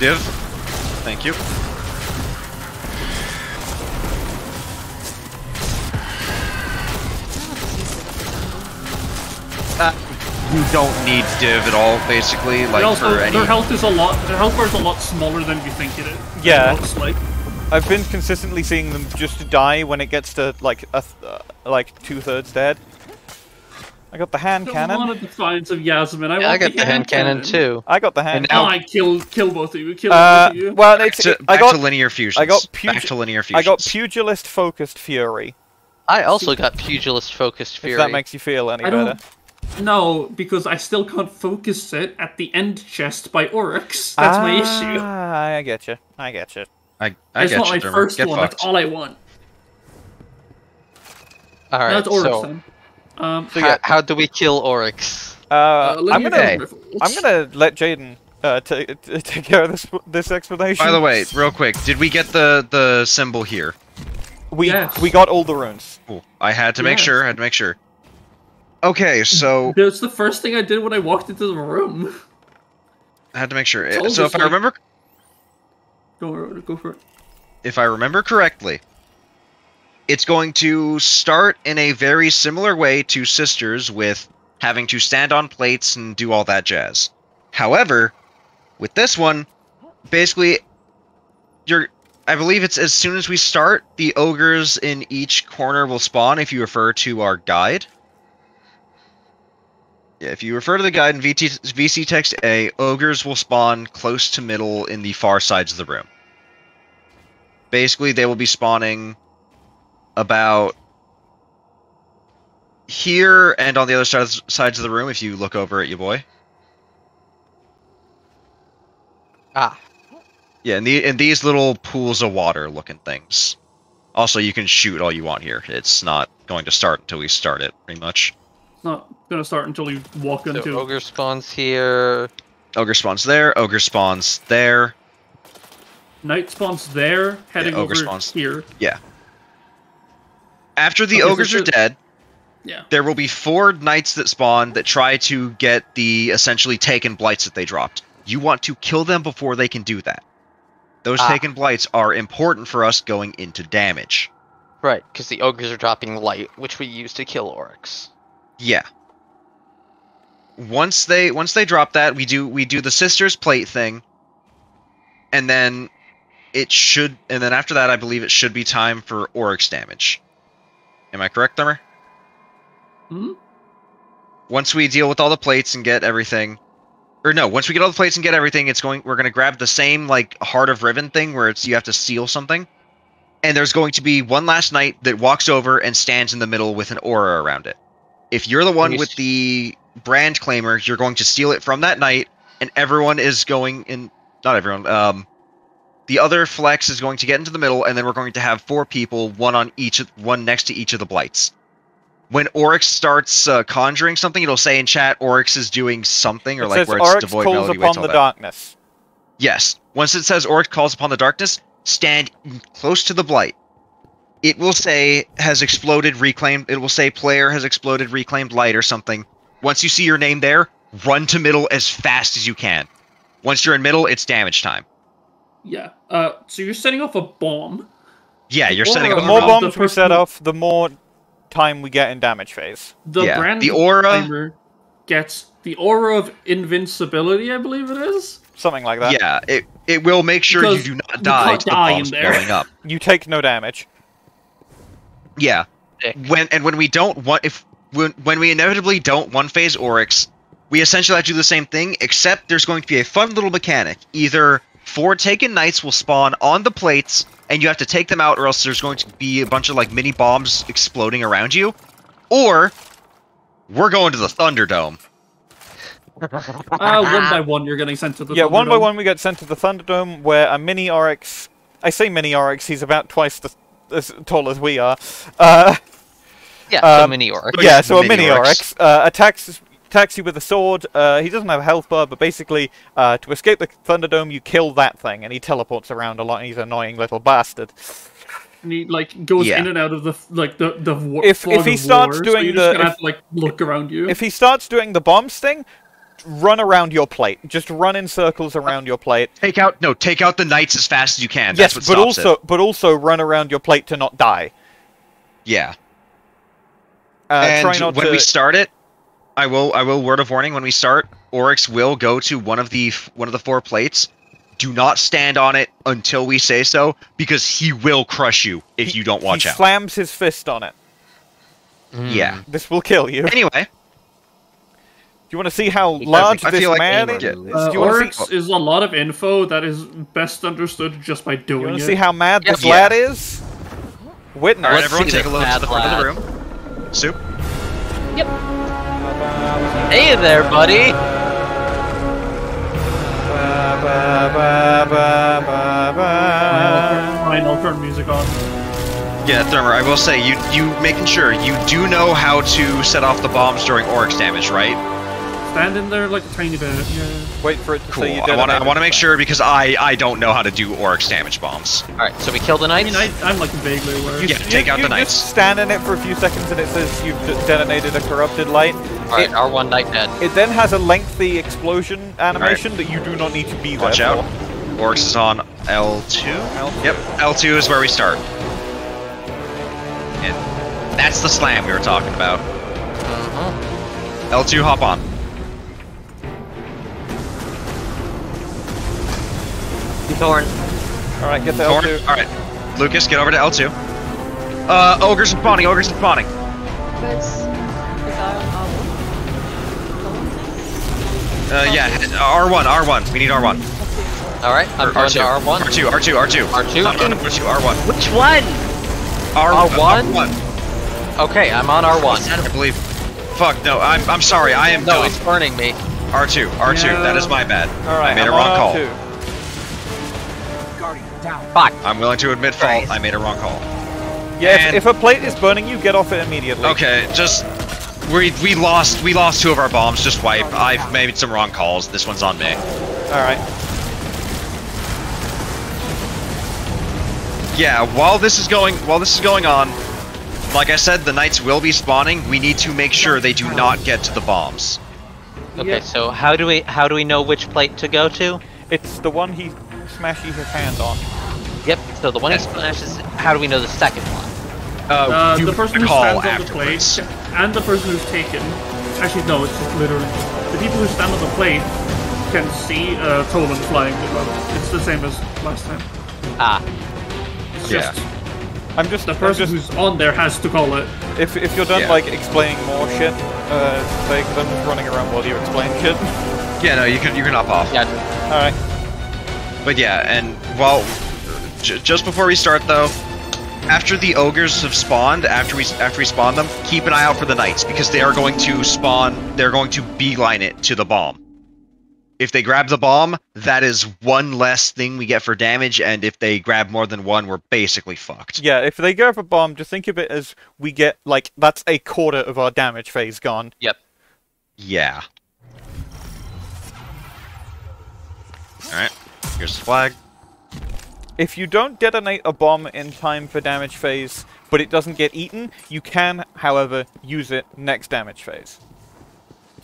Div. Thank you. Uh, you don't need div at all, basically. Like also, for any. their health is a lot. Their health bar is a lot smaller than you think it is. Yeah. It looks like. I've been consistently seeing them just die when it gets to like a th- uh, like two thirds dead. I got the hand A cannon. lot of defiance of Yasmin. I, Yeah, I want got the hand cannon too. I got the hand. And Oh, now- I kill kill both of you. Kill Uh, both of you. well, Back it's to, I got to linear fusions. I got back to linear fusion. I got pugilist focused fury. I also got pugilist focused fury. If that makes you feel any I better. No, because I still can't focus it at the end chest by Oryx. That's my issue. Ah, I get you. I get you. I, I It's get not you, my Dermer. first Get one. fucked. That's all I want. All right. That's Oryx so, then. Um, So how, yeah, how do we kill Oryx? uh, uh, I'm gonna riffles. I'm gonna let Jaden uh, ta- t- take care of this this explanation. By the way, real quick, did we get the the symbol here? we Yes. we got all the runes. Cool. I had to make Yes. sure. I had to make sure. Okay, so That's the first thing I did when I walked into the room. I had to make sure. Told So us, if I like- remember, Go, go for it. if I remember correctly, it's going to start in a very similar way to Sisters with having to stand on plates and do all that jazz. However, with this one, basically, you're. I believe it's as soon as we start, the ogres in each corner will spawn if you refer to our guide. Yeah, if you refer to the guide in VT, VC text A, ogres will spawn close to middle in the far sides of the room. Basically, they will be spawning about here and on the other side sides of the room if you look over at your boy. Ah, Yeah, and, the in these little pools of water looking things. Also, you can shoot all you want here. It's not going to start until we start it, pretty much. It's not gonna start until you walk so into. ogre spawns here. Ogre spawns there. Ogre spawns there. Night spawns there, heading ogre over spawns. here. Yeah. After the Okay, so ogres are dead, Yeah. there will be four knights that spawn that try to get the essentially taken blights that they dropped. You want to kill them before they can do that. Those Ah. taken blights are important for us going into damage. Right, because the ogres are dropping light, which we use to kill Oryx. Yeah. Once they once they drop that, we do we do the sisters plate thing, and then it should and then after that, I believe it should be time for Oryx damage. Am I correct, Thrymr? Hmm? Once we deal with all the plates and get everything, or no, once we get all the plates and get everything, it's going. We're gonna grab the same like heart of Riven thing where it's you have to seal something, and there's going to be one last knight that walks over and stands in the middle with an aura around it. If you're the one with the brand claimer, you're going to steal it from that knight and everyone is going in. Not everyone. Um, the other flex is going to get into the middle, and then we're going to have four people, one on each, one next to each of the blights. When Oryx starts uh, conjuring something, it'll say in chat Oryx is doing something, or It like where it's Oryx devoid calls melody upon the that. darkness. Yes. Once it says Oryx calls upon the darkness, stand close to the blight. It will say has exploded reclaimed. It will say player has exploded reclaimed light or something. Once you see your name there, run to middle as fast as you can. Once you're in middle, it's damage time. Yeah. Uh, so you're setting off a bomb. Yeah, you're Or setting The up. Uh, more the bombs we person- set off, the more time we get in damage phase. The Yeah, brand the aura- gets the aura of invincibility, I believe it is. Something like that. Yeah, it it will make sure Because you do not you die can't to the die in bombs there. blowing up. You take no damage. Yeah. Dick. When and when we don't want if when when we inevitably don't one phase Oryx, we essentially have to do the same thing, except there's going to be a fun little mechanic. Either four taken knights will spawn on the plates, and you have to take them out, or else there's going to be a bunch of like mini bombs exploding around you, or we're going to the Thunderdome. Uh, one by one, you're getting sent to the yeah, one by one we get sent to the Thunderdome, where a mini Oryx. I say mini Oryx. He's about twice the as tall as we are. Uh, Yeah, so Um, mini orc. Oh, yeah, yeah, so a mini mini Oryx. Oryx uh, attacks attacks you with a sword. Uh, he doesn't have a health bar, but basically, uh, to escape the Thunderdome, you kill that thing, and he teleports around a lot. And he's an annoying little bastard. And he like goes Yeah. in and out of the f- like the the war, If- if he starts war, doing so you're the- just gonna if- have to like look around you. If he starts doing the bombs thing, run around your plate. Just run in circles around your plate. Take out no, take out the knights as fast as you can. yes, That's what but also it. but also run around your plate to not die. Yeah. Uh, and try not when to. we start it, I will I will word of warning when we start. Oryx will go to one of the one of the four plates. Do not stand on it until we say so, because he will crush you if he- you don't watch he out. slams his fist on it. yeah. This will kill you. Anyway, you want to see how I large I this like man is? it. Do uh, you Oryx see, is a lot of info that is best understood just by doing you wanna see how mad Yep. this Yeah. lad is? Witness. all right, Let's everyone, take a look to the front of the room. Soup. Yep. Hey there, buddy. Fine, I'll turn music on. Yeah, Thrymr. I will say you you making sure you do know how to set off the bombs during Oryx damage, right? Stand in there like a tiny bit. Yeah. Wait for it to Cool. say you I want to I want to make sure because I I don't know how to do Oryx damage bombs. All right, so we kill the I mean, I, I'm like vaguely aware. You, Yeah, you- take out you the knights. Just stand in it for a few seconds and it says you've detonated a corrupted light. All right, our one knight dead. It then has a lengthy explosion animation that you do not need to be there Watch for. out. Oryx is on L2. Yep, L2 is where we start. And that's the slam we were talking about. Uh-huh. L2, hop on. Thorn. Alright, get the Thorn. L2. All right, Lucas, get over to L2. Uh, ogres are spawning. Ogres are spawning. Where's the guy on R1? Uh, yeah, R1, R1. We need R1. All right, I'm Or going to R1. R2, R2, R2. R2? Not R2, R1. Which one? R1. R1? R1. Okay, I'm on R1. I believe. Fuck, no, I'm, I'm sorry. I am No, dumb. it's burning me. R2, R2. That is my bad. Alright, I made I'm a wrong on call. R2. Guardian down. Fuck. I'm willing to admit fault. I made a wrong call. Yeah, And- if, if a plate is burning you, get off it immediately. Okay, just we we lost we lost two of our bombs. Just wipe. I've made some wrong calls. This one's on me. Alright. Yeah. While this is going while this is going on, like I said, the knights will be spawning. We need to make sure they do not get to the bombs. Okay, so how do we how do we know which plate to go to? It's the one he smashes his hand on. Yep. So the one he smashes. How do we know the second one? Uh, you the person who call stands on the plate and the person who's taken. Actually, no, it's just literally the people who stand on the plate can see uh, Toland flying below. It's the same as last time. Ah, It's Yeah. just I'm just, the person just who's on there has to call it. if, if you're done Yeah. like explaining more shit, uh, say, 'cause I'm just running around while you explain shit. Yeah. No, you can you can hop off. yeah. Alright. But yeah, and while j- just before we start though, after the ogres have spawned, after we after we spawn them, keep an eye out for the knights because they are going to spawn. They're going to beeline it to the bomb. If they grab the bomb, that is one less thing we get for damage, and if they grab more than one, we're basically fucked. Yeah, if they grab a bomb, just think of it as we get like that's a quarter of our damage phase gone. Yep. Yeah. Alright, here's the flag. If you don't detonate a bomb in time for damage phase, but it doesn't get eaten, you can, however, use it next damage phase.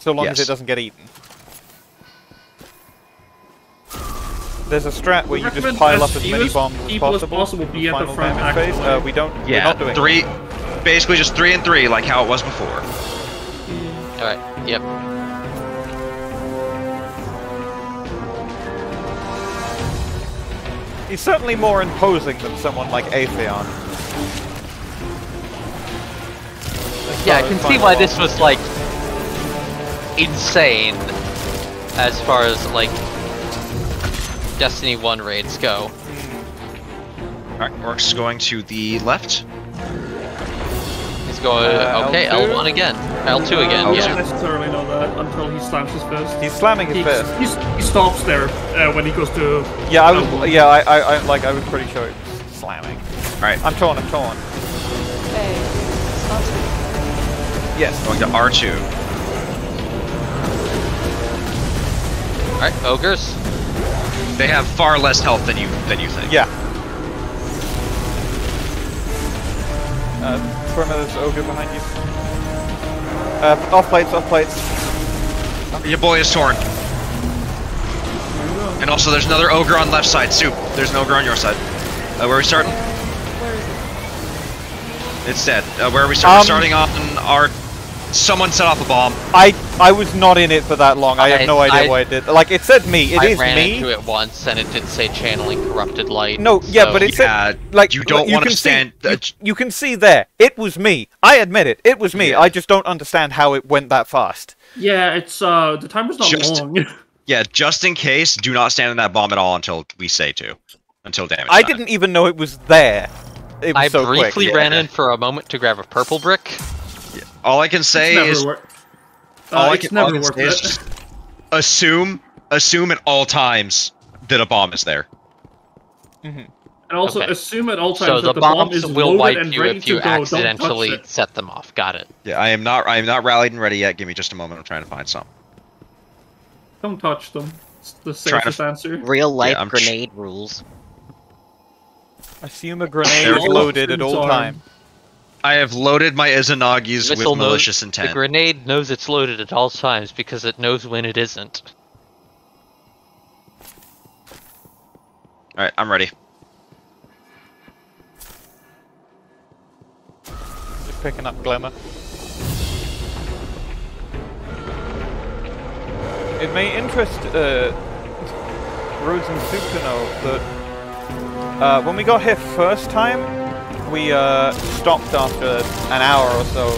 So long as it doesn't get eaten. There's a strat where you just pile up as many bombs as people as possible. possible for be at the front damage phase. Uh, we don't. we're Yeah, not doing it. three. Basically, just three and three, like how it was before. Alright, yep. He's certainly more imposing than someone like Atheon. Yeah, I can see why this was like insane as far as like Destiny 1 raids go. Alright, Oryx going to the left. He's going Uh, okay, L2? L1 again. L2 again, I L2. don't yeah. necessarily know that until he slams his fist. He's slamming his He, fist. he's, he stops there uh, when he goes to. Yeah, I L1. was. Yeah, I, I, I, like, I was pretty sure it was slamming. Alright, I'm torn. I'm torn. Hey, starts with Yes. going to R2. Alright, ogres. They have far less health than you than you think. Yeah. Uh, Perimeter's ogre behind you. Uh, off plates, off plates. Your boy is torn. And also, there's another ogre on left side. Soup. There's an ogre on your side. Uh, where are we starting? where is it? It's dead. Uh, where are we starting? Um, starting off on our. Someone set off a bomb. I I was not in it for that long. I have no idea I- what it did. Like it said me. It I is ran into it once and it did say channeling corrupted light. No, yeah, so- but it Yeah, said like you don't you wanna can see- stand- uh, you, you can see there. It was me. I admit it. It was me. Yeah. I just don't understand how it went that fast. Yeah, it's uh the timer's not Just- long. Yeah, just in case, do not stand in that bomb at all until we say to. Until damage. I time. didn't even know it was there. It was I so quick. briefly yeah. ran in for a moment to grab a purple brick. All I can say is. never worth. all Uh, I it's can, all I can say is just assume, assume at all times that a bomb is there. And also Okay. assume at all times So that the the bomb is will loaded wipe and you ready if you to go. Don't accidentally touch it. set them off. Got it. Yeah, I am not. I am not rallied and ready yet. Give me just a moment. I'm trying to find some. Don't touch them. It's the Trying to safest answer. Real life I'm grenade rules. Assume a grenade is loaded at all Sorry. Time. I have loaded my Izanagi's with malicious knows- malicious The grenade knows it's loaded at all times because it knows when it isn't. All right, I'm ready. Just picking up glimmer. It may interest uh, Rose and Soup to know that uh, when we got here first time, we uh, stopped after an hour or so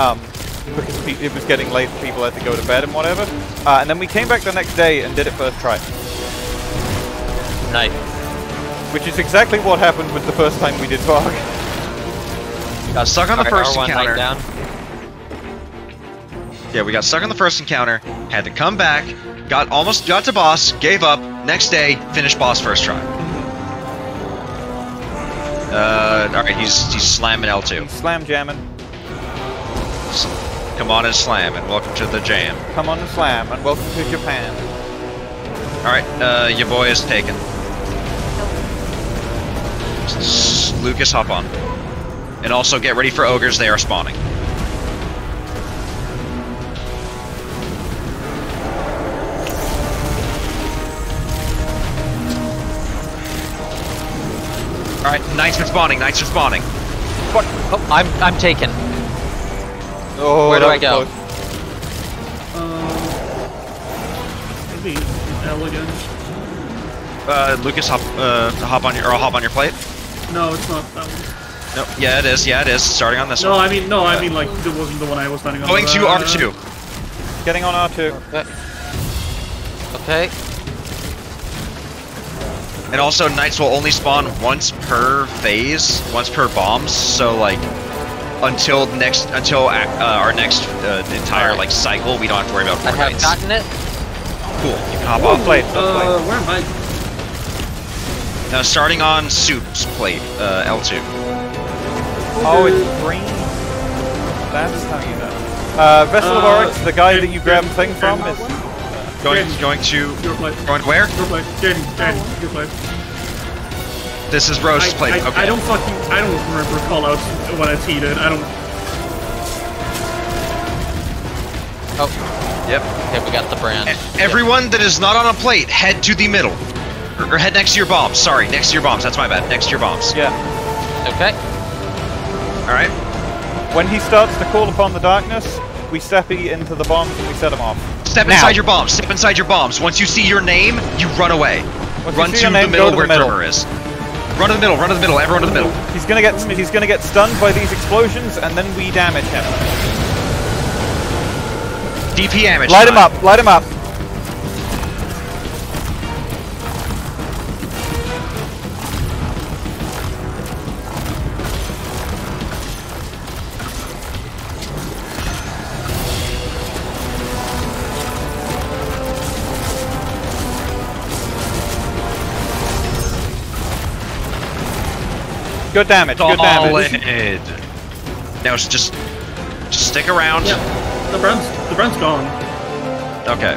um, because it was getting late. People had to go to bed and whatever. Uh, and then we came back the next day and did it first try, Nice. which is exactly what happened with the first time we did VoG. Got stuck on the Alright, first R1 encounter. down. Yeah, we got stuck on the first encounter. Had to come back. Got almost got to boss. Gave up. Next day, finished boss first try. Uh, all right. He's he's slamming L2. Slam jamming. Come on and slam, and welcome to the jam. Come on and slam, and welcome to Japan. All right, uh, your boy is taken. S- Lucas, hop on. And also get ready for ogres. They are spawning. All right, knights are spawning. Knights are spawning. Oh, I'm I'm taken. Oh, Where do I go? close. Um, maybe L again. Uh, Lucas, hop, uh, hop on your, or I'll hop on your plate. No, it's not that one. No, yeah, it is. Yeah, it is. Starting on this No, one. No, I mean no, I mean like it wasn't the one I was standing on. Going to Uh, R2. Getting on R2. Okay. And also, knights will only spawn once per phase, once per bombs. So like, until next, until uh, our next uh, entire Alright. like cycle, we don't have to worry about I more have knights. gotten it. Cool. You can hop Well off. plate. well played. Uh, where am I? Now starting on Soup's plate, uh, L2. Oh, it's green. That's how you know. Uh, Vessel of Uh, Oryx, the guy that you grab Jen- thing from is... Going, Jaden. going to, Your play. going where? Your play. Jaden, Jaden, oh. your play. This is Rose's I, plate. I, okay. I don't fucking, I don't remember callouts when I cheated. I don't. Oh, Yep. okay, we got the brand. E- Everyone that is not on a plate, head to the middle. Or, or head next to your bombs. Sorry, next to your bombs. That's my bad. Next to your bombs. Yeah. Okay. Alright? When he starts to call upon the darkness, we step E into the bombs and we set them off. Step Now. inside your bombs. Step inside your bombs. Once you see your name, you run away. Once run to name, the middle to the where middle. Thrymr is. Run to the middle. Run to the middle. Everyone to the middle. He's gonna get he's gonna get stunned by these explosions, and then we damage him. DP damage. Light him up! Light him up! Good damage. Good damage. Now it's just, just stick around. Yeah, the brand's, the brand's gone. Okay.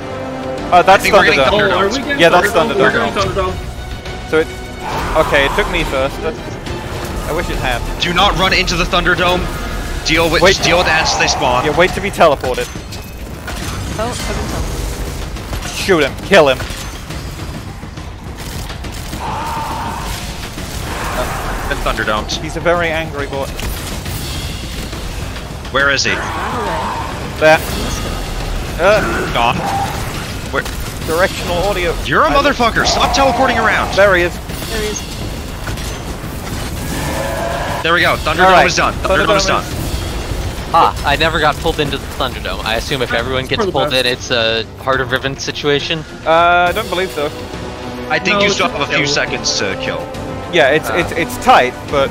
Oh, that's think we're Thunderdome. Oh, are we Thunderdomes. getting Yeah, that's Thunderdome? We're Thunderdome. So it. Okay, it took me first. That's, I wish it had. Do not run into the Thunderdome. Deal with Wait. deal with ants as they spawn. Yeah, wait to be teleported. Oh, I've been told. Shoot him. Kill him. Been Thunderdomed. He's a very angry boy. Where is he? Ran. There. Uh, Gone. Where? directional audio. You're a I- motherfucker. Stop teleporting around. There he is. There he is. There we go. Thunderdome Alright, is done. Thunderdome Thunderdome is is- done. Ah, I never got pulled into the Thunderdome. I assume if everyone gets pulled best. in, it's a Heart of Riven situation. Uh, I don't believe so. I think No, you still have a few seconds to kill. Yeah, it's Uh. it's it's tight, but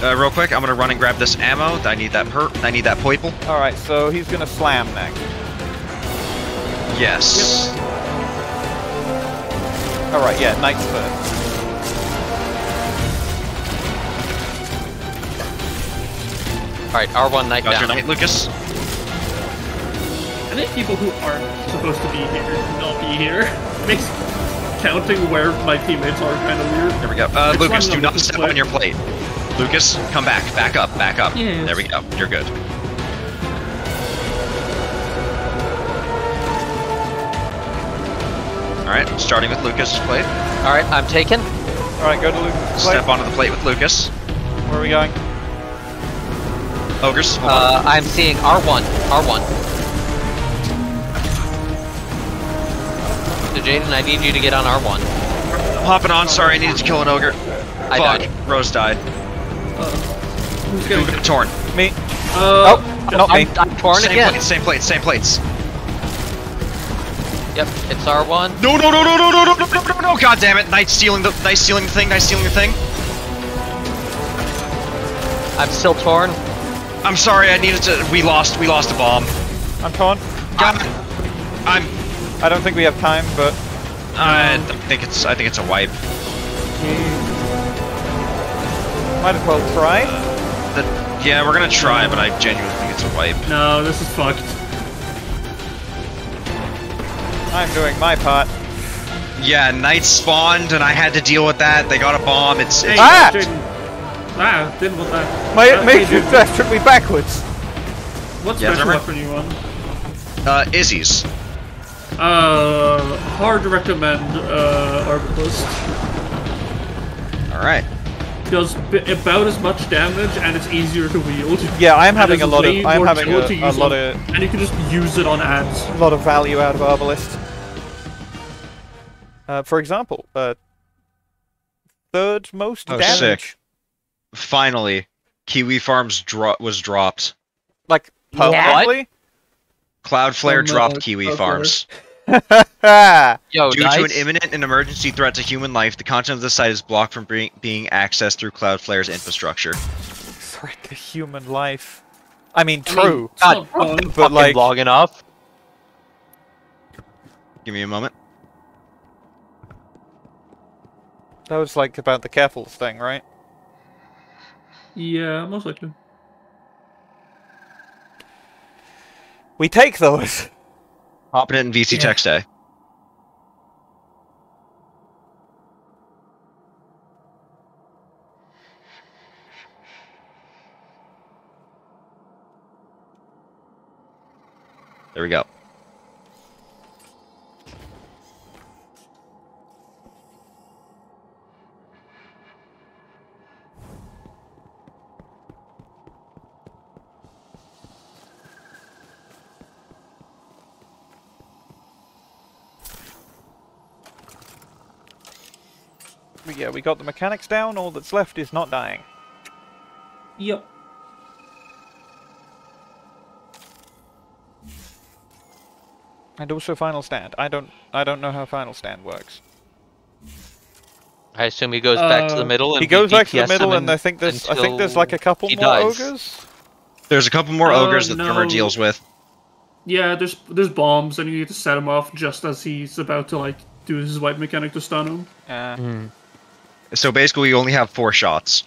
Uh, real quick, I'm gonna run and grab this ammo. I need that perp. I need that poiple. all right. So he's gonna slam next. Yes. All right. Yeah, knights first. Alright, R1 Knight Got down. your knight, Lucas. I think people who aren't supposed to be here not be here makes counting where my teammates are kind of weird. There we go. Uh, It's Lucas, do not step display. on your plate. Lucas, come back. Back up. Back up. Yes. There we go. You're good. Alright, starting with Lucas' plate. Alright, I'm taken. All right, go to Lucas. Step onto the plate with Lucas. Where are we going? Ogres, hold on. Uh, I'm seeing R1. R1. So Jaden, I need you to get on R1. I'm hopping on. Sorry, I needed to kill an ogre. I Fuck. died. Rose died. Who's Who getting got torn? Me. Uh, oh, not. I'm, I'm torn same again. plates, same plates, same plates. Yep, it's R1. No, no, no, no, no, no, no, no, no, no, no! God damn it! Knight stealing the, knight stealing the thing, knight stealing the thing. I'm still torn. I'm sorry, I needed to. We lost, we lost a bomb. I'm torn. God, I'm. I don't think we have time, but I think it's. I think it's a wipe. might as well try. The, yeah, we're gonna try, but I genuinely think it's a wipe. no, this is fucked. I'm doing my part. Yeah, knight spawned, and I had to deal with that. They got a bomb. It's. Hey, it's Ah! Jaden. Ah, didn't want that. My Uh, major Jaden, took me backwards. What Yeah, special weapon you on? uh, Izzy's. Uh, hard to recommend uh, Arbalest. All right. Does b- about as much damage and it's easier to wield. Yeah, I'm having a lot of I'm having a, to a use lot on- of And you can just use it on ads. a lot of value out of Arbalest. Uh, for example, uh, third most Oh, damage. sick. Finally, Kiwi Farms dro- was dropped. Like What? permanently. Cloudflare From, uh, dropped Kiwi Cloudflare. Farms. Yo, Due dice. to an imminent and emergency threat to human life, the content of the site is blocked from being, being accessed through Cloudflare's infrastructure. Threat to human life. I mean, I mean, true. God, It's not fun. fucking but like- long enough. Give me a moment. That was like about the careful thing, right? Yeah, most likely. We take those. Hopping it in VC Yeah. Text Day. There we go. Yeah, we got the mechanics down. All that's left is not dying. Yep. And also final stand. I don't. I don't know how final stand works. I assume he goes back to the Uh, middle. And He goes back to the middle, and I think there's. I think there's like a couple more dies. ogres. There's a couple more Oh, ogres that Thrymr no. deals with. Yeah, there's there's bombs, and you need to set him off just as he's about to like do his white mechanic to stun him. Uh, So basically, you only have four shots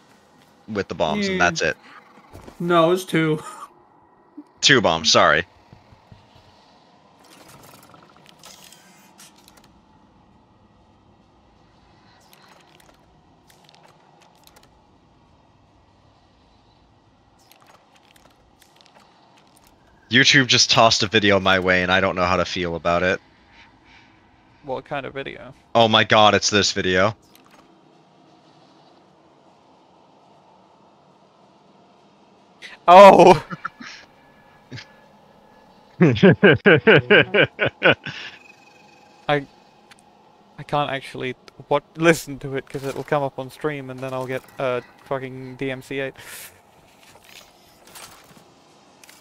with the bombs, and that's hmm. it. No, it's two. Two bombs, sorry. YouTube just tossed a video my way, and I don't know how to feel about it. what kind of video? Oh my god, it's this video. Oh. I. I can't actually what listen to it because it'll come up on stream and then I'll get uh fucking DMCA.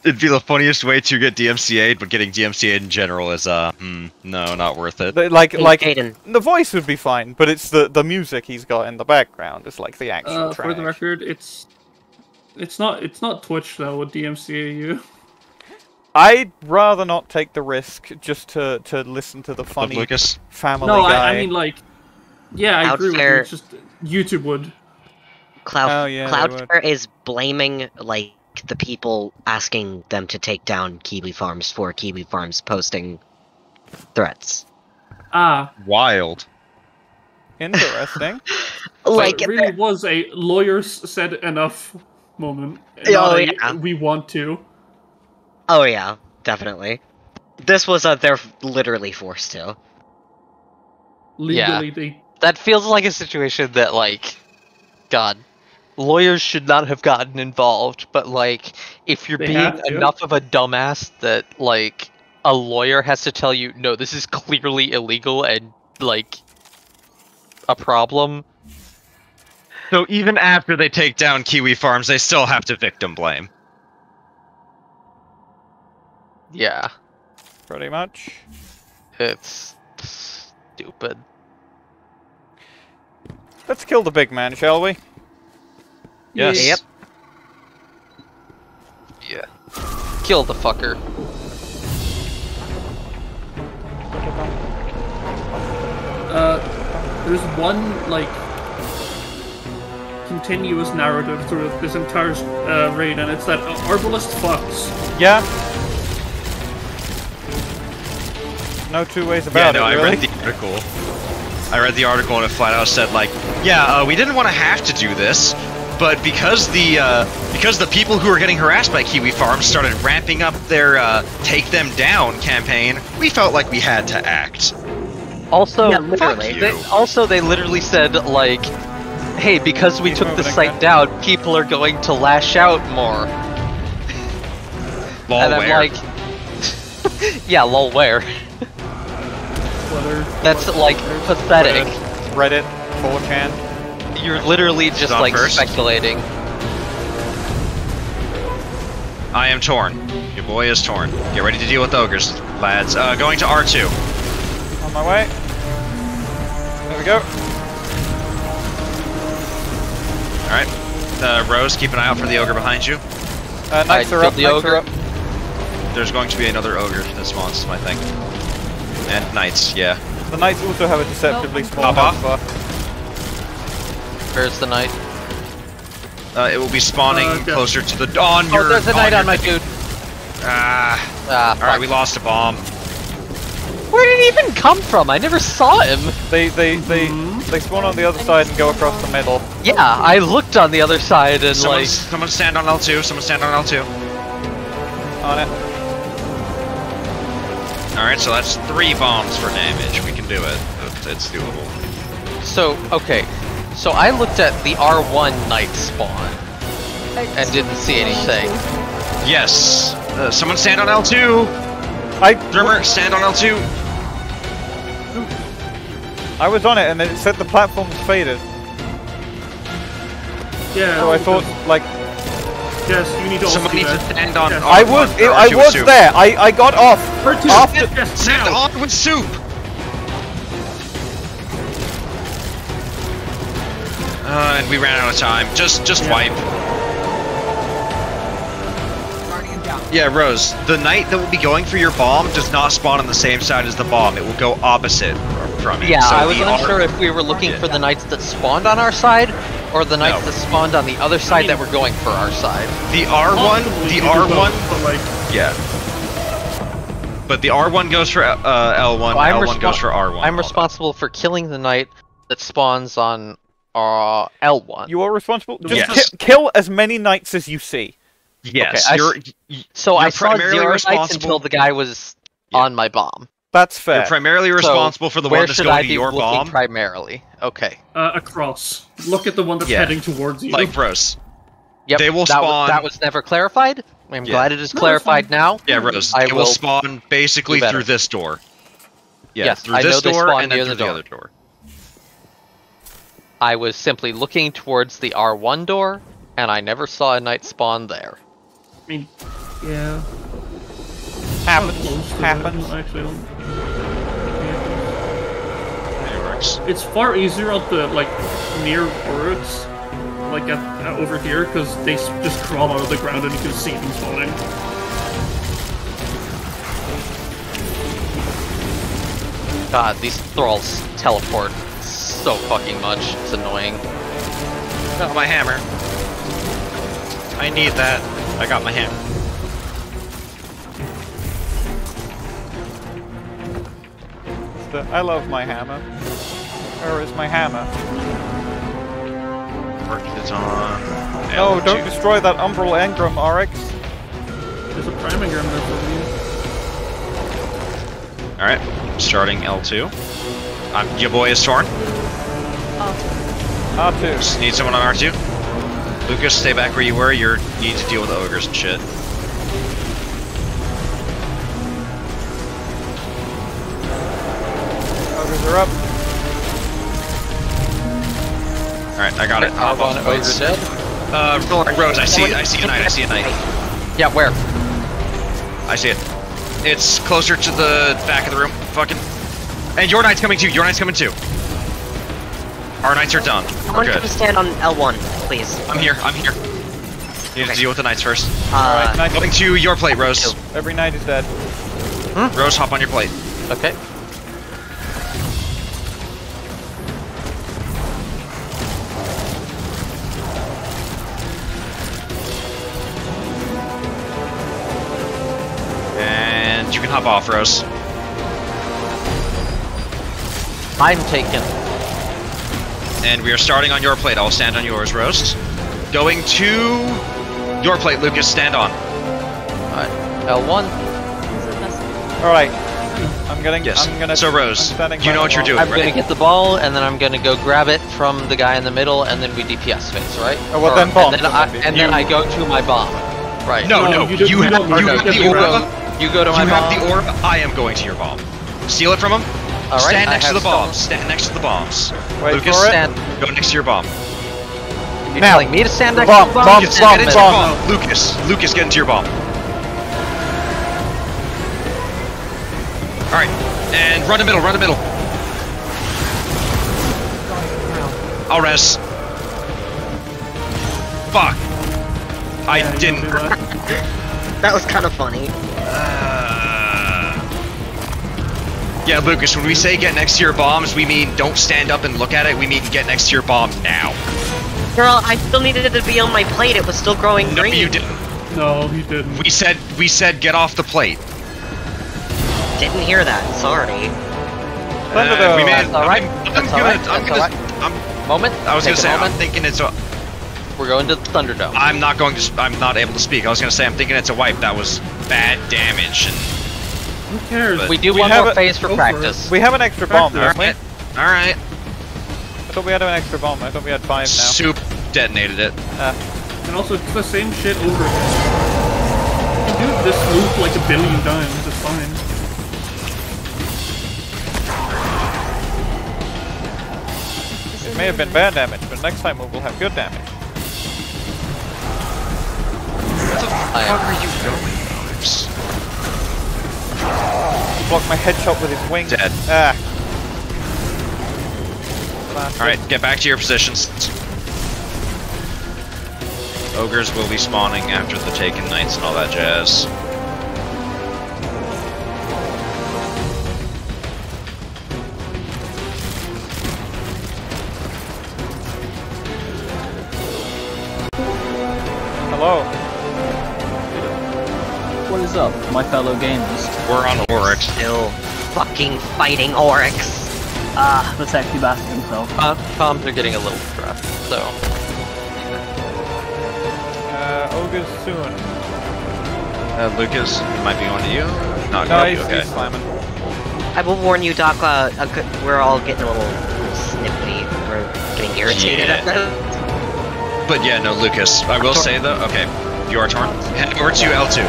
It'd be the funniest way to get DMCA'd, but getting DMCA'd in general is, uh, hmm, no, not worth it. The- Like Hey, like Aiden. the voice would be fine, but it's the the music he's got in the background. It's like the actual Uh, track. for the record, it's it's not it's not Twitch though with DMCA you. I'd rather not take the risk just to to listen to the funny Lucas? Family No, Guy. I, I mean like, yeah, I agree with you. It's just YouTube would. Cloud Oh, yeah, they Cloudflare is blaming like the people asking them to take down Kiwi Farms for Kiwi Farms posting threats. Ah, Wild. Interesting. so like it really was a lawyers said enough moment. Oh, not a, yeah. we want to. Oh yeah, definitely. This was a they're literally forced to. Yeah. Legally, they That feels like a situation that, like, God, lawyers should not have gotten involved. But like, if you're They being enough of a dumbass that like a lawyer has to tell you, no, this is clearly illegal and like a problem. So even after they take down Kiwi Farms, they still have to victim blame. Yeah, Pretty much. it's stupid. Let's kill the big man, shall we? Yes. Yep. Yeah, kill the fucker. Uh, there's one like continuous narrative through this entire uh, raid, and it's that Arbalest fucks. Yeah. No two ways about it. Yeah, no, it. I really. I read the article. I read the article and it flat out said like, yeah, uh, we didn't want to have to do this, but because the uh, because the people who were getting harassed by Kiwi Farms started ramping up their uh, "Take Them Down" campaign, we felt like we had to act. Also, Yeah, literally. they, also they literally said like, "Hey, because we took the site down, people are going to lash out more." Lol, and I'm where? like, "Yeah, lol, where?" Whether That's like pathetic. Reddit, 4chan. You're literally just like first. speculating. I am torn. Your boy is torn. Get ready to deal with ogres, lads. Uh, going to R2. On my way. There we go. All right. Uh, Rose, keep an eye out for the ogre behind you. Uh, knights I are up. the Knights are ogre. up. There's going to be another ogre that spawns, I think. And knights, yeah. The knights also have a deceptively small Pop health off. bar. Where's the knight? Uh, it will be spawning Uh, okay. closer to the on Oh, your. there's a knight your on my dude. Ah. Ah, All right, we lost a bomb. Where did he even come from? I never saw him. They they they they spawn on the other side and go across the middle. Yeah, I looked on the other side and Someone, like. someone stand on L2. Someone stand on L2. On it. All right, so that's three bombs for damage. We can do it. It's, it's doable. So okay, so I looked at the R1 knight spawn and didn't see anything. Yes. Uh, someone stand on L2. I Drummer, stand on L2. I was on it and it said the platform's faded. Yeah. So I thought like Yes, you need to also Someone do needs to stand on. Yes. I was on I R2 was soup. there. I I got off R2, after. yes, Stand now. on with soup. Uh, and we ran out of time. Just, just Yeah. wipe. Yeah, Rose. The knight that will be going for your bomb does not spawn on the same side as the bomb. It will go opposite from it. Yeah, So I was the unsure if we were looking for the knights that spawned on our side or the knights No. that spawned on the other side that were going for our side. the R1. The R1. but like, Yeah. But the R1 goes for uh, L1. So L1 goes for R1. I'm responsible for killing the knight that spawns on uh, L1. You are responsible. Just Yes. ki- kill as many knights as you see. Yes, Okay, you're. so you're I saw primarily zero knights responsible- until the guy was Yeah. on my bomb. That's fair. You're primarily responsible for the one that's going I to be your bomb. primarily? Okay. uh, across. Look at the one that's Yeah. heading towards you. Like Rose. Yep. They will that Was, spawn- that was never clarified. I'm Yeah. glad it is No, clarified fine. now. Yeah, Rose. I it will will spawn basically do through this door. Yeah, Yes, through I know this door and then near through the the, door. other door. I was simply looking towards the R1 door, and I never saw a knight spawn there. I mean, yeah. Happens. Close Happens. that, Actually, I don't- It works. it's far easier at the like near birds, like at, at over here, because they s- just crawl out of the ground and you can see them spawning. God, these thralls teleport so fucking much. It's annoying. Oh, my hammer. I need that. I got my hammer. The- I love my hammer. Where is my hammer? Work is on. No, L2. don't destroy that Umbral Engram, Oryx. There's a priming gun there for you. All right, starting L2. Um, your boy is torn. R2. Just need someone on R2. Lucas, stay back where you were. You're, you need to deal with the ogres and shit. Ogres are up. All right, I got it. Hop Hop off on the ogre plates. dead. Uh, Rose, I see it. I see a knight. I see a knight. Yeah, where? I see it. It's closer to the back of the room. Fucking. And your knight's coming too. Your knight's coming too. Our knights are done. We're Someone good. come stand on L1, please. I'm here. I'm here. You need to deal with the knights first. Uh, Knight- Going to your plate, Rose. Every knight is dead. Rose, hop on your plate. Okay. And you can hop off, Rose. I'm taken. And we are starting on your plate. I'll stand on yours, Rose. Going to your plate, Lucas. Stand on. Alright. L1. Is it necessary? All right. I'm getting. Yes. I'm gonna. So, Rose, you by know the what you're doing. I'm right? gonna get the ball, and then I'm gonna go grab it from the guy in the middle, and then we DPS phase, right? Oh, well, Or- then bomb And then, I, and then I go to my bomb. Right. No, No, no. you You, don't- you have, don't- you have the you aura. go, you go to You my have the orb. I am going to your bomb. Steal it from him. All right. Stand I next to the bombs. someone- Stand next to the bombs. Wait Lucas, for it. Stand. go next to your bomb. You're Now. telling me to stand next Bomb, to the bomb? bomb, Lucas, bomb, get into your bomb. bomb. Lucas, Lucas, get into your bomb. All right, and run the middle. Run the middle. I'll res. Fuck. I Yeah, you didn't. that. that was kind of funny. Uh, Yeah, Lucas, when we say get next to your bombs, we mean don't stand up and look at it. We mean get next to your bomb now. Girl, I still needed it to be on my plate. It was still growing No, green. you didn't. No, he didn't. We said we said get off the plate. Didn't hear that. Sorry. Uh, we made, That's alright. I'm, I'm gonna... Right. I'm gonna right. I'm, Moment. I was Take gonna say. a I'm thinking it's a. We're going to the Thunderdome. I'm not going to. I'm not able to speak. I was gonna say I'm thinking it's a wipe. That was bad damage. And Who cares? we do We one have more a- phase for go for practice. We have an extra bomb, don't we? all right, I thought we had an extra bomb. I thought we had five now. soup detonated it. Ah. And also, it's the same shit over again. You can do this loop like a billion times, it's fine. It may have been bad damage, but next time we will have good damage. I Where am. are you going, blocked my headshot with his wing. Dead. Ah. All right, get back to your positions. Ogres will be spawning after the Taken Knights and all that jazz. My fellow gamers? We're on Oryx. Still fucking fighting Oryx. Ah, the sexy bastard himself. Com- comms are getting a little rough, so Uh, ogres soon. Uh, Lucas, it might be on to you. Not No, gonna be he's, okay. he's slamming. I will warn you, Doc. Uh, a good- we're all getting a little, little snippy. We're getting irritated Yeah. at this. But yeah, no, Lucas. I will say though. Okay, you are torn. Head over to L2.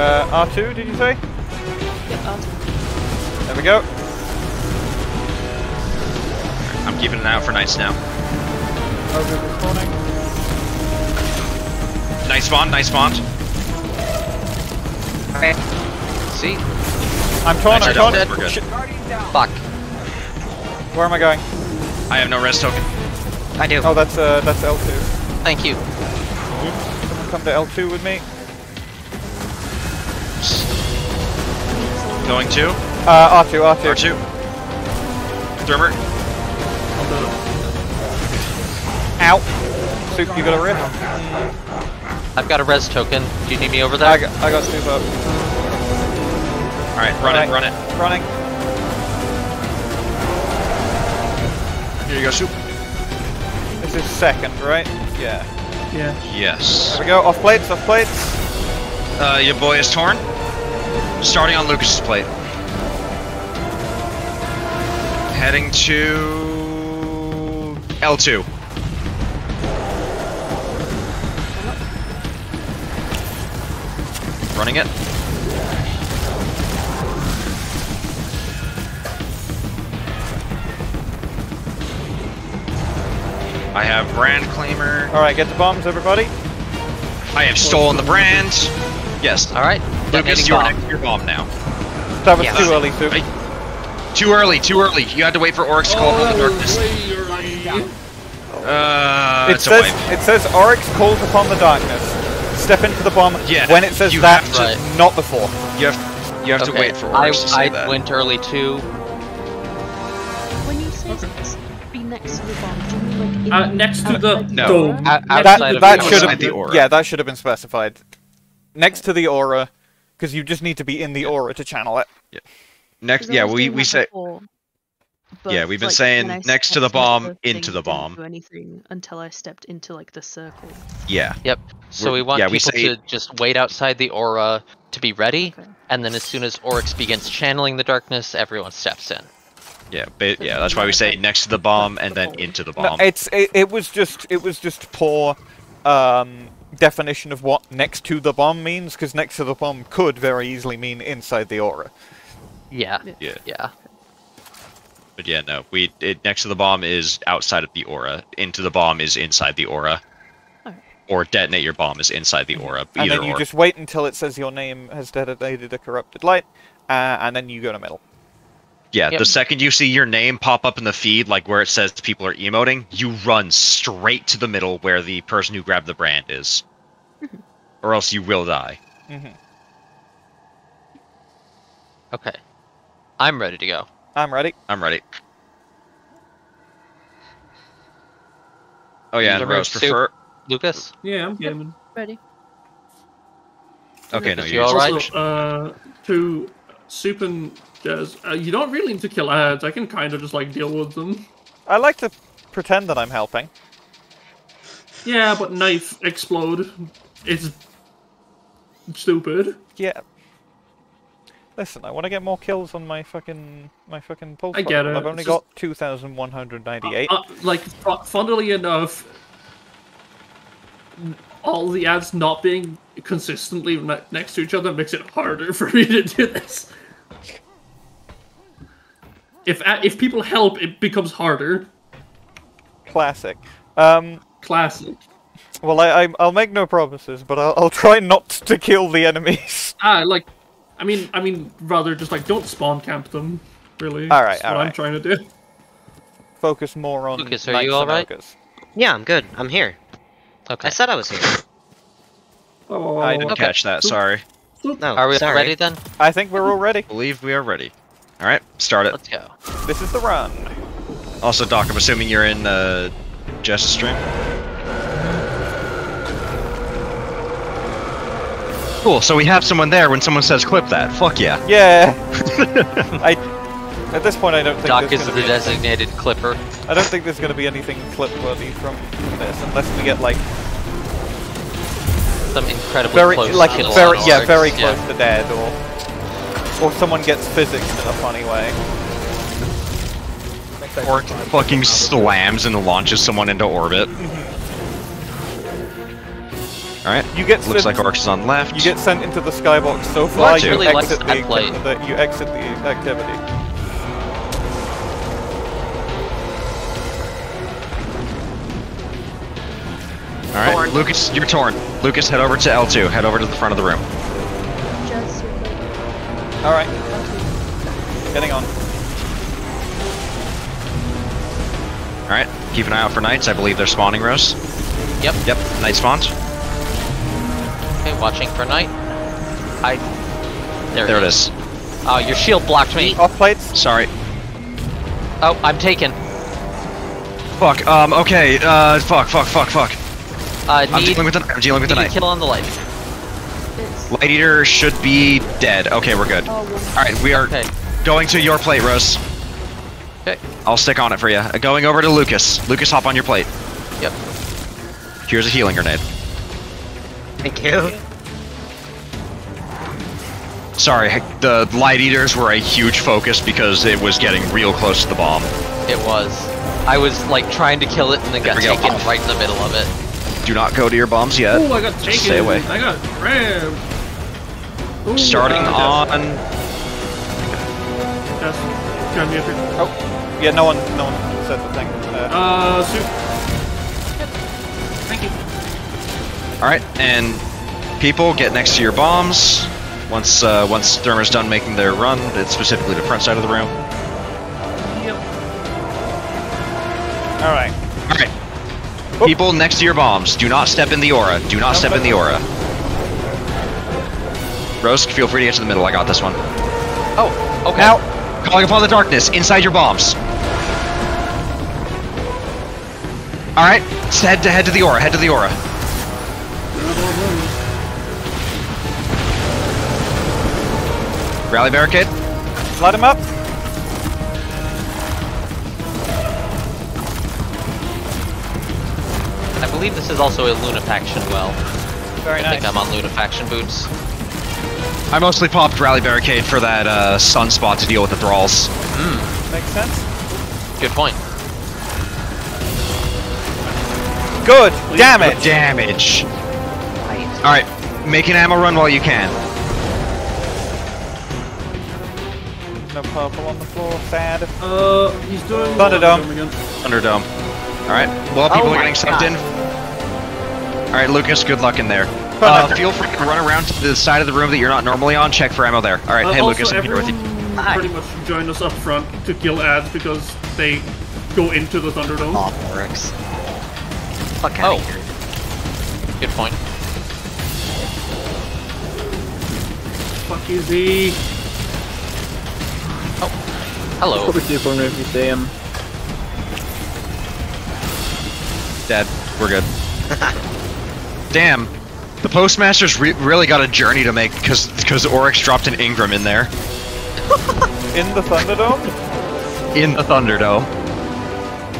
Uh, R2, did you say? Yeah, Arthur. There we go. I'm keeping an eye out for Knights now. Ogres is. Nice spawn, nice spawn. Okay. see, I'm torn, Nice I'm job, torn. we're good. Shit. fuck. Where am I going? I have no res token. I do. Oh, that's, uh, that's L2. Thank you. Someone come to L2 with me. Going to Uh, R2, R2. R2. Thrymr. Ow. Soup, you got a rift? I've got a res token. Do you need me over there? I got, I got soup up. All right, run Alright. it, run it. Running. Here you go, soup. This is second, right? Yeah. Yeah. Yes. There we go. Off plates, off plates. Uh, your boy is torn. Starting on Lucas's plate. Heading to L2. Running it. I have brand claimer. Alright, get the bombs, everybody. I have stolen the brand. Yes. All right. Lucas, Detonating you're bomb. next to your bomb now. That was Yes. too early, soup. Right. Too early, too early. You had to wait for Oryx to call upon the darkness. Uh, It it's says wipe. it says Oryx calls upon the darkness. Step into the bomb Yeah, when it says that, to- Right. not before. You have, you have to wait for Oryx I, to say I that. went early too. When you say be next to the bomb, do you mean like in, Uh, next to the outside No. dome. O- That of that the should have Outside the aura. yeah that should have been specified. Next to the aura, because you just need to be in the aura to channel it. Next, 'Cause I yeah, we we say before, Yeah, we've been like, saying next to the bomb, the into the it didn't bomb. Do anything until I stepped into like the circle. yeah. Yep. So We're- we want yeah, we people say- to just wait outside the aura to be ready, Okay. and then as soon as Oryx begins channeling the darkness, everyone steps in. Yeah, ba- yeah, that's why we say next to the bomb and then into the No, bomb. it's it, it was just it was just poor um, definition of what next to the bomb means, because next to the bomb could very easily mean inside the aura. Yeah. Yeah. Yeah. But yeah, no, we it, next to the bomb is outside of the aura. Into the bomb is inside the aura. Alright. Or detonate your bomb is inside the aura. And then you or. just wait until it says your name has detonated a corrupted light, uh, and then you go to middle. Yeah, Yep. the second you see your name pop up in the feed, like where it says people are emoting, you run straight to the middle where the person who grabbed the brand is. or else you will die. hmm Okay. I'm ready to go. I'm ready. I'm ready. Oh yeah, and Remember Rose Soup? prefer. Lucas? Yeah, I'm gaming. Ready? Okay, no, Lucas, you you alright? Also, uh, to Soup Jazz, uh, you don't really need to kill ads. I can kind of just like deal with them. I like to pretend that I'm helping. Yeah, but knife explode. It's stupid. Yeah. Listen, I want to get more kills on my fucking my fucking pulse. I get it, I've only it's just- got two thousand one hundred ninety-eight. Uh, like, funnily enough, all the ads not being consistently ne- next to each other makes it harder for me to do this. If if people help, it becomes harder. Classic. Um. Classic. Well, I, I I'll make no promises, but I'll, I'll try not to kill the enemies. Ah, like, I mean, I mean, rather just like don't spawn camp them. Really. All right, That's all what I'm trying to do. Focus more on. Lucas, are you alright? ogres. Yeah, I'm good. I'm here. Okay. I said I was here. Oh, I didn't Okay. catch that. Sorry. No, Are we all sorry. ready then? I think we're all ready. Believe we are ready. All right, start it. Let's go. This is the run. Also, Doc, I'm assuming you're in uh, Jess's stream. Cool. So we have someone there when someone says clip that. Fuck yeah. Yeah. I. At this point, I don't think Doc is the be designated clipper. I don't think there's going to be anything clip-worthy from this, unless we get like Some incredibly very, close like kill very, yeah, very close to dead, or or someone gets physics in a funny way. Or fucking slams and launches someone into orbit. Mm-hmm. All right. You get Looks like Oryx is on left. You get sent into the skybox so far, to. you Really exit the, that plate. acti- the you exit the activity. All right, Lucas, you're torn. Lucas, head over to L2. Head over to the front of the room. Just All right, getting on. All right, keep an eye out for knights. I believe they're spawning, Rose. Yep. Yep, knight spawned. Okay, watching for night. I. There, There it is. Oh, your shield blocked me. Off plates. Sorry. Oh, I'm taken. Fuck. Um. Okay. Uh. Fuck. Fuck. Fuck. Fuck. Uh, I'm dealing with the. I'm dealing with the need a knight. kill on the light. It's Light eater should be dead. Okay, we're good. oh, All one. right, we are Okay. going to your plate, Rose. Okay. I'll stick on it for you. Going over to Lucas. Lucas, hop on your plate. Yep. Here's a healing grenade. Thank you. Sorry, the light eaters were a huge focus because it was getting real close to the bomb. It was. I was like trying to kill it and then There got we go. taken Oh. right in the middle of it. Do not go to your bombs yet. Oh, I got taken. Stay away. I got rammed. Ooh, Starting uh, on. That's, that's got me up here. Oh, yeah, no one, no one said the thing. Uh, Uh, soup. Thank you. All right, and people get next to your bombs. Once uh, once Thrymr's done making their run, it's specifically the front side of the room. Yep. all right. All right. People next to your bombs, do not step in the aura. Do not step in the aura. Rose, feel free to get to the middle. I got this one. Oh, okay. Now, Calling upon the darkness inside your bombs. All right, s- head to head to the aura. Head to the aura. Rally barricade. light him up. I believe this is also a Lunafaction well. Very nice. I think I'm on Lunafaction boots. I mostly popped rally barricade for that uh, sunspot to deal with the thralls. Makes sense. Good point. Good damage. Good Damage. All right, make an ammo run while you can. No purple on the floor. Sad. Uh, he's doing Thunderdome. again. Thunderdome. All right. Well, people Oh are my getting sucked God. in. All right, Lucas. Good luck in there. Uh, feel free to run around to the side of the room that you're not normally on. Check for ammo there. All right. Uh, hey, also, Lucas, I'm here with everyone you. Hi. pretty much joined us up front to kill ads because they go into the Thunderdome. All works. Fuck out Oh. of here. Good point. Fuck you, Z. Oh, Hello. Probably super if you see him. Dead. We're good. Damn. The postmaster's re- really got a journey to make because because Oryx dropped an Engram in there In the Thunderdome? in the Thunderdome.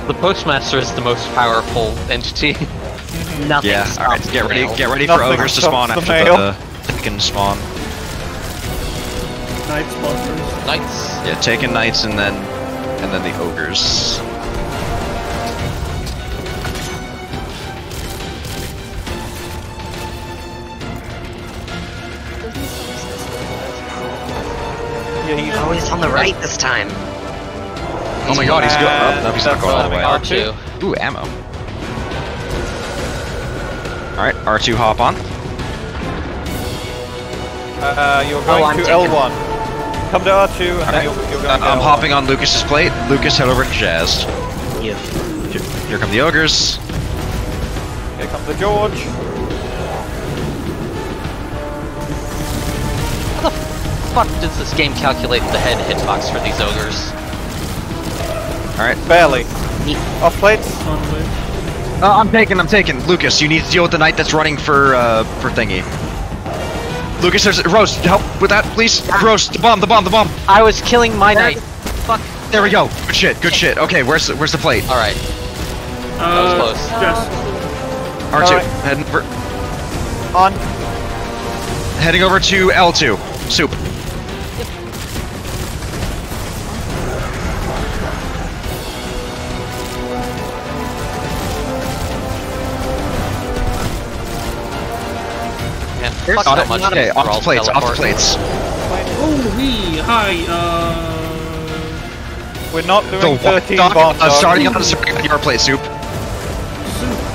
The postmaster is the most powerful entity. Nothing Yeah. All right. Get ready. Get ready for ogres to stops spawn the after mail. the Taken spawn. Night sponsors. Knights. Yeah, Taken knights and then and then the ogres. He's Oh, on the right this time. Oh my god, he's going. Uh, Oh, no, he's not going all the way. coming. R2. Ooh, ammo. Alright, R2 hop on. Uh, you're Oh, going I'm to taking- L1. Come to R2, and then you're, you're Uh, going I'm to L1. hopping on Lucas's plate. Lucas, head over to Jazz. You. Here come the ogres. Here comes the George. Fuck does this game calculate the head hitbox for these ogres? Alright. Barely. Off plates. Only. Uh, I'm taking, I'm taking. Lucas, you need to deal with the knight that's running for, uh, for thingy. Lucas, there's Rose, help with that, please. Rose, the bomb, the bomb, the bomb. I was killing my knight. Fuck. There we go. Good shit, good shit. Okay, where's the, where's the plate? Alright. Uh, was close. Just R2, Alright. heading over, On. heading over to L2. Soup. There's fuck On how much Okay, off the thralls plates, off the plates. oh wee hi uh We're not The doing walk 13 dog, bombs. uh, starting on, starting on your plate, Soup. Soup,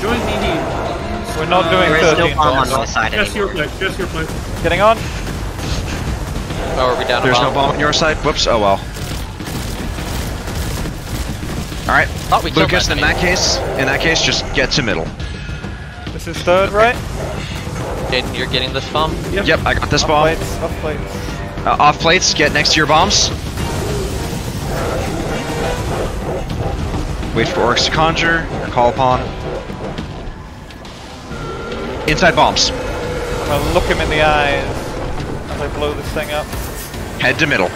join me here. We're not doing There is no 13 bomb on bombs. my side Just your anymore. plate, just your plate. Getting on. Oh, are we down a There's no bomb? bomb on your side? Whoops, oh well. Alright, we Lucas, in that case, in that case, just get to middle. This is third, right? Jaden, you're getting this bomb? Yep. Yep, I got this Off bomb. plates. Off plates. Uh, off plates, get next to your bombs. Wait for orcs to conjure, or call upon. Inside bombs. I'm gonna look him in the eyes as I blow this thing up. Head to middle.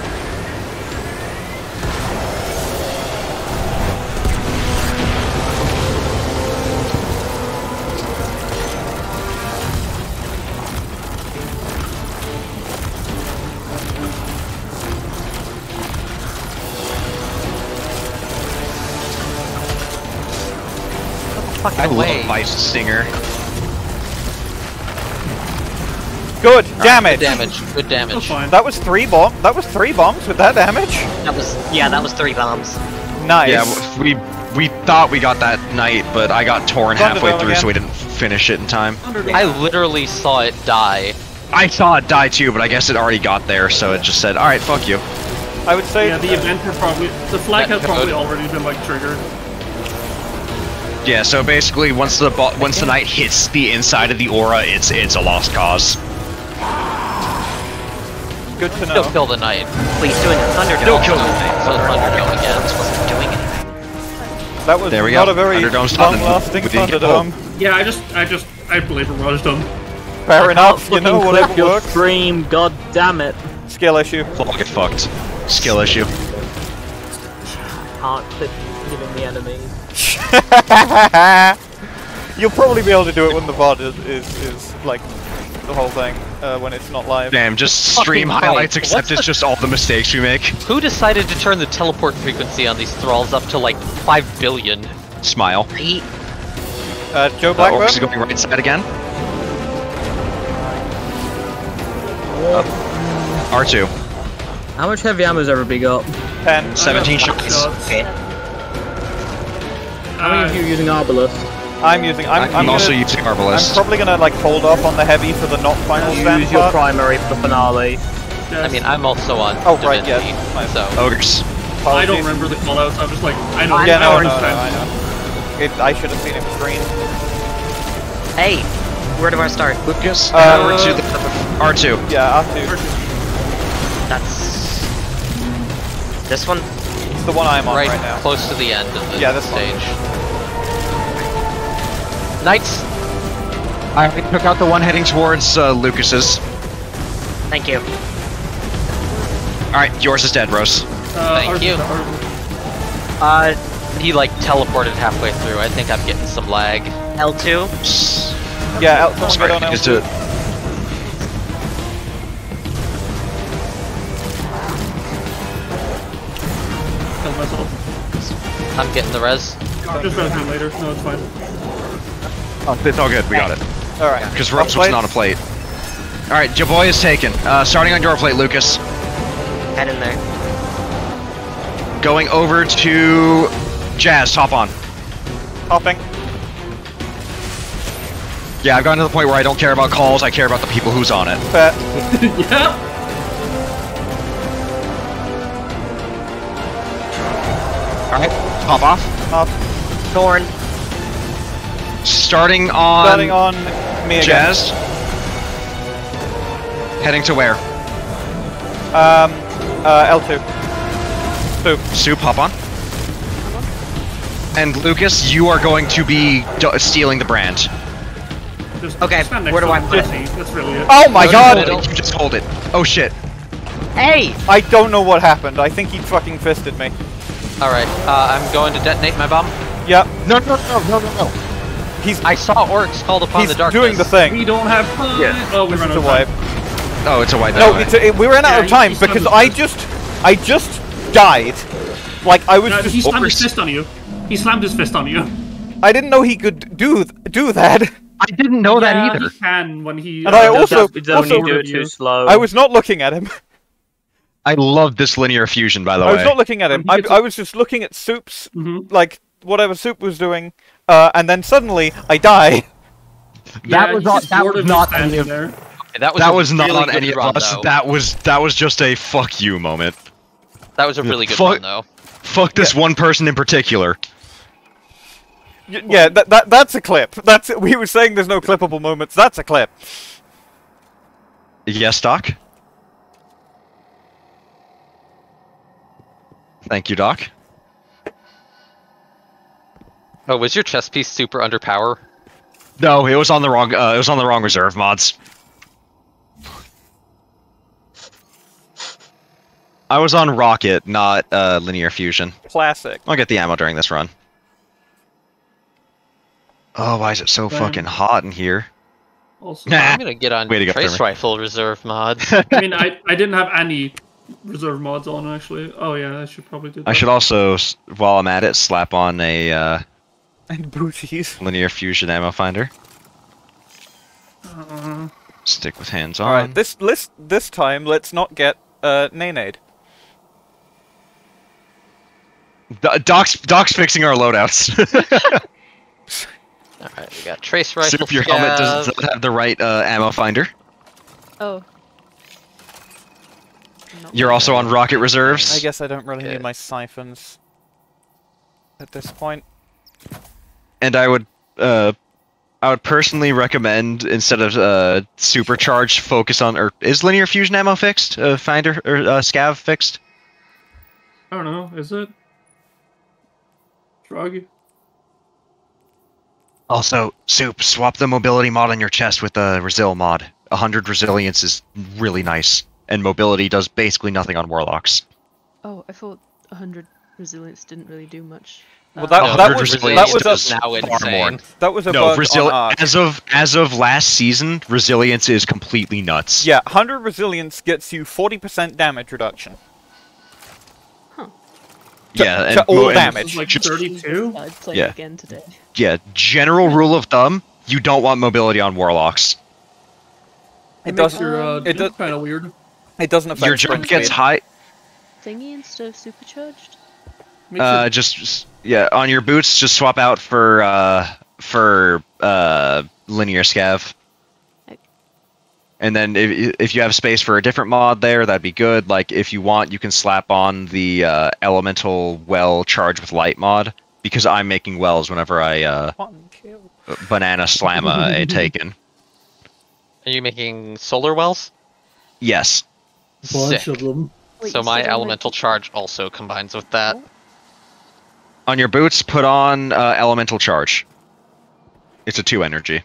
Fucking I way. love Vice Stinger. Good Good damage. damage. Good damage. fine. That was three bomb. That was three bombs with that damage. That was yeah, that was three bombs. Nice. Yeah, we we thought we got that night, but I got torn halfway Thunderdome through, so we didn't finish it in time. I literally saw it die. I saw it die too, but I guess it already got there, so it just said, "All right, fuck you." I would say Yeah, the event had probably the flag That had probably already been like triggered. Yeah, so basically, once the bo- once the knight hits the inside of the aura, it's it's a lost cause. good to Still know. kill the knight. Please doing a thunderdome. Still kill the knight. So Thunderdome again. This wasn't doing anything. That was There we not go. a very Thunderdome's done. long-lasting We didn't Thunderdome. Yeah, I just I just I believe Raj done. Fair I enough. can't You know, fucking whatever your works. stream, god damn it. Skill issue. All get fucked. Skill issue. Can't click giving the enemies. You'll probably be able to do it when the VOD is, is, is like the whole thing, uh, when it's not live. Damn, just stream Fucking highlights, right. except What's it's the- just all the mistakes we make. Who decided to turn the teleport frequency on these thralls up to like 5 billion? Smile. Right? Uh, Joe Uh, Orcs is Blackburn? going right side again. Uh, R2. How much heavy ammo's everybody got? 10. 17 I got shots. shots. Okay. How many of you are using Arbalest? I'm using. I'm, I'm, I'm, also gonna, using I'm probably gonna like hold off on the heavy for the not final stand Use your part. primary for the finale. yes. I mean, I'm also on Oh, right, Divinity, yes. So... Ogres. I don't remember the callouts. I'm just like I know. Yeah, I no, no, no, said. I know. It, I should have seen it green. Hey, where do I start? Lucas, Uh, head over to the R2. Yeah, after. That's this one. The one I'm on right, right, now. close to the end of the Yeah, this one. stage. Knights, I took out the one heading towards uh, Lucas's. Thank you. All right, yours is dead, Rose. Uh, Thank you. uh, he like teleported halfway through. I think I'm getting some lag. L2. Yeah, out, someone Sorry, get on L2. I'm getting the res. Just res me later. No, it's fine. Oh, it's all good. We got it. All right. Because Off Rose was not a plate. All right, your boy is taken. Uh, starting on your plate, Lucas. Head in there. Going over to Jazz. Top on. Hopping. Yeah, I've gotten to the point where I don't care about calls. I care about the people who's on it. Fat. yeah. All right, pop off. Off. Thorn. Starting on, Starting on me again. Jazz. Heading to where? Um, uh, L2. Soup. Sue, pop on. And Lucas, you are going to be d- stealing the brand. Just Okay, stand next where do I him. put it? That's That's really it. Oh my No, god! just it, You just hold it. Oh shit. Hey! I don't know what happened. I think he fucking fisted me. All right, uh, I'm going to detonate my bomb. Yep. No, no, no, no, no, no. He's I saw orcs called upon he's the darkness. doing the thing. We don't have time. Yeah. Oh, we This ran out of time. Oh, it's a white. No, it's a, it- we ran out Yeah, of time because I just I just died. Like I was Uh, just he slammed his fist on you. He slammed his fist on you. I didn't know he could do th- do that. I didn't know that either. He can when he. And I uh, also- does- It's only also- do it too slow. I was not looking at him. I love this linear fusion, by the I way. I was not looking at him. I, I was just looking at Soup's Mhm. like whatever Soup was doing, uh, and then suddenly I die. Yeah, that was not. That was not any of. there. Okay, that was That a was not on any run, of us. though. That was that was just a fuck you moment. That was a really good Fuck- one, though. Fuck this one person in particular. Y- yeah, that, that that's a clip. That's we were saying there's no clippable moments. That's a clip. Yes, Doc. Thank you, Doc. Oh, was your chest piece super underpower? No, it was on the wrong. Uh, it was on the wrong reserve mods. I was on rocket, not uh, linear fusion. Classic. I'll get the ammo during this run. Oh, why is it so Damn. fucking hot in here? Also, Nah. I'm gonna get on Way to go, trace Therman. rifle reserve mods. I mean, I I didn't have any reserve mods on actually. Oh yeah, I should probably do that. I should also, while I'm at it, slap on a uh, And booties. linear fusion ammo finder. Uh, Stick with hands on. All right, this list this time let's not get uh Nanade. Do- Doc's Doc's fixing our loadouts. All right, we got trace rifle. Soup, your helmet does not have the right uh, ammo finder. Oh. Not You're also on rocket reserves. I guess I don't really Okay. need my siphons at this point. and I would uh I would personally recommend instead of uh supercharge focus on or is linear fusion ammo fixed? Uh, finder or uh, scav fixed? I don't know. Is it? Shrug. Also, soup swap the mobility mod on your chest with the resil mod. 100 resilience is really nice and mobility does basically nothing on warlocks. Oh, I thought 100 resilience didn't really do much. Well, Uh, that, No, that was resilience that was a now far more. that was a No, bug resil- on as of as of last season, resilience is completely nuts. Yeah, 100 resilience gets you 40% damage reduction. To- yeah, to and all and damage. Like 32. Yeah. again today. yeah, general rule of thumb, you don't want mobility on warlocks. It It doesn't. your uh, it does- kind of weird. It doesn't affect Your sprint jump gets speed. high. Thingy instead of supercharged? Uh, it- just just- yeah, on your boots, just swap out for uh for uh linear scav. Okay. And then if if you have space for a different mod there, that'd be good. Like if you want, you can slap on the uh, elemental well charge with light mod because I'm making wells whenever I uh One kill. banana slamma a taken. Are you making solar wells? Yes. Bunch Sick. of them. Wait, so my said I elemental charge also combines with that. On your boots, put on uh, elemental charge. It's a two energy,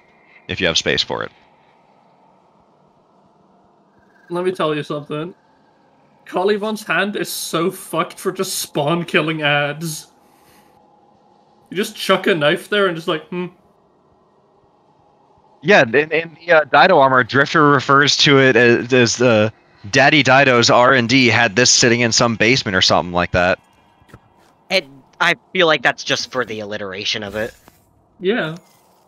if you have space for it. Let me tell you something. Collivon's hand is so fucked for just spawn killing ads. You just chuck a knife there and just like, hmm. Yeah, in, in the uh, Dido armor, Drifter refers to it as, as the Daddy Dido's R and D had this sitting in some basement or something like that. It, I feel like that's just for the alliteration of it. Yeah.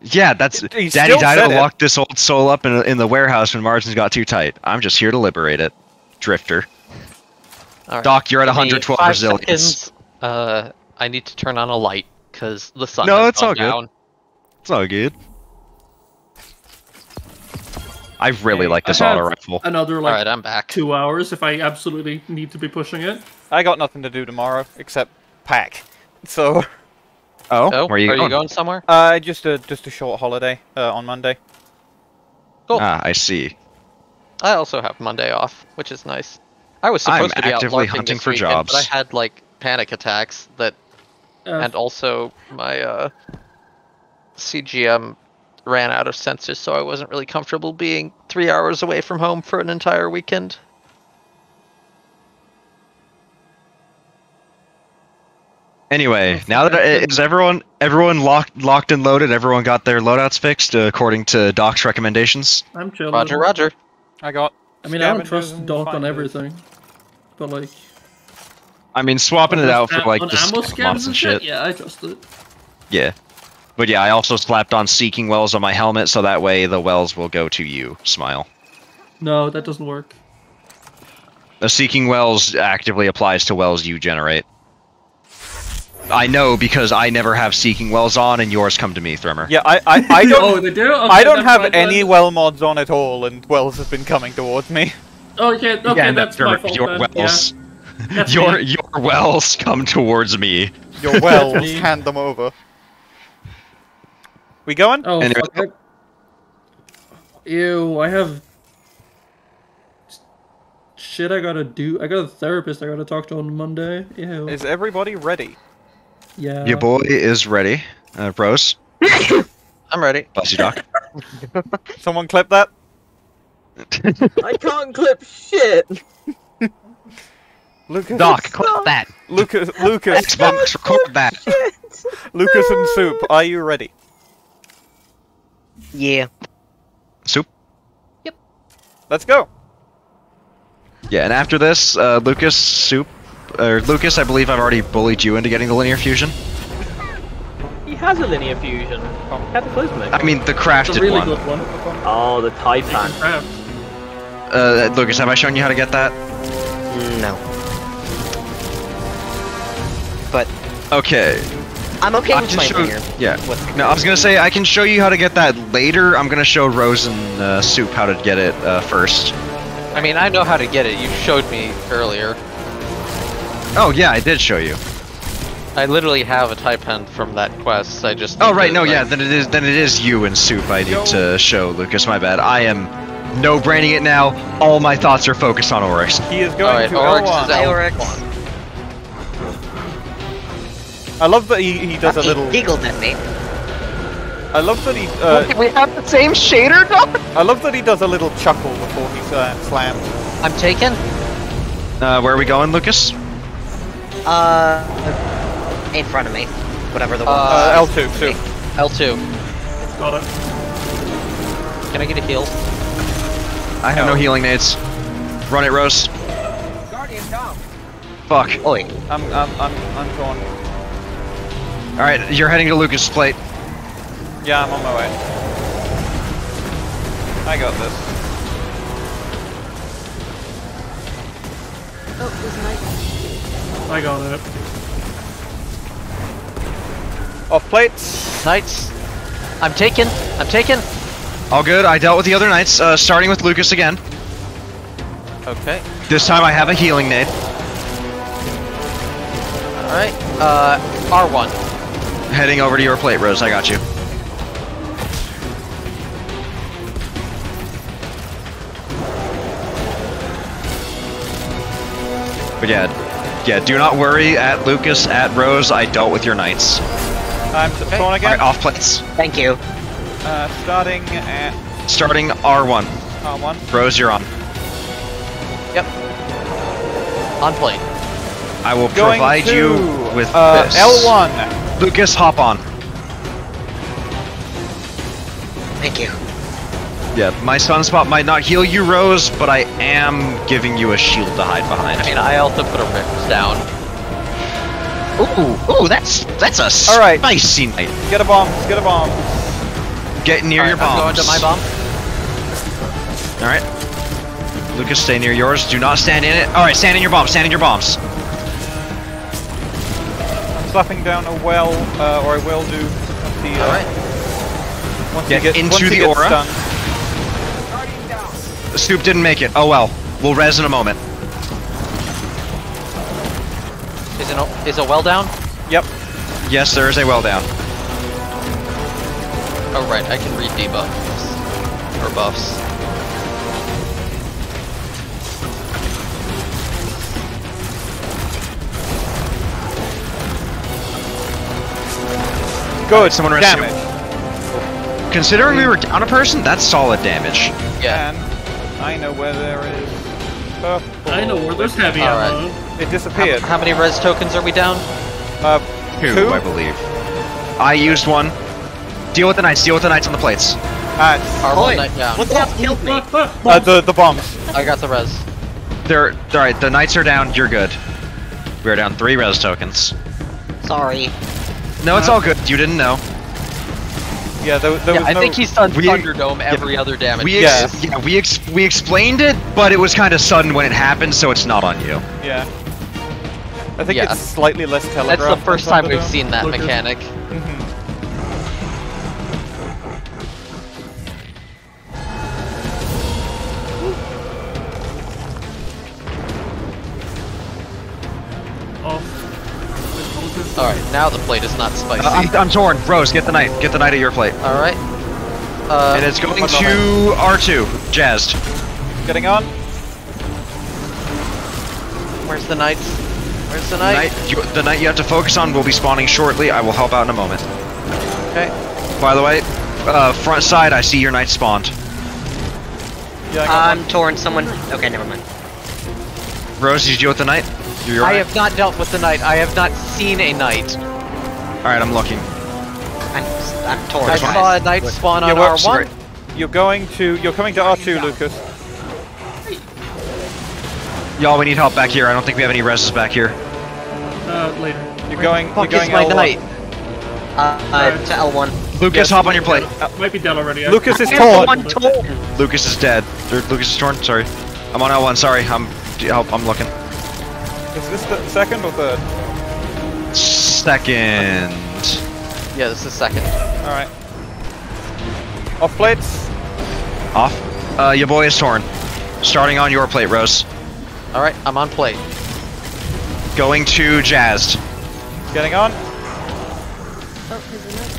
Yeah, that's He Daddy Dido locked this old soul up in, in the warehouse when margins got too tight. I'm just here to liberate it. Drifter. All right. Doc, you're at 112 five resilience. seconds. Uh, I need to turn on a light because the sun. No, has it's gone all good. It's all good. I really Okay, like this auto rifle. Another All like right, I'm back. two hours if I absolutely need to be pushing it. I got nothing to do tomorrow except pack. So, Oh, Oh, where are you are going? you going somewhere? uh, just a just a short holiday uh, on Monday. Cool. Ah, I see. I also have Monday off, which is nice. I was I'm supposed to be out actively LARPing hunting this for weekend, jobs. but I had like panic attacks that, Uh, and also my uh, CGM ran out of sensors, so I wasn't really comfortable being three hours away from home for an entire weekend. Anyway, now that is everyone everyone locked locked and loaded, everyone got their loadouts fixed uh, according to Doc's recommendations. I'm chilling. Roger, Roger. I got. I mean, I don't trust Doc on everything, but like I mean, swapping it out for like on the ammo scans mods and shit. Yeah, I trust it. Yeah, but yeah, I also slapped on seeking wells on my helmet, so that way the wells will go to you. Smile. No, that doesn't work. The seeking wells actively applies to wells you generate. I know because I never have seeking wells on, and yours come to me, Thrymr. Yeah, I I, I oh, don't. they do. Okay, I don't have any then. well mods on at all, and wells have been coming towards me. Okay, okay, yeah, that's Thrymr, my fault your then. wells, Yeah, your your wells come towards me. Your wells, hand them over. We going? Oh, Anyway. fuck. I... Ew, I have shit I gotta do. I got a therapist I gotta talk to on Monday. Ew. Is everybody ready? yeah. Your boy is ready. Uh, bros, I'm ready. bless you, Doc. Someone clip that. I can't clip shit. Lucas. Doc, clip that. Lucas. Lucas. Xbox, record that. Lucas and Soup. Are you ready? Yeah. Soup. Yep. Let's go. Yeah, and after this, uh, Lucas, Soup, or Lucas, I believe I've already bullied you into getting the linear fusion. He has a linear fusion. Cataclysmic. I mean, the It's crafted a really one. good one. Oh, the Taipan. Uh, Lucas, have I shown you how to get that? No. But Okay. I'm okay I with can my show- linear. Yeah. With No, I was gonna say I can show you how to get that later. I'm gonna show Rose and uh, Soup how to get it uh, first. I mean, I know how to get it. You showed me earlier. Oh yeah, I did show you. I literally have a type Taipan from that quest. I just. Oh right, no, like- yeah, then it is then it is you and Soup I need to show Lucas. My bad. I am no braining it now. All my thoughts are focused on Oryx. He is going Alright, to Oryx is. Oryx. I love that he, he does a He little. giggled at me. I love that he. Uh, we have the same shader, Doc. I love that he does a little chuckle before he uh, slams. I'm taken. Uh, where are we going, Lucas? Uh, in front of me. Whatever the one. Uh, L2, Soup. L2. Got it. Can I get a heal? I have no healing nades. Run it, Rose. Guardian down. Fuck. Oi. I'm I'm I'm I'm going. All right, you're heading to Lucas' plate. Yeah, I'm on my way. I got this. Oh, there's an item. I got it. Off plates. Knights. I'm taken. I'm taken. All good. I dealt with the other knights. Uh, starting with Lucas again. Okay. This time I have a healing nade. All right. Uh, R1. Heading over to your plate, Rose. I got you. But yeah, Yeah, do not worry. At Lucas, at Rose, I dealt with your knights. I'm t- torn Alright, again. off plates. Thank you. Uh, starting at Starting R1. R1. Rose, you're on. Yep. On plate. I will Going provide to, you with uh, this. L1. Lucas, hop on. Thank you. Yeah, my sunspot might not heal you, Rose, but I am giving you a shield to hide behind. I mean, I also put a rift down. Ooh, ooh, that's that's a All right. spicy night. Get a bomb. Get a bomb. Get near All your right, I'm going to my bomb. All right. Lucas, stay near yours. Do not stand in it. All right, stand in your bombs. Stand in your bombs. I'm slapping down a well, uh, or I will do. Once he, uh, All right. Once Get he gets, into once he the gets aura. stunned. The Stoop didn't make it. Oh well. We'll res in a moment. Is it a, is a well down? Yep. Yes, there is a well down. Oh right, I can read debuffs or buffs. Good. Someone rest damage. Considering we were down a person, that's solid damage. Yeah. And I know where there is. Purple. I know where there's heavy All ammo. It How, disappeared. how many res tokens are we down? Uh, Two, Two? I believe. I used one. Deal with the knights. Deal with the knights on the plates. at Our Boy, one night down. What the hell killed me? uh, the the bombs. I got the res. They're all right. The knights are down. You're good. We're down three res tokens. Sorry. No, it's uh, all good. You didn't know. Yeah, there, there Yeah, was I no. think he's done We- Thunderdome every other damage. We Yeah. ex- yeah, we ex- we explained it, but it was kind of sudden when it happened, so it's not on you. Yeah. I think Yeah. it's slightly less telegraphed. That's the first time we've seen that Look mechanic. Now the plate is not spicy. Uh, I'm, I'm torn. Rose, get the knight. Get the knight at your plate. Alright. Uh, and it's going to R2. Jazzed. Getting on. where's the knights? Where's the knight? Knight, you, the knight you have to focus on will be spawning shortly. I will help out in a moment. Okay. By the way, uh, front side, I see your knight spawned. Yeah, I got I'm torn. Someone. Okay, never mind. Rose, did you deal with the knight? You're I right. have not dealt with the knight. I have not seen a knight. Alright, I'm looking. I'm. I'm torn. I guys. saw a knight spawn on well, R1. sorry. You're going to. You're coming to R2, Lucas. Y'all, we need help back here. I don't think we have any reses back here. Uh, later. You're going. Fuck you're is going my L1. knight? Uh, uh, to L1. Lucas, Yes. hop on your plate. Might be dead already. I- Lucas is torn. L1 torn. Lucas is dead. Lucas is torn. Sorry. I'm on L1. Sorry. I'm. Help. I'm looking. Is this the second or third? Second. Yeah, this is second. All right. Off plates. Off. Uh, your boy is torn. Starting on your plate, Rose. Alright, I'm on plate. Going to Jazzed. Getting on. Oh, here's a knight.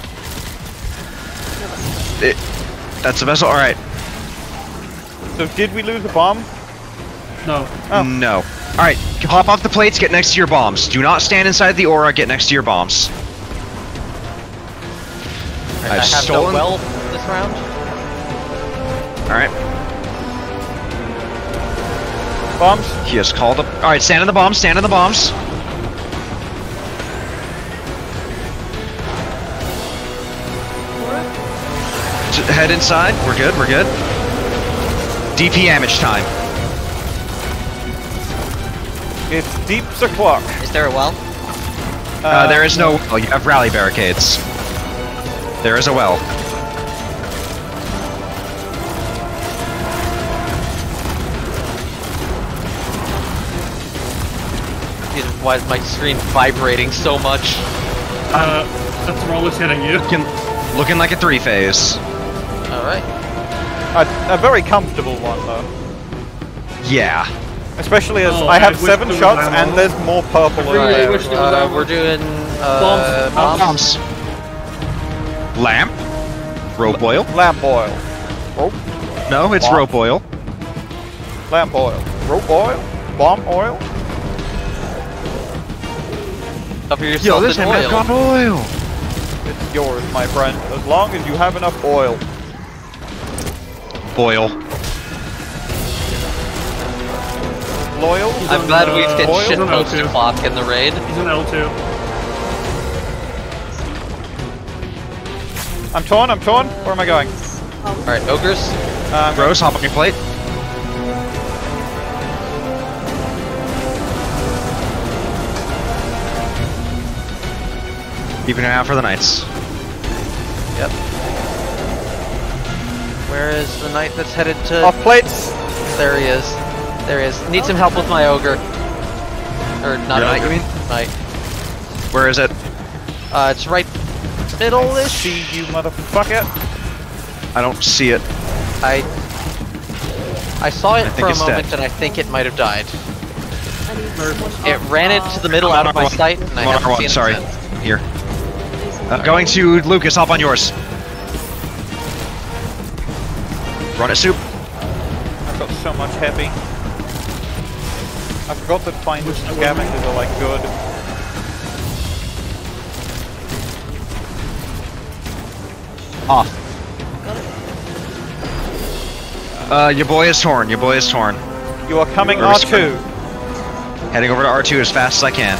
No, that's It, that's a vessel. All right. So did we lose the bomb? No. Oh. No. All right. Hop off the plates. Get next to your bombs. Do not stand inside the aura. Get next to your bombs. I I've stolen- no well this round. All right. Bombs. He has called up. All right. Stand in the bombs. Stand in the bombs. Head inside. We're good. We're good. DP damage time. It's deep the clock. Is there a well? Uh, there is no. Oh, you have rally barricades. There is a well. Why is my screen vibrating so much? Uh, that's Rollers hitting you. Looking, looking like a three phase. Alright. A, a very comfortable one though. Yeah. Especially as Oh, I have I seven shots ammo. and there's more purple. I really over there. there Uh, we're doing uh, Bombs. bombs. Bombs. Lamp. Rope oil. Lamp oil. Rope. No, it's Bomb. rope oil. Lamp oil. Rope oil. Bomb oil. Cover Yo, this in man oil. got oil. It's yours, my friend, as long as you have enough oil. Boil. Loyal? I'm glad we've hit Oil? shit No, no, post two. in the raid. He's an L2. I'm torn, I'm torn. Where am I going? Alright, ogres. Um, Rose, hop on your plate. Keeping an eye out for the knights. Yep. Where is the knight that's headed to? off plates. There he is. There he is. Need some help with my ogre. Or not Your an knight, you mean? Knight. Where is it? Uh, it's right middle-ish. See you, motherfucker. I don't see it. I I saw it I for a it's dead. moment and I think it might have died. I need someone It ran into the middle out of my One, sight and I one, haven't one, seen it sorry. since. Here. I'm going to Lucas, hop on yours. Run it, soup. I've got so much heavy. I forgot that finders and scavengers are like good. Ah. Uh, your boy is torn. Your boy is torn. You are coming Where is R2, Heading over to R2 as fast as I can.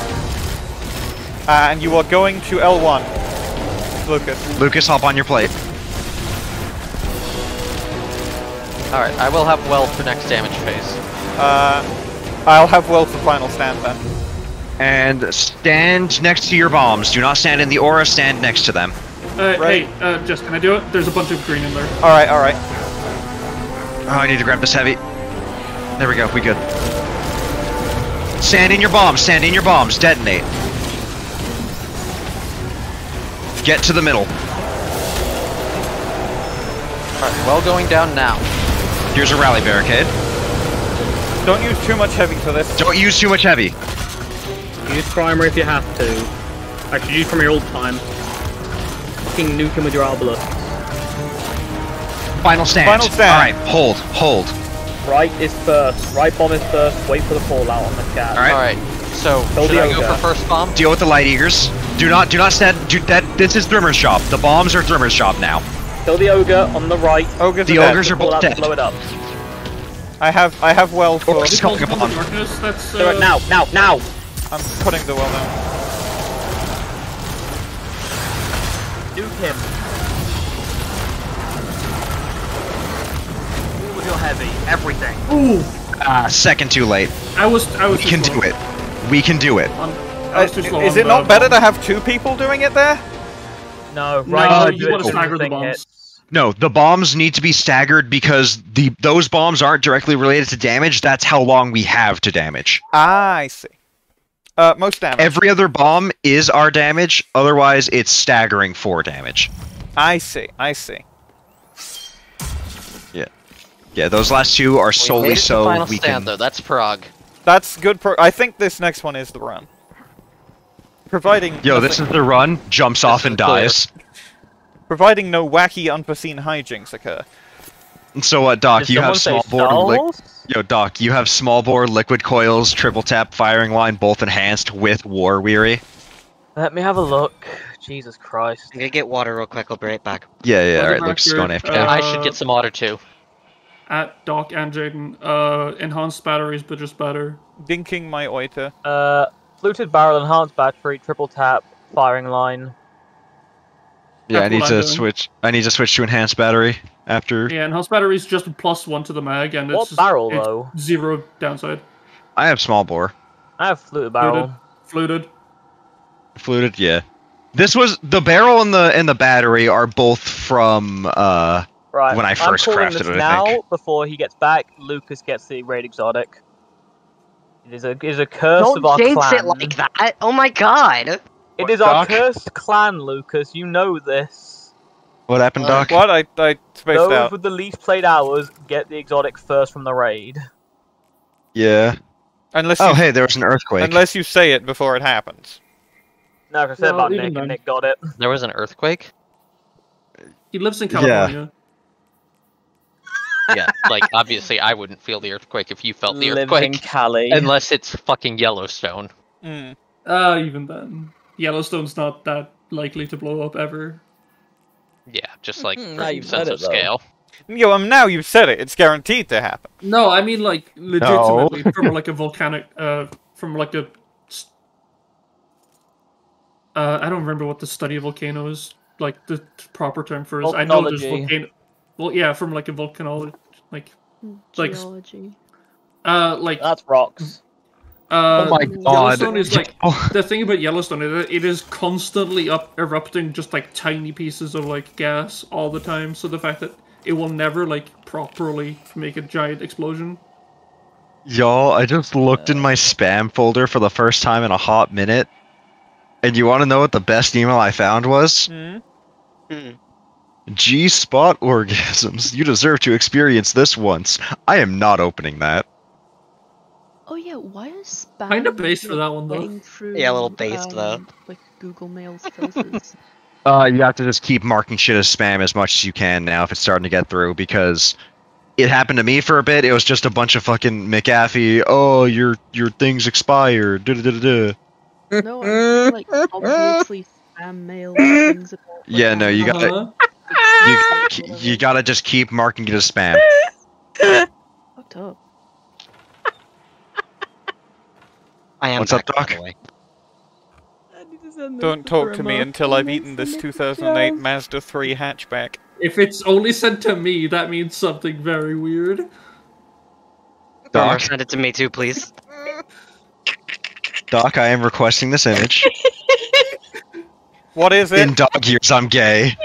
uh, and you are going to L1. Lucas. Lucas, hop on your plate. Alright, I will have well for next damage phase. Uh, I'll have well for final stand then. And stand next to your bombs. Do not stand in the aura, stand next to them. Uh, Right. Hey, uh, Jess, can I do it? There's a bunch of green in there. Alright, alright. Oh, I need to grab this heavy. There we go, we good. Stand in your bombs, stand in your bombs, detonate. Get to the middle. Alright, well going down now. Here's a rally barricade. Don't use too much heavy for this. Don't use too much heavy. Use primary if you have to. Actually, use from your old time. Fucking nuke him with your arbalest. Final stand. Final stand. Alright, hold, hold. Right is first. Right bomb is first. Wait for the fallout on the cat. Alright. Alright, so Kill should the I go for first bomb? Deal with the light eagers. Do not, do not stand. Do that. This is Thrymr's shop. The bombs are Thrymr's shop now. Kill the ogre on the right. Ogres The are dead. ogres are both dead. blow it up. I have I have well for. Ogres. Just calling upon. darkness, that's, Do it uh, now, now, now! I'm putting the well down. Nuke him. All with your heavy. Everything. Ooh, Ah, second too late. I was, I was We too can slow. do it. We can do it. Uh, I was too slow is it the not better to have two people doing it there? No, No, right. Uh, you do want to as soon as stagger the bombs. hits. No, the bombs need to be staggered because the those bombs aren't directly related to damage. That's how long we have to damage. Ah, I see. Uh, most damage. Every other bomb is our damage. Otherwise, it's staggering for damage. I see. I see. Yeah, yeah. those last two are solely made so final we stand can. though, that's Prague. That's good. Pro- I think this next one is the run. Providing Yo, this is the run. Jumps off and dies. Providing no wacky unforeseen hijinks occur. So what, Doc? Did you have small bore. Star Yo, Doc, you have small bore liquid coils, triple tap firing line, both enhanced with war weary. Let me have a look. Jesus Christ. I'm gonna get water real quick. I'll be right back. Yeah, yeah. For All the Luke's record, going AFK. uh, I should get some water too. At Doc and Jaden, uh, enhanced batteries, but just better. Dinking my oiter. Uh, fluted barrel, enhanced battery, triple tap, firing line. Yeah, I need to doing. switch. I need to switch to enhanced battery after. Yeah, enhanced battery is just a plus one to the mag, and What it's barrel, it's though? Zero downside. I have small bore. I have fluted barrel. Fluted. Fluted, yeah. This was the barrel and the and the battery are both from uh Right. When I first I'm calling crafted this it, I now think. before he gets back. Lucas gets the raid exotic. It is a it is a curse Don't of our jinx clan. it like that. Oh my god. It is our cursed clan, Lucas. You know this. what happened, Doc? What? I I spaced Those out. with the least played hours get the exotic first from the raid. Yeah. Unless Oh, you, hey, there was an earthquake. unless you say it before it happens. No, like I said Well, about Nick, then. and Nick got it. There was an earthquake? He lives in Yeah. California. Yeah, like obviously I wouldn't feel the earthquake if you felt the Living earthquake. Cali. Unless it's fucking Yellowstone. Mm. Uh, even then. Yellowstone's not that likely to blow up ever. Yeah, just like Mhm, for now sense of it, scale. Yo, um, now you've said it. It's guaranteed to happen. No, I mean like legitimately from like a volcanic, uh, from like a. s- Uh, I don't remember what the study of volcanoes like the proper term for is. I know there's Volcanology. volcano. Well, yeah, from like a volcanology, like, like, Geology. uh, like. That's rocks. Uh, Oh my god. Yellowstone is like Oh. the thing about Yellowstone is that it is constantly up erupting just like tiny pieces of like gas all the time. So the fact that it will never like properly make a giant explosion. Y'all, I just looked in my spam folder for the first time in a hot minute. And you want to know what the best email I found was? Hmm? G spot orgasms. You deserve to experience this once. I am not opening that. Oh yeah, why is spam Kinda based for that one, though. through, Yeah, a little based, though. um, Like Google Mail's filters. Uh, you have to just keep marking shit as spam as much as you can now if it's starting to get through because it happened to me for a bit. It was just a bunch of fucking McAfee. Oh, your your thing's expired. Da, da, da, da, da. no, I'm like obviously spam mail things about. like, Yeah, no, you gotta Uh-huh. you, you gotta just keep marking it as spam. Fucked up. I am What's up, back, by Doc? the way. Don't talk to me until I've eaten this 2008 Mazda 3 hatchback. If it's only sent to me, that means something very weird. Or Doc, send it to me too, please. Doc, I am requesting this image. What is it? In dog years, I'm gay.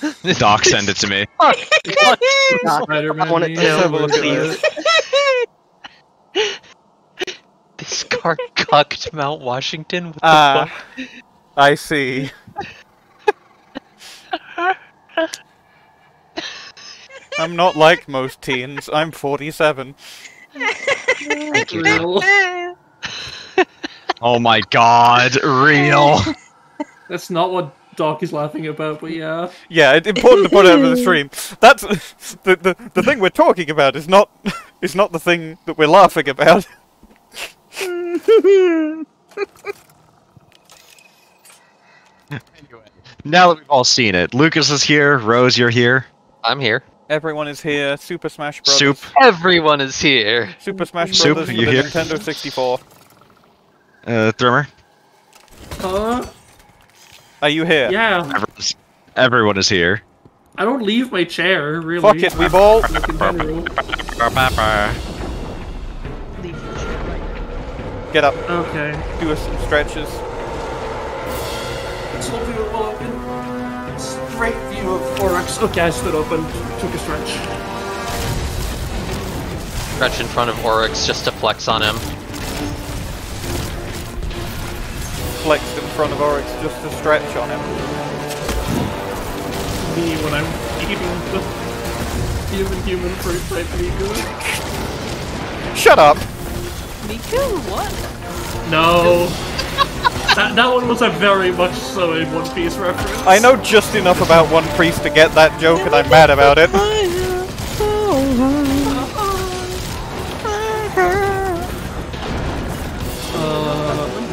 Doc, send it to me. Spider-Man I want it to. Have a look at Please. this. This car cucked Mount Washington. What the Ah, fuck? I see. I'm not like most teens. I'm 47. Thank you, Real. Oh my god, real. That's not what Doc is laughing about, but yeah. Yeah, it's important to put it over the stream. That's the, the the thing we're talking about is not is not the thing that we're laughing about. Now that we've all seen it, Lucas is here, Rose, you're here. I'm here. Everyone is here. Super Smash Bros. Soup, Everyone is here. Super Smash Soup, Bros. for you the here? Nintendo 64. uh, Thrymr. Huh? Are you here? Yeah. Everyone's, everyone is here. I don't leave my chair, really. Fuck it, we've all. Like in general. Leave the shit. Get up, Okay. do us some stretches. Slow view of Logan. Straight view of Oryx. Okay, I stood up and took a stretch. Stretch in front of Oryx just to flex on him. Flexed in front of Oryx just to stretch on him. Me when I'm eating the human human fruit type Miku. Shut up! Miku? What? No. that, that one was a very much so a One Piece reference. I know just enough about One Piece to get that joke, and I'm mad about it.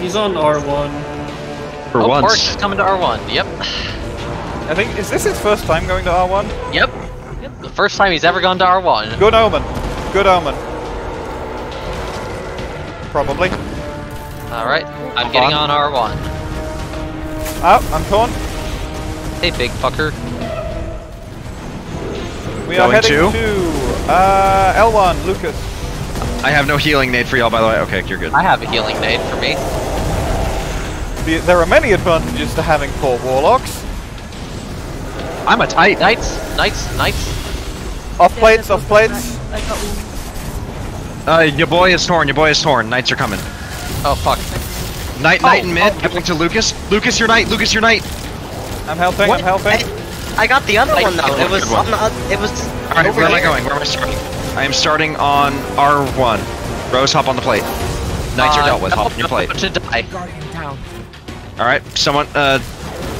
he's on R1. For oh, Oryx once. is coming to R1. Yep. I think is this his first time going to R1? Yep. yep. The first time he's ever gone to R1. Good omen. Good omen. Probably. Alright. I'm getting on R1. Oh, I'm torn. Hey, big fucker. We are Going heading to? to uh, L1, Lucas. I have no healing nade for y'all, by the way. Okay, you're good. I have a healing nade for me. The, there are many advantages to having four warlocks. I'm a tight. Knights, knights, knights. Off Yeah, plates, off plates. I got. Uh, your boy is torn. Your boy is torn. Knights are coming. Oh fuck. Knight, Oh, knight in mid. oh. Going to Lucas. Lucas, your knight. Lucas, your knight. I'm helping, What? I'm helping. I got the other Like, one though. oh, It was good one. on the, oth- it was All right, over where am I going? Where am I starting? I am starting on R1. Rose, hop on the plate. Knights are Uh, dealt with. Hop on your plate. To die. All right, someone. Uh,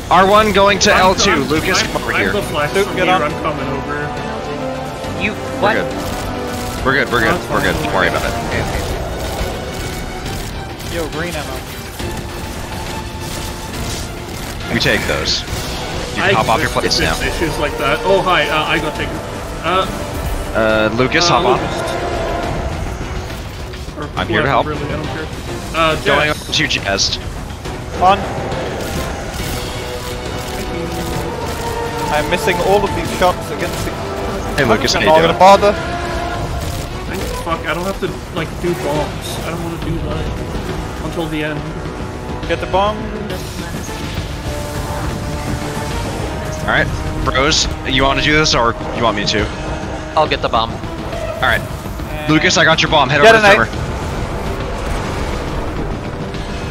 R1 going to I'm- L2. I'm- Lucas, I'm, come over I'm here. the Luke, get here. I'm coming over. You what? We're good. We're good. We're good. We're good. Don't worry about it. Yo, green ammo. We take those. You I hop off your exist place now. Issues like that. Oh hi, uh, I got taken. Uh, Uh, Lucas, uh, hop on. Or I'm here to help. Really, I don't care. Uh, Going Jess. over to Jazz. On. I'm missing all of these shots against the. Hey Lucas, how I'm not gonna bother. Thank fuck, I don't have to like do bombs. I don't want to do that until the end. Get the bomb. All right, bros, you want to do this or you want me to? I'll get the bomb. All right, Lucas, I got your bomb. Head over to Detonate. Trevor.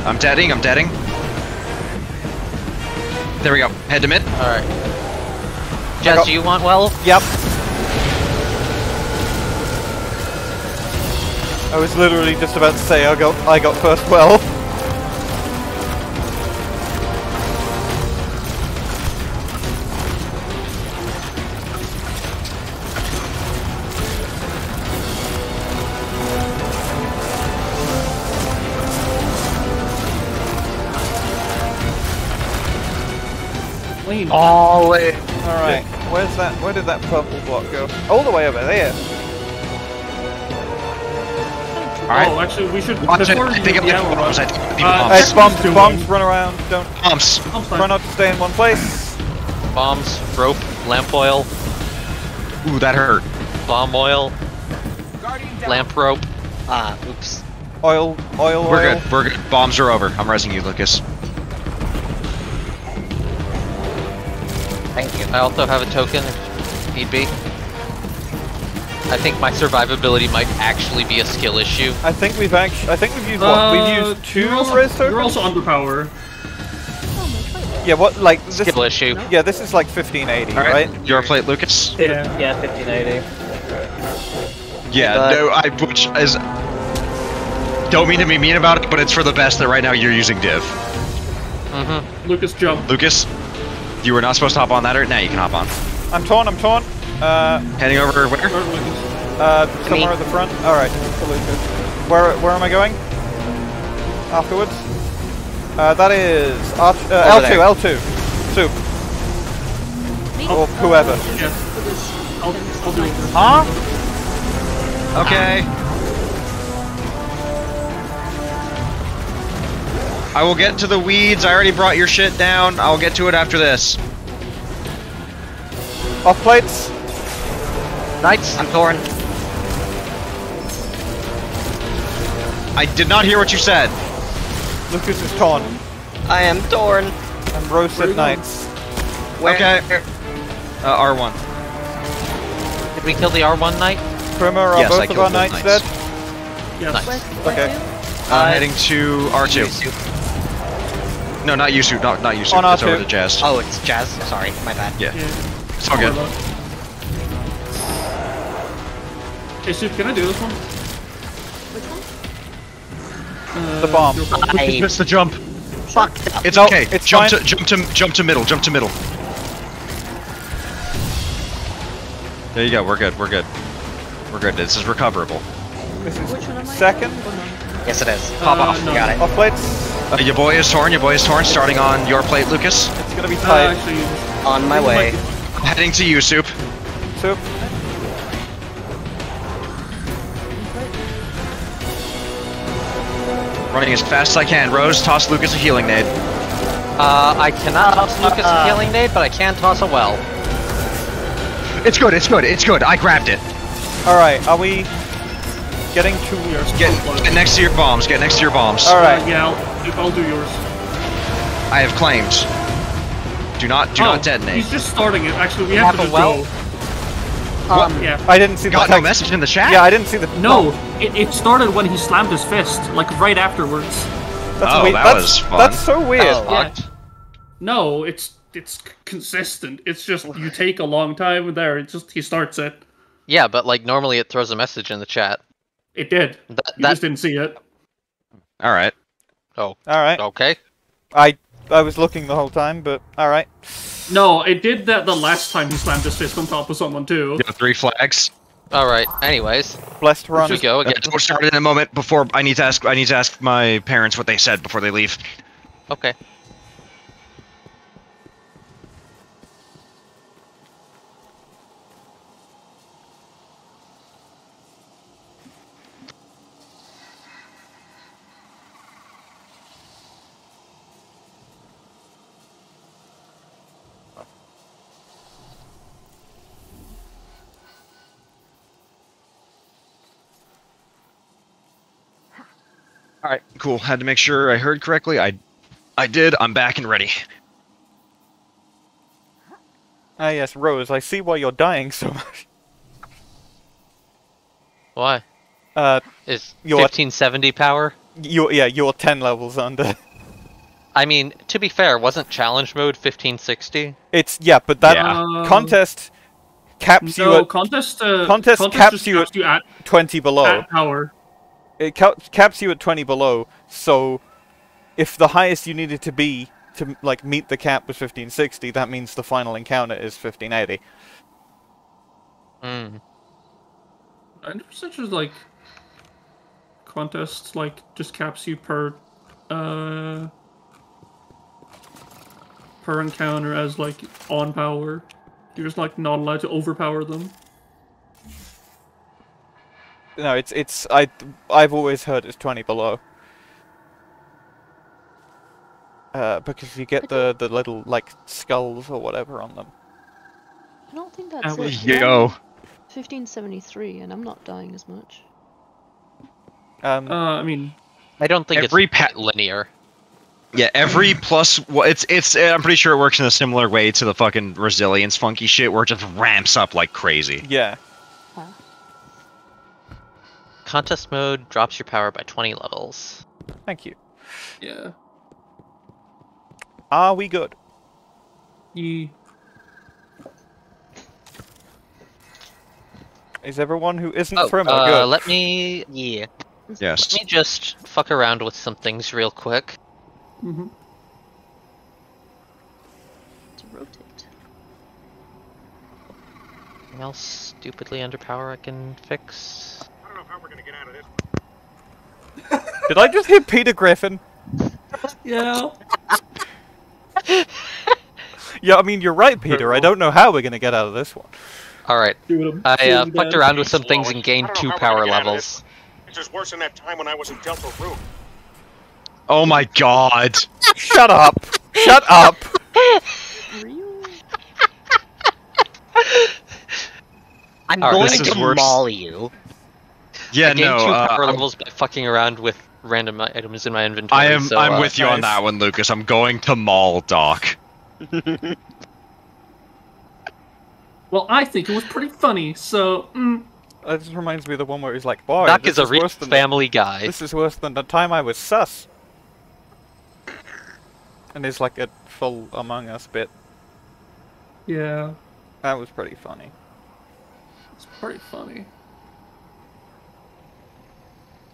I'm deading. I'm deading. There we go. Head to mid. All right. Jess, do you want well? Yep. I was literally just about to say I got I got first well. Clean. Oh, wait. All right. Where's that? Where did that purple block go? All the way over there. All right. Oh, actually, we should. Watch it. before I think I'm the getting bombs. I run- think I'm getting Uh, Hey, bombs. bombs, bombs, run around. Don't Bombs. I'm fine. try not to stay in one place. Bombs, rope, lamp oil, Ooh, that hurt. bomb oil, lamp rope. Ah, oops. Oil, oil, We're oil. good. We're good. Bombs are over. I'm resing you, Lucas. I also have a token if need be. I think my survivability might actually be a skill issue. I think we've actually. I think we've used what? Uh, We've used two you're also, res tokens. You're also underpower. Yeah, what like this? Skill issue. Yeah, this is like 1580, All right. right? Your plate, Lucas. Yeah. Yeah, 1580. Yeah. But- no, I which is. Don't mean to be mean about it, but it's for the best that right now you're using div. Mm-hmm. Lucas, jump. Lucas, you were not supposed to hop on that, or now you can hop on. I'm torn. I'm torn. Uh, Heading over where? Start Lucas. uh, Me. somewhere at the front. All right. Where where am I going? Afterwards. Uh, that is arch, uh, L2. there. L2. Soup or whoever. Yeah. I'll, I'll. Huh? Okay. I will get to the weeds. I already brought your shit down. I'll get to it after this. Off plates. Knights, I'm torn. I did not hear what you said. Lucas is torn. I am torn. I'm roasted knights. Where? Okay. Uh, R1. Did we kill the R1 knight? Primer, are Yes, I both of our knights knights. dead? Yes. Nice. Okay. I'm heading to R2. No, not Yusu. Not not Yusu. On It's over to Jazz. Oh, it's Jazz. Sorry, my bad. Yeah. Yeah. It's all good. Hey, Soup, can I do this one? Which Uh, The bomb. your bomb. I Missed the jump. fucked up. It's No, okay. it's jump fine. to jump to jump to middle. Jump to middle. There you go. We're good. We're good. We're good. This is recoverable. This is Which one am I? second. No. Yes, it is. Pop Uh, off. no. Got it. Off plates. Uh, your boy is torn. Your boy is torn. Starting on your plate, Lucas. It's gonna be Uh, tight. actually, On my way. might- Heading to you, Soup. Soup. Running as fast as I can. Rose, toss Lucas a healing nade. Uh, I cannot toss Lucas a uh. healing nade, but I can toss a well. It's good. It's good. It's good. I grabbed it. All right. Are we getting to? we are so Get, get next to your bombs. Get next to your bombs. All right. Uh, yeah, I'll, I'll do yours. I have claims. Do not do oh, not detonate. He's just starting it. Actually, we have, Have to a just well? go. Um, Yeah. I didn't see the Got no message in the chat. Yeah, I didn't see the. No, it, it started when he slammed his fist, like right afterwards. That's Oh, weird. that that's, was fun. That's so weird. Fucked. No, it's it's consistent. It's just you take a long time there. It just he starts it. Yeah, but like normally it throws a message in the chat. It did. That, You just didn't see it. All right. Oh. All right. okay. I I was looking the whole time, but all right. No, it did that the last time he slammed his fist on top of someone too. You have three flags. All right. Anyways, Blessed run. we go again. Uh, We'll start in a moment. Before I need to ask, I need to ask my parents what they said before they leave. Okay. All right, cool. Had to make sure I heard correctly. I, I did. I'm back and ready. Ah yes, Rose. I see why you're dying so much. Why? Uh, Is Your- 1570 power? you yeah, you're ten levels under. I mean, to be fair, wasn't challenge mode 1560? It's yeah, but that Yeah. Contest caps you No, at contest. Uh, contest contest caps just you caps you at, twenty below. at power. It ca- caps you at 20 below so if the highest you needed to be to like meet the cap was 1560 that means the final encounter is 1580 Mm. I never such as like contest like just caps you per uh per encounter as like on power. You're just like not allowed to overpower them. No it's it's i i've always heard it's 20 below uh, because you get the the little like skulls or whatever on them I don't think that's well, it. Yo. 1573, and I'm not dying as much. um Uh, I mean, I don't think Every it's pa- linear. Yeah, every plus. Well, it's it's. I'm pretty sure it works in a similar way to the fucking resilience funky shit, where it just ramps up like crazy. yeah Contest mode drops your power by 20 levels. thank you yeah. are we good You is everyone who isn't Oh, Thrymr uh, good let me Yeah. Yes. let me just fuck around with some things real quick. Mm hmm To rotate. Anything else stupidly under power I can fix? I don't know how we're gonna get out of this. did i just hit peter griffin Yeah. yeah i mean you're right peter i don't know how we're gonna get out of this one Alright, I'm uh, fucked around with some things and gained two power gonna get out of levels. It's just worse than that time when I was in Deltarune. Oh my god. shut up shut up I'm Alright, going this is to worse. maul you. Yeah, I gained no. two Uh, power I'm- levels by fucking around with random items in my inventory. I am. so, I'm uh, with you on that one, Lucas. I'm going to Mall Doc. Well, I think it was pretty funny. So, mm, That just reminds me of the one where he's like, "Boy, Doc this is a real worse than the- family guy. this is worse than the time I was sus." And there's like a full Among Us bit. yeah, That was pretty funny. it's pretty funny.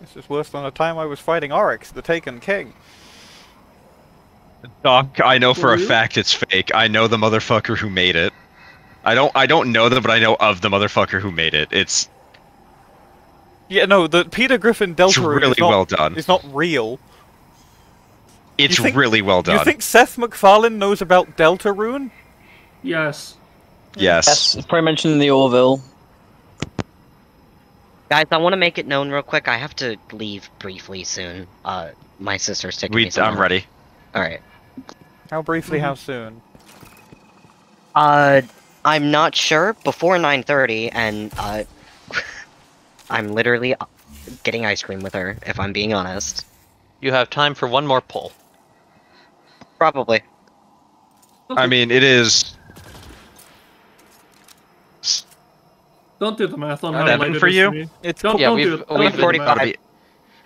This is worse than the time I was fighting Oryx, the Taken King. Doc, I know for a mm-hmm. fact it's fake. I know the motherfucker who made it. I don't. I don't know them, but I know of the motherfucker who made it. It's Yeah, no, the Peter Griffin it's really is not, well done. It's not real. It's think- really well done. You think Seth MacFarlane knows about Deltarune? Yes. yes. Yes, it's probably mentioned in the Orville. Guys, I want to make it known real quick. I have to leave briefly soon. Uh, my sister's taking me We. somewhere. I'm ready. All right. How briefly, Mm-hmm. how soon? Uh, I'm not sure. Before 9:30, and uh, I'm literally uh, getting ice cream with her. If I'm being honest, You have time for one more pull. probably. I mean, it is. Don't do the math on how Devin, late it for you? It's Don't, Yeah, don't we've- do we've do the 45 math.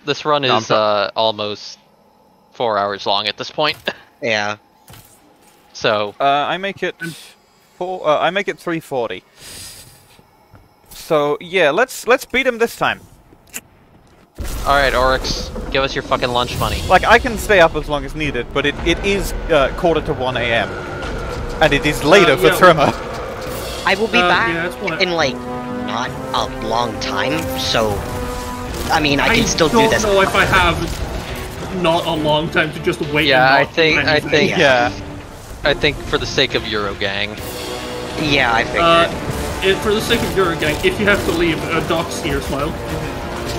This run is pro- uh, almost four hours long at this point. Yeah. so Uh, I make it four. Uh, I make it 340. So yeah, let's let's beat him this time. All right, Oryx, give us your fucking lunch money. Like I can stay up as long as needed, but it, it is uh, quarter to 1 a.m. and it is later Uh, for yeah. Thrymr. I will be Uh, back yeah, in like not a long time, so I mean I, I can still do don't this. know if I have not a long time to just wait. Yeah, and I think- I think- Yeah. I think for the sake of Eurogang. Yeah, I figured Uh, it, for the sake of Eurogang, if you have to leave, uh, Doc's here, smile.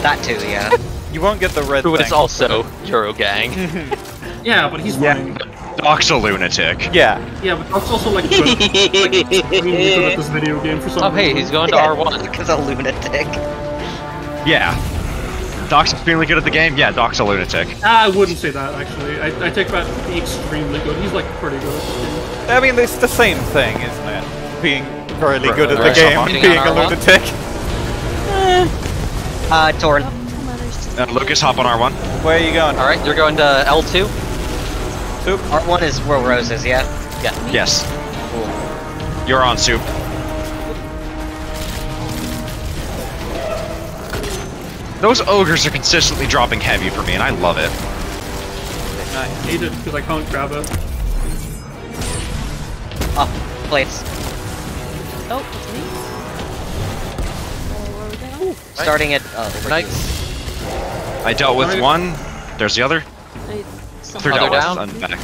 that too. Yeah. You won't get the red Who thing. is also Eurogang. Yeah, but he's Yeah. fine. Doc's a lunatic. Yeah. Yeah, but Doc's also like good, like really good at this video game for some oh hey, he's going to Yeah, R1. Because a lunatic. Yeah. Doc's extremely good at the game. Yeah, Doc's a lunatic. Ah, I wouldn't say that actually. I, I take back the extremely good. He's like pretty good at this game. I mean, it's the same thing, isn't it? Being really good at the Right, game and being a Getting on R1? lunatic. Uh, Torn. Uh, Lucas, hop on R1. Where are you going? Alright, you're going to L2? Soup? R1 is where Rose is, yeah? Yeah. Yes. Cool. You're on, Soup. Those ogres are consistently dropping heavy for me, and I love it. I hate it because I can't grab it. Up plates. Oh, it's me. Oh, where are we? Starting at uh, over Knights. I dealt with one. There's the other. Wait, They're Other down? I'm back.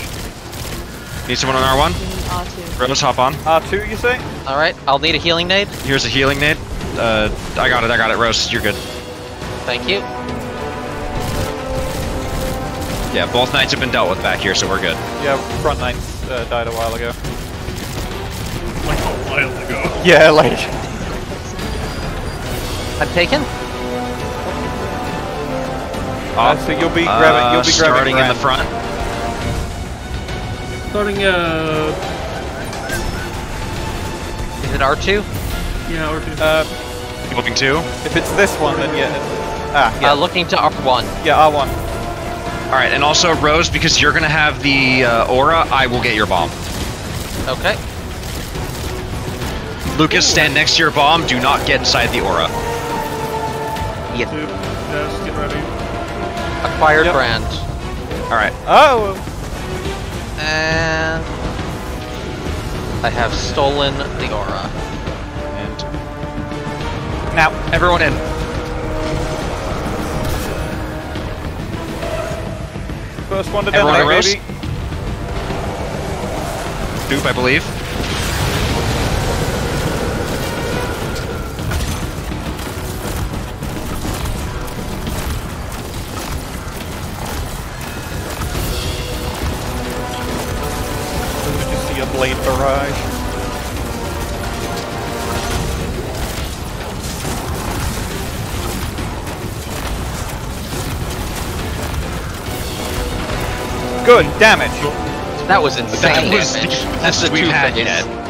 Need someone on R1? R2. Rose, hop on. R2, you say? Alright, I'll need a healing nade. Here's a healing nade. Uh, I got it, I got it, Rose. You're good. Thank you. Yeah, both knights have been dealt with back here, so we're good. Yeah, front knights uh, died a while ago. Like a while ago. Yeah, like. I'm taken. Uh, so you'll be grabbing. You'll Uh, be grabbing. starting in the front. Starting uh Is it R2? yeah or two. Uh, Moving two. if it's this one, then yeah. Ah, yeah. Uh, looking to R1. yeah, R1. All right, and also Rose, because you're gonna have the uh, aura, I will get your bomb. Okay. Lucas, stand next to your bomb. Do not get inside the aura. two. Yes, get ready. Acquired Yep. brand. All right. Oh, And I have stolen the aura. And now. everyone in. First one to Everyone detonate, arose? baby. Dupe, I believe. Blade barrage? Good damage. That was insane That was the damage. best the we've two had phase. yet.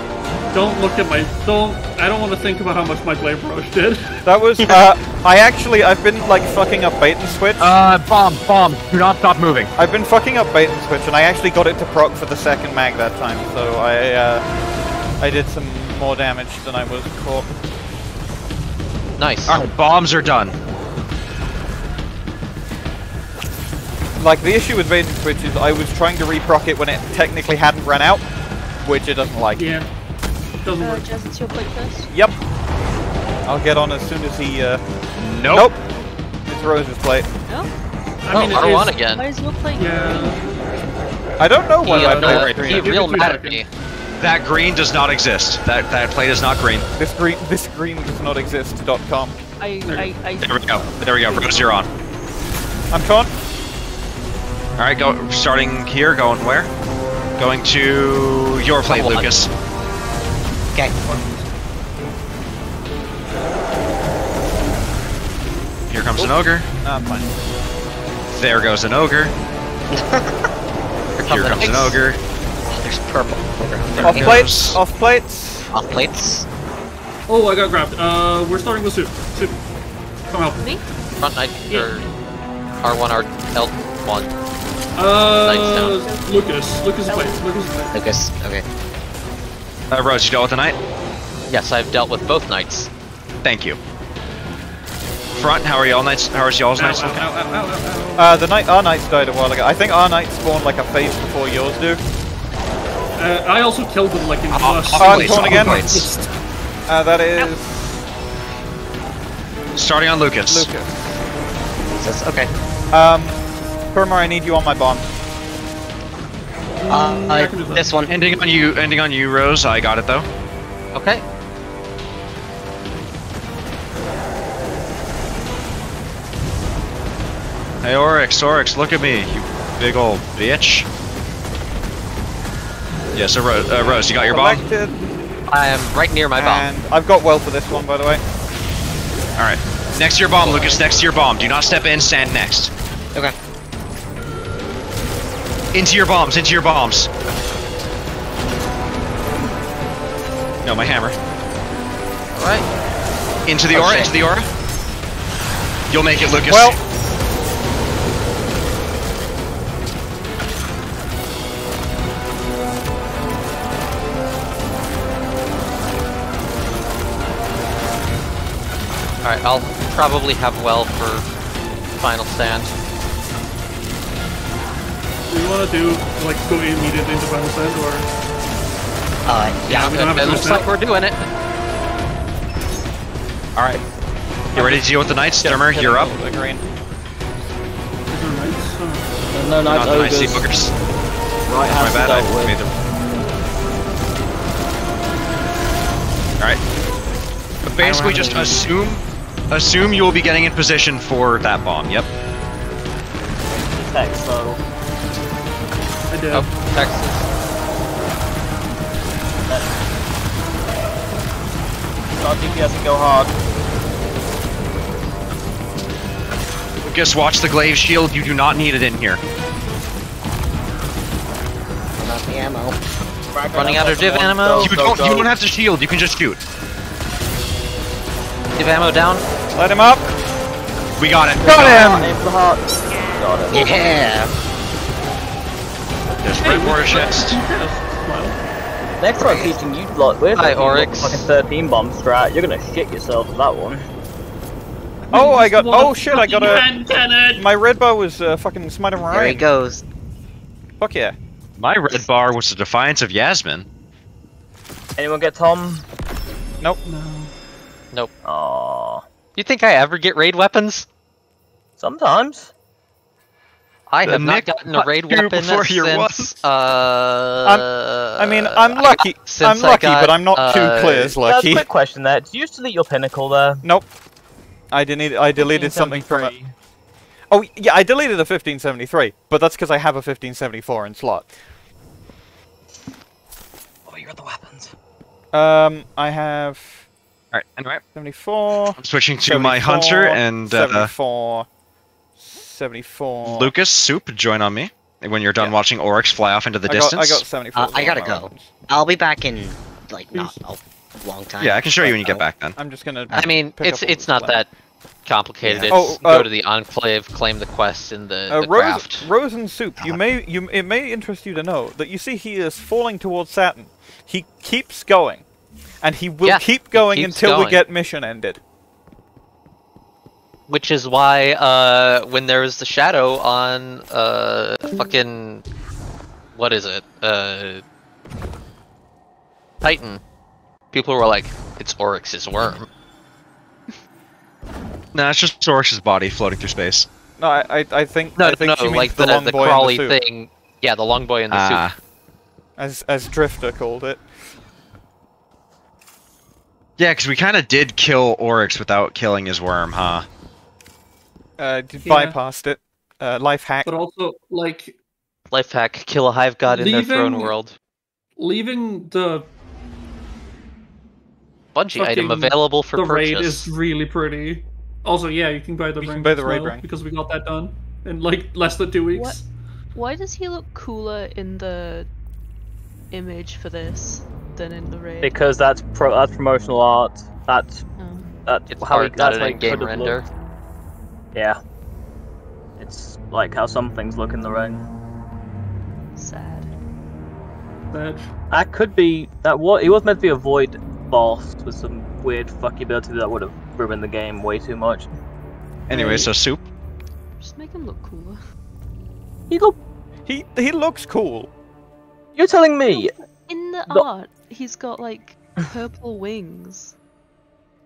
Don't look at my don't. I don't want to think about how much my blade barrage did. That was. Uh, I actually, I've been like fucking up bait and switch. Uh, bomb, bomb. Do not stop moving. I've been fucking up bait and switch, and I actually got it to proc for the second mag that time. So I, uh, I did some more damage than I was caught. Nice. All right, bombs are done. Like the issue with bait and switch is I was trying to reproc it when it technically hadn't run out, which it doesn't like. yeah, doesn't Uh, work. Jez, it's your plate first. Yep. I'll get on as soon as he. Uh... Nope. It's Rose's plate. No? I oh, mean, it R1 is- again. Why is your plate Yeah, I don't know He, why uh, my plate right he here. real mad at me. That green does not exist. That that plate is not green. This green, this green does not exist. Dot com. I, I, I, There we go. There we go. Rose, you're on. I'm torn. All right, go. Starting here, going where? Going to your plate, Hold on. Lucas. Okay. Here comes an ogre. Nah, I'm. There goes an ogre. Here Here comes an ogre. There's purple. There Off it plates. Off plates. Off plates. Oh, I got grabbed. Uh, we're starting with soup. Soup. Come help. me? Front knight Yeah. or R1 R L1. Uh, Lucas. Lucas plate. Lucas plate. Lucas. Okay. Uh, Rose, you dealt with the knight? Yes, I've dealt with both knights. Thank you. Front, how are y'all knights? How are y'all's Ow, ow, knights ow, looking? ow, ow, ow, ow. Uh, the night our knights died a while ago. I think our knights spawned like a phase before yours do. Uh, I also killed them like in the plus. off Oh, plates, again. Uh, that is Starting on Lucas. Lucas. Jesus, okay. Um, Perma, I need you on my bomb. Uh, I can do that. this one. Ending on you. Ending on you, Rose. I got it though. Okay. Hey, Oryx, Oryx, look at me, you big old bitch. Yes, uh, Ro- uh, Rose, you got your bomb? Collected, I am right near my bomb. I've got well for this one, by the way. Alright. Next to your bomb, Lucas, next to your bomb. Do not step in, stand next. Okay. Into your bombs, into your bombs. No, my hammer. Alright. Into the aura, into the aura. You'll make it, Lucas. Well, Alright, I'll probably have well for final stand. Do you want to do like go immediately into final stand or? Uh, yeah. we don't have It a looks like we're doing it. Alright. You ready to deal with the knights? Sturmer, you're up. The green. Is there knights? No Not nice the knights, sea ogres. boogers. Right My bad, I made them. Alright. But basically just assume assume you will be getting in position for that bomb, yep. Text, so I did. Oh, Texas. start DPS and go hard. Lucas, watch the glaive shield, you do not need it in here. Not the ammo. Running out of div ammo. go, You go, don't go. you don't have to shield, you can just shoot. Div ammo down. Let him up. We got it. Got him. Aim for the heart. Got it. Yeah. There's red water chest. Smile. Next time I'm teaching you like with Hi, like, Oryx. fucking 13 bomb strat, you're gonna shit yourself with that one. Oh, I got. What Oh shit! I got a. hand cannon. My red bar was uh, fucking smiting There he goes. Fuck yeah. My red bar was the defiance of Yasmin. Anyone get Tom? Nope. Nope. Aww. You think I ever get raid weapons? Sometimes. I The have not gotten a raid weapon before your since. Uh, I mean, I'm I got- lucky. since I'm lucky, got, but I'm not uh, too clear as That's a lucky. quick question there. Did you used delete your pinnacle there? Nope. I deleted. I deleted something from it. Oh yeah, I deleted a 1573, but that's because I have a 1574 in slot. Oh, you got the weapons. Um, I have Alright, anyway. 74. I'm switching to my hunter 74, and uh, 74. 74. Lucas, Soup, join on me. When you're done Yeah. watching Oryx fly off into the I got, distance. I got 74. Uh, I gotta go. weapons. I'll be back in like not a long time. Yeah, I can show you when you get back then. I'm just gonna. I mean, it's it's not land. that complicated. Yeah. It's Oh, uh, go to the enclave, claim the quest in the, Uh, the Rose, craft. Rose and Soup, you may you it may interest you to know that you see he is falling towards Saturn. He keeps going, and he will Yeah, keep going keeps until we get mission ended. Which is why, uh, when there was the shadow on, uh, fucking, what is it, uh, Titan, people were like, "It's Oryx's worm." Nah, it's just Oryx's body floating through space. No, I I, I think No, I no, think she no, like the, the long the boy crawly in the suit, thing. Yeah, the long boy in the Ah. suit. as as Drifter called it. Yeah, because we kind of did kill Oryx without killing his worm, huh? Uh, Yeah. bypassed it. Uh, life hack. But also, like, Life hack: kill a hive god in their throne world. leaving the Bungie item available for the purchase. The raid is really pretty. Also, yeah, you can buy the You can ring buy the as raid well, ring. because we got that done in like less than two weeks. What? Why does he look cooler in the image for this than in the raid? Because that's pro that's promotional art. That's Oh. that's It's how he, art, not that's an how in-game render. looked. Yeah. It's like how some things look in the rain. Sad. That That could be that. What he was meant to be a void boss with some weird fucky ability that would have ruined the game way too much. Anyway, so Soup. Just make him look cooler. He look He he looks cool. You're telling me In the The- art, he's got like purple wings.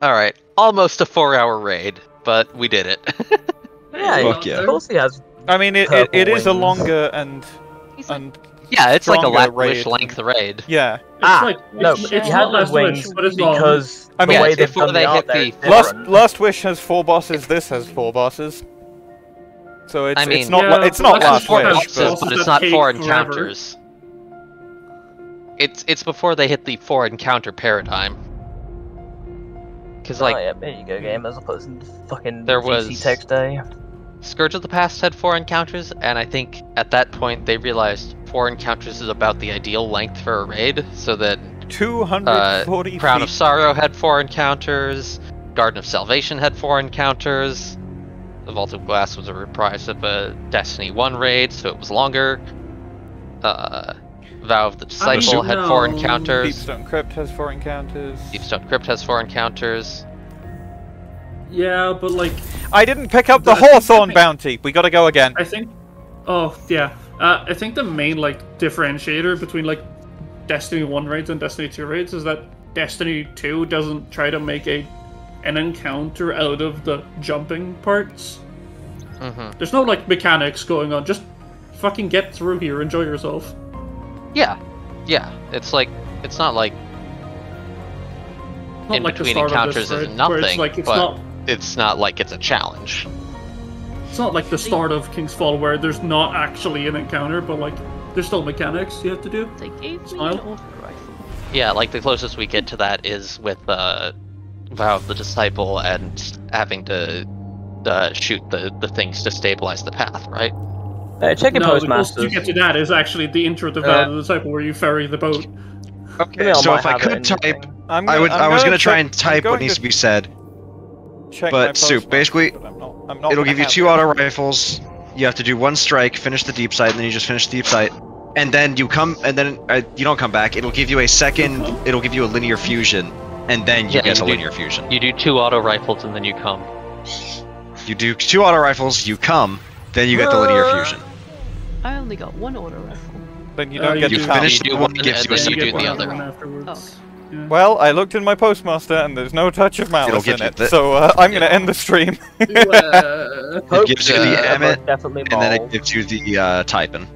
Uh, All right, almost a four-hour raid, but we did it. Yeah, Fuck yeah. of course he has. I mean, it, it, it is a longer and like, and yeah, it's like a Stronger Last Wish raid. length raid. yeah. It's ah, like, no, it's, he it's not those Last Wish, wings but it's because I the mean, way they've before done they the hit the- is Last. Last Wish has four bosses. This has four bosses. So it's I mean- it's not Yeah, it's not Last Last Wish Wish, bosses, bosses but it's not take four forever. encounters. It's it's before they hit the four encounter paradigm. Because like oh, yeah, there you go, game. As opposed to fucking There CC was- text day. Scourge of the Past had four encounters, and I think at that point they realized four encounters is about the ideal length for a raid. So that two hundred uh, Crown feet. of Sorrow had four encounters, Garden of Salvation had four encounters. The Vault of Glass was a reprise of a Destiny 1 raid, so it was longer. Uh, Vow of the I Disciple don't had four encounters. Deepstone Crypt has four encounters. Deepstone Crypt has four encounters. Yeah, but like, I didn't pick up the I think Hawthorne bounty. We gotta go again. I think. Oh yeah, uh, I think the main like differentiator between like Destiny One raids and Destiny Two raids is that Destiny Two doesn't try to make a an encounter out of the jumping parts. hmm There's no like mechanics going on. Just fucking get through here, enjoy yourself. Yeah, yeah. It's like it's not like Not in like between encounters of this is nothing, it's like it's but not it's not like it's a challenge. it's not like the start of King's Fall where there's not actually an encounter, but like there's still mechanics you have to do. they gave me Smile. an auto rifle. Yeah, like the closest we get to that is with uh, Vow of the Disciple and having to uh, shoot the, the things to stabilize the path, right? Uh, check your No, the closest you get to that is actually the intro to Uh, Vow of the Disciple where you ferry the boat. Okay, so if I could type, thing. I'm I gonna- would. I'm I was gonna gonna try check- and type what needs to be said. check but my Soup, basically, but I'm not- I'm not It'll give you two it. auto rifles. You have to do one strike, finish the deep sight, and then you just finish the deep sight. And then you come, and then uh, you don't come back. It'll give you a second. It'll give you a linear fusion, and then you Yeah, get you a do- linear fusion. You do two auto rifles and then you come. You do two auto rifles, you come, then you get the linear fusion. I only got one auto rifle. Then you Uh, don't get you to You do- come. finish the one, one gives and you a you second do the one. other. one afterwards. Yeah. Well, I looked in my postmaster and there's no touch of It'll malice in it, the- so uh, I'm gonna end the stream. Uh, It gives you the Uh, Emmet, and then it gives you the uh, Typing.